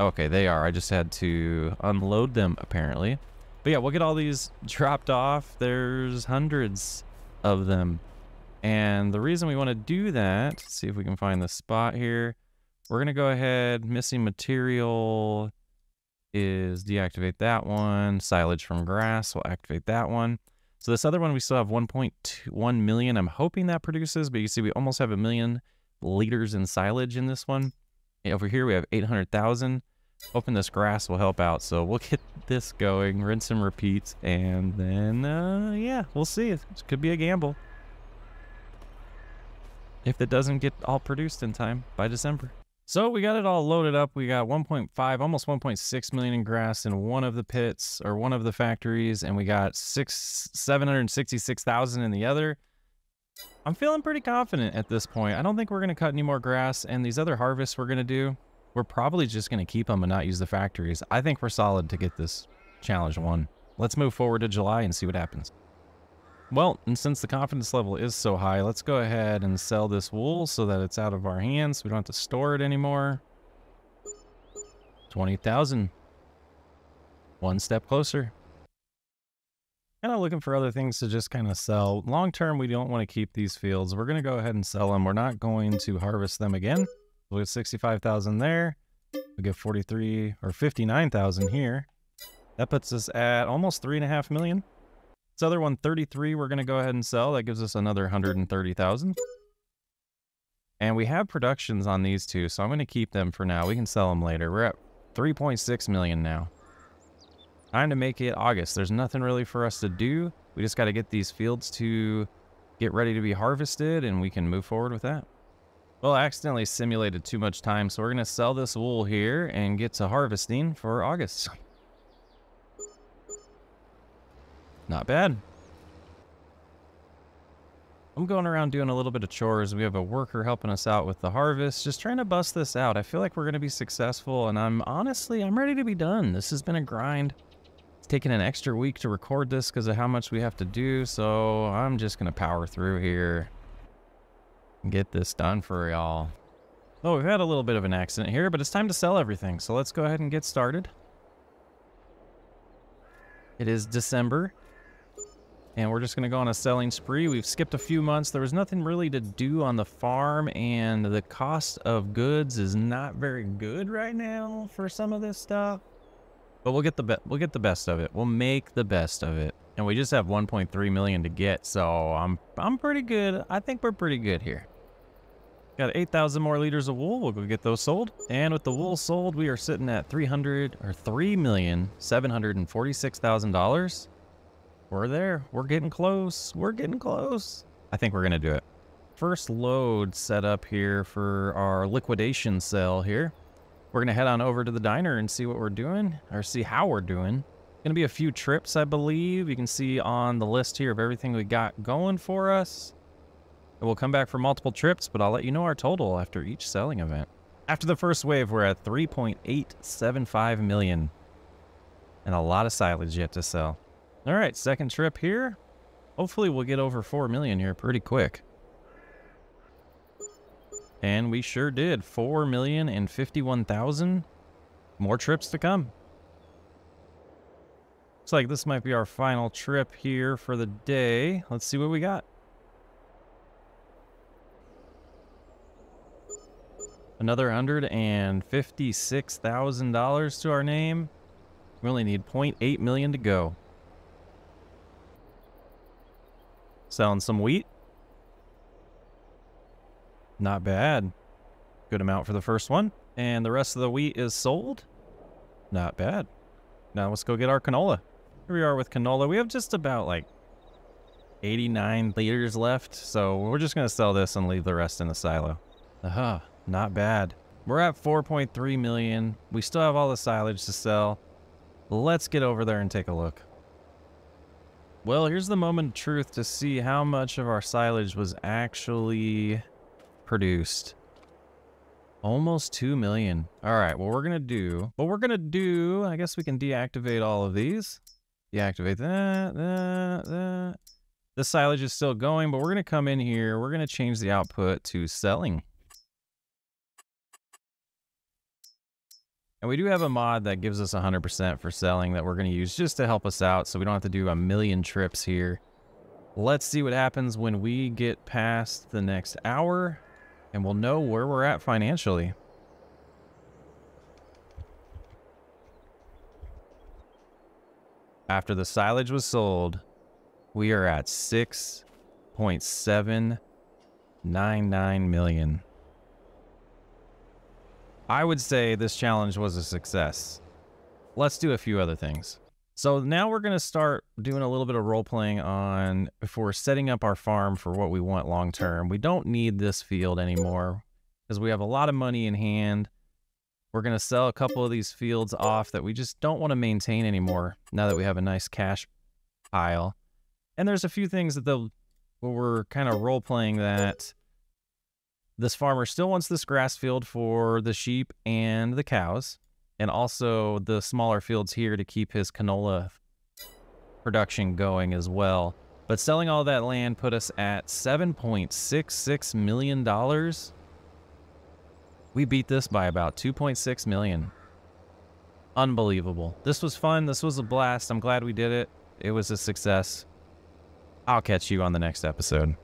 Okay, they are. I just had to unload them, apparently. But yeah, we'll get all these dropped off. There's hundreds of them. And the reason we want to do that, see if we can find the spot here. We're going to go ahead. Missing material is deactivate that one. Silage from grass, we'll activate that one. So this other one, we still have 1.1 million. I'm hoping that produces, but you see we almost have a million liters in silage in this one. Over here, we have 800,000. Hoping this grass will help out. So we'll get this going, rinse and repeat, and then, uh, yeah, we'll see. It could be a gamble. If it doesn't get all produced in time by December. So we got it all loaded up. We got 1.5, almost 1.6 million in grass in one of the pits or one of the factories, and we got six 766,000 in the other. I'm feeling pretty confident at this point. I don't think we're going to cut any more grass, and these other harvests we're going to do, we're probably just going to keep them and not use the factories. I think we're solid to get this challenge won. Let's move forward to July and see what happens. Well, and since the confidence level is so high, let's go ahead and sell this wool so that it's out of our hands. We don't have to store it anymore. 20,000. One step closer. Kind of looking for other things to just kind of sell. Long term, we don't want to keep these fields. We're going to go ahead and sell them. We're not going to harvest them again. We'll get 65,000 there. We get 43 or 59,000 here. That puts us at almost three and a half million. This other one, 33, we're going to go ahead and sell. That gives us another 130,000. And we have productions on these two, so I'm going to keep them for now. We can sell them later. We're at 3.6 million now. Time to make it August. There's nothing really for us to do. We just got to get these fields to get ready to be harvested, and we can move forward with that. Well, I accidentally simulated too much time, so we're going to sell this wool here and get to harvesting for August. Not bad. I'm going around doing a little bit of chores. We have a worker helping us out with the harvest, just trying to bust this out. I feel like we're going to be successful, and I'm honestly, I'm ready to be done. This has been a grind. Taken an extra week to record this because of how much we have to do, so I'm just going to power through here get this done for y'all. Oh, we've had a little bit of an accident here, but it's time to sell everything. So let's go ahead and get started. It is December. And we're just going to go on a selling spree. We've skipped a few months. There was nothing really to do on the farm, and the cost of goods is not very good right now for some of this stuff. But we'll get the we'll get the best of it. We'll make the best of it. And we just have 1.3 million to get, so I'm I'm pretty good. I think we're pretty good here. Got 8,000 more liters of wool. We'll go get those sold. And with the wool sold, we are sitting at 300 or $3,746,000. We're there. We're getting close. We're getting close. I think we're going to do it. First load set up here for our liquidation sale here. We're going to head on over to the diner and see what we're doing or see how we're doing. Going to be a few trips, I believe. You can see on the list here of everything we got going for us. We'll come back for multiple trips, but I'll let you know our total after each selling event. After the first wave, we're at 3.875 million. And a lot of silage yet to sell. All right, second trip here. Hopefully we'll get over 4 million here pretty quick. And we sure did. 4 million and 51,000. More trips to come. Looks like this might be our final trip here for the day. Let's see what we got. Another $156,000 to our name. We only need 0.8 million to go. Selling some wheat. Not bad. Good amount for the first one. And the rest of the wheat is sold. Not bad. Now let's go get our canola. Here we are with canola. We have just about like 89 liters left. So we're just going to sell this and leave the rest in the silo. Aha. Uh -huh, not bad. We're at 4.3 million. We still have all the silage to sell. Let's get over there and take a look. Well, here's the moment of truth to see how much of our silage was actually produced. Almost 2 million. All right, what we're going to do, what we're going to do, I guess we can deactivate all of these. Deactivate that, that, that. The silage is still going, but we're going to come in here. We're going to change the output to selling. And we do have a mod that gives us 100% for selling that we're going to use just to help us out so we don't have to do a million trips here. Let's see what happens when we get past the next hour and we'll know where we're at financially. After the silage was sold, we are at 6.799 million. I would say this challenge was a success. Let's do a few other things. So now we're going to start doing a little bit of role playing on if we're setting up our farm for what we want long term. We don't need this field anymore because we have a lot of money in hand. We're going to sell a couple of these fields off that we just don't want to maintain anymore now that we have a nice cash pile. And there's a few things that the where we're kind of role playing that this farmer still wants this grass field for the sheep and the cows and also the smaller fields here to keep his canola production going as well. But selling all that land put us at $7.66 million. We beat this by about 2.6 million. Unbelievable. This was fun. This was a blast. I'm glad we did it. It was a success. I'll catch you on the next episode.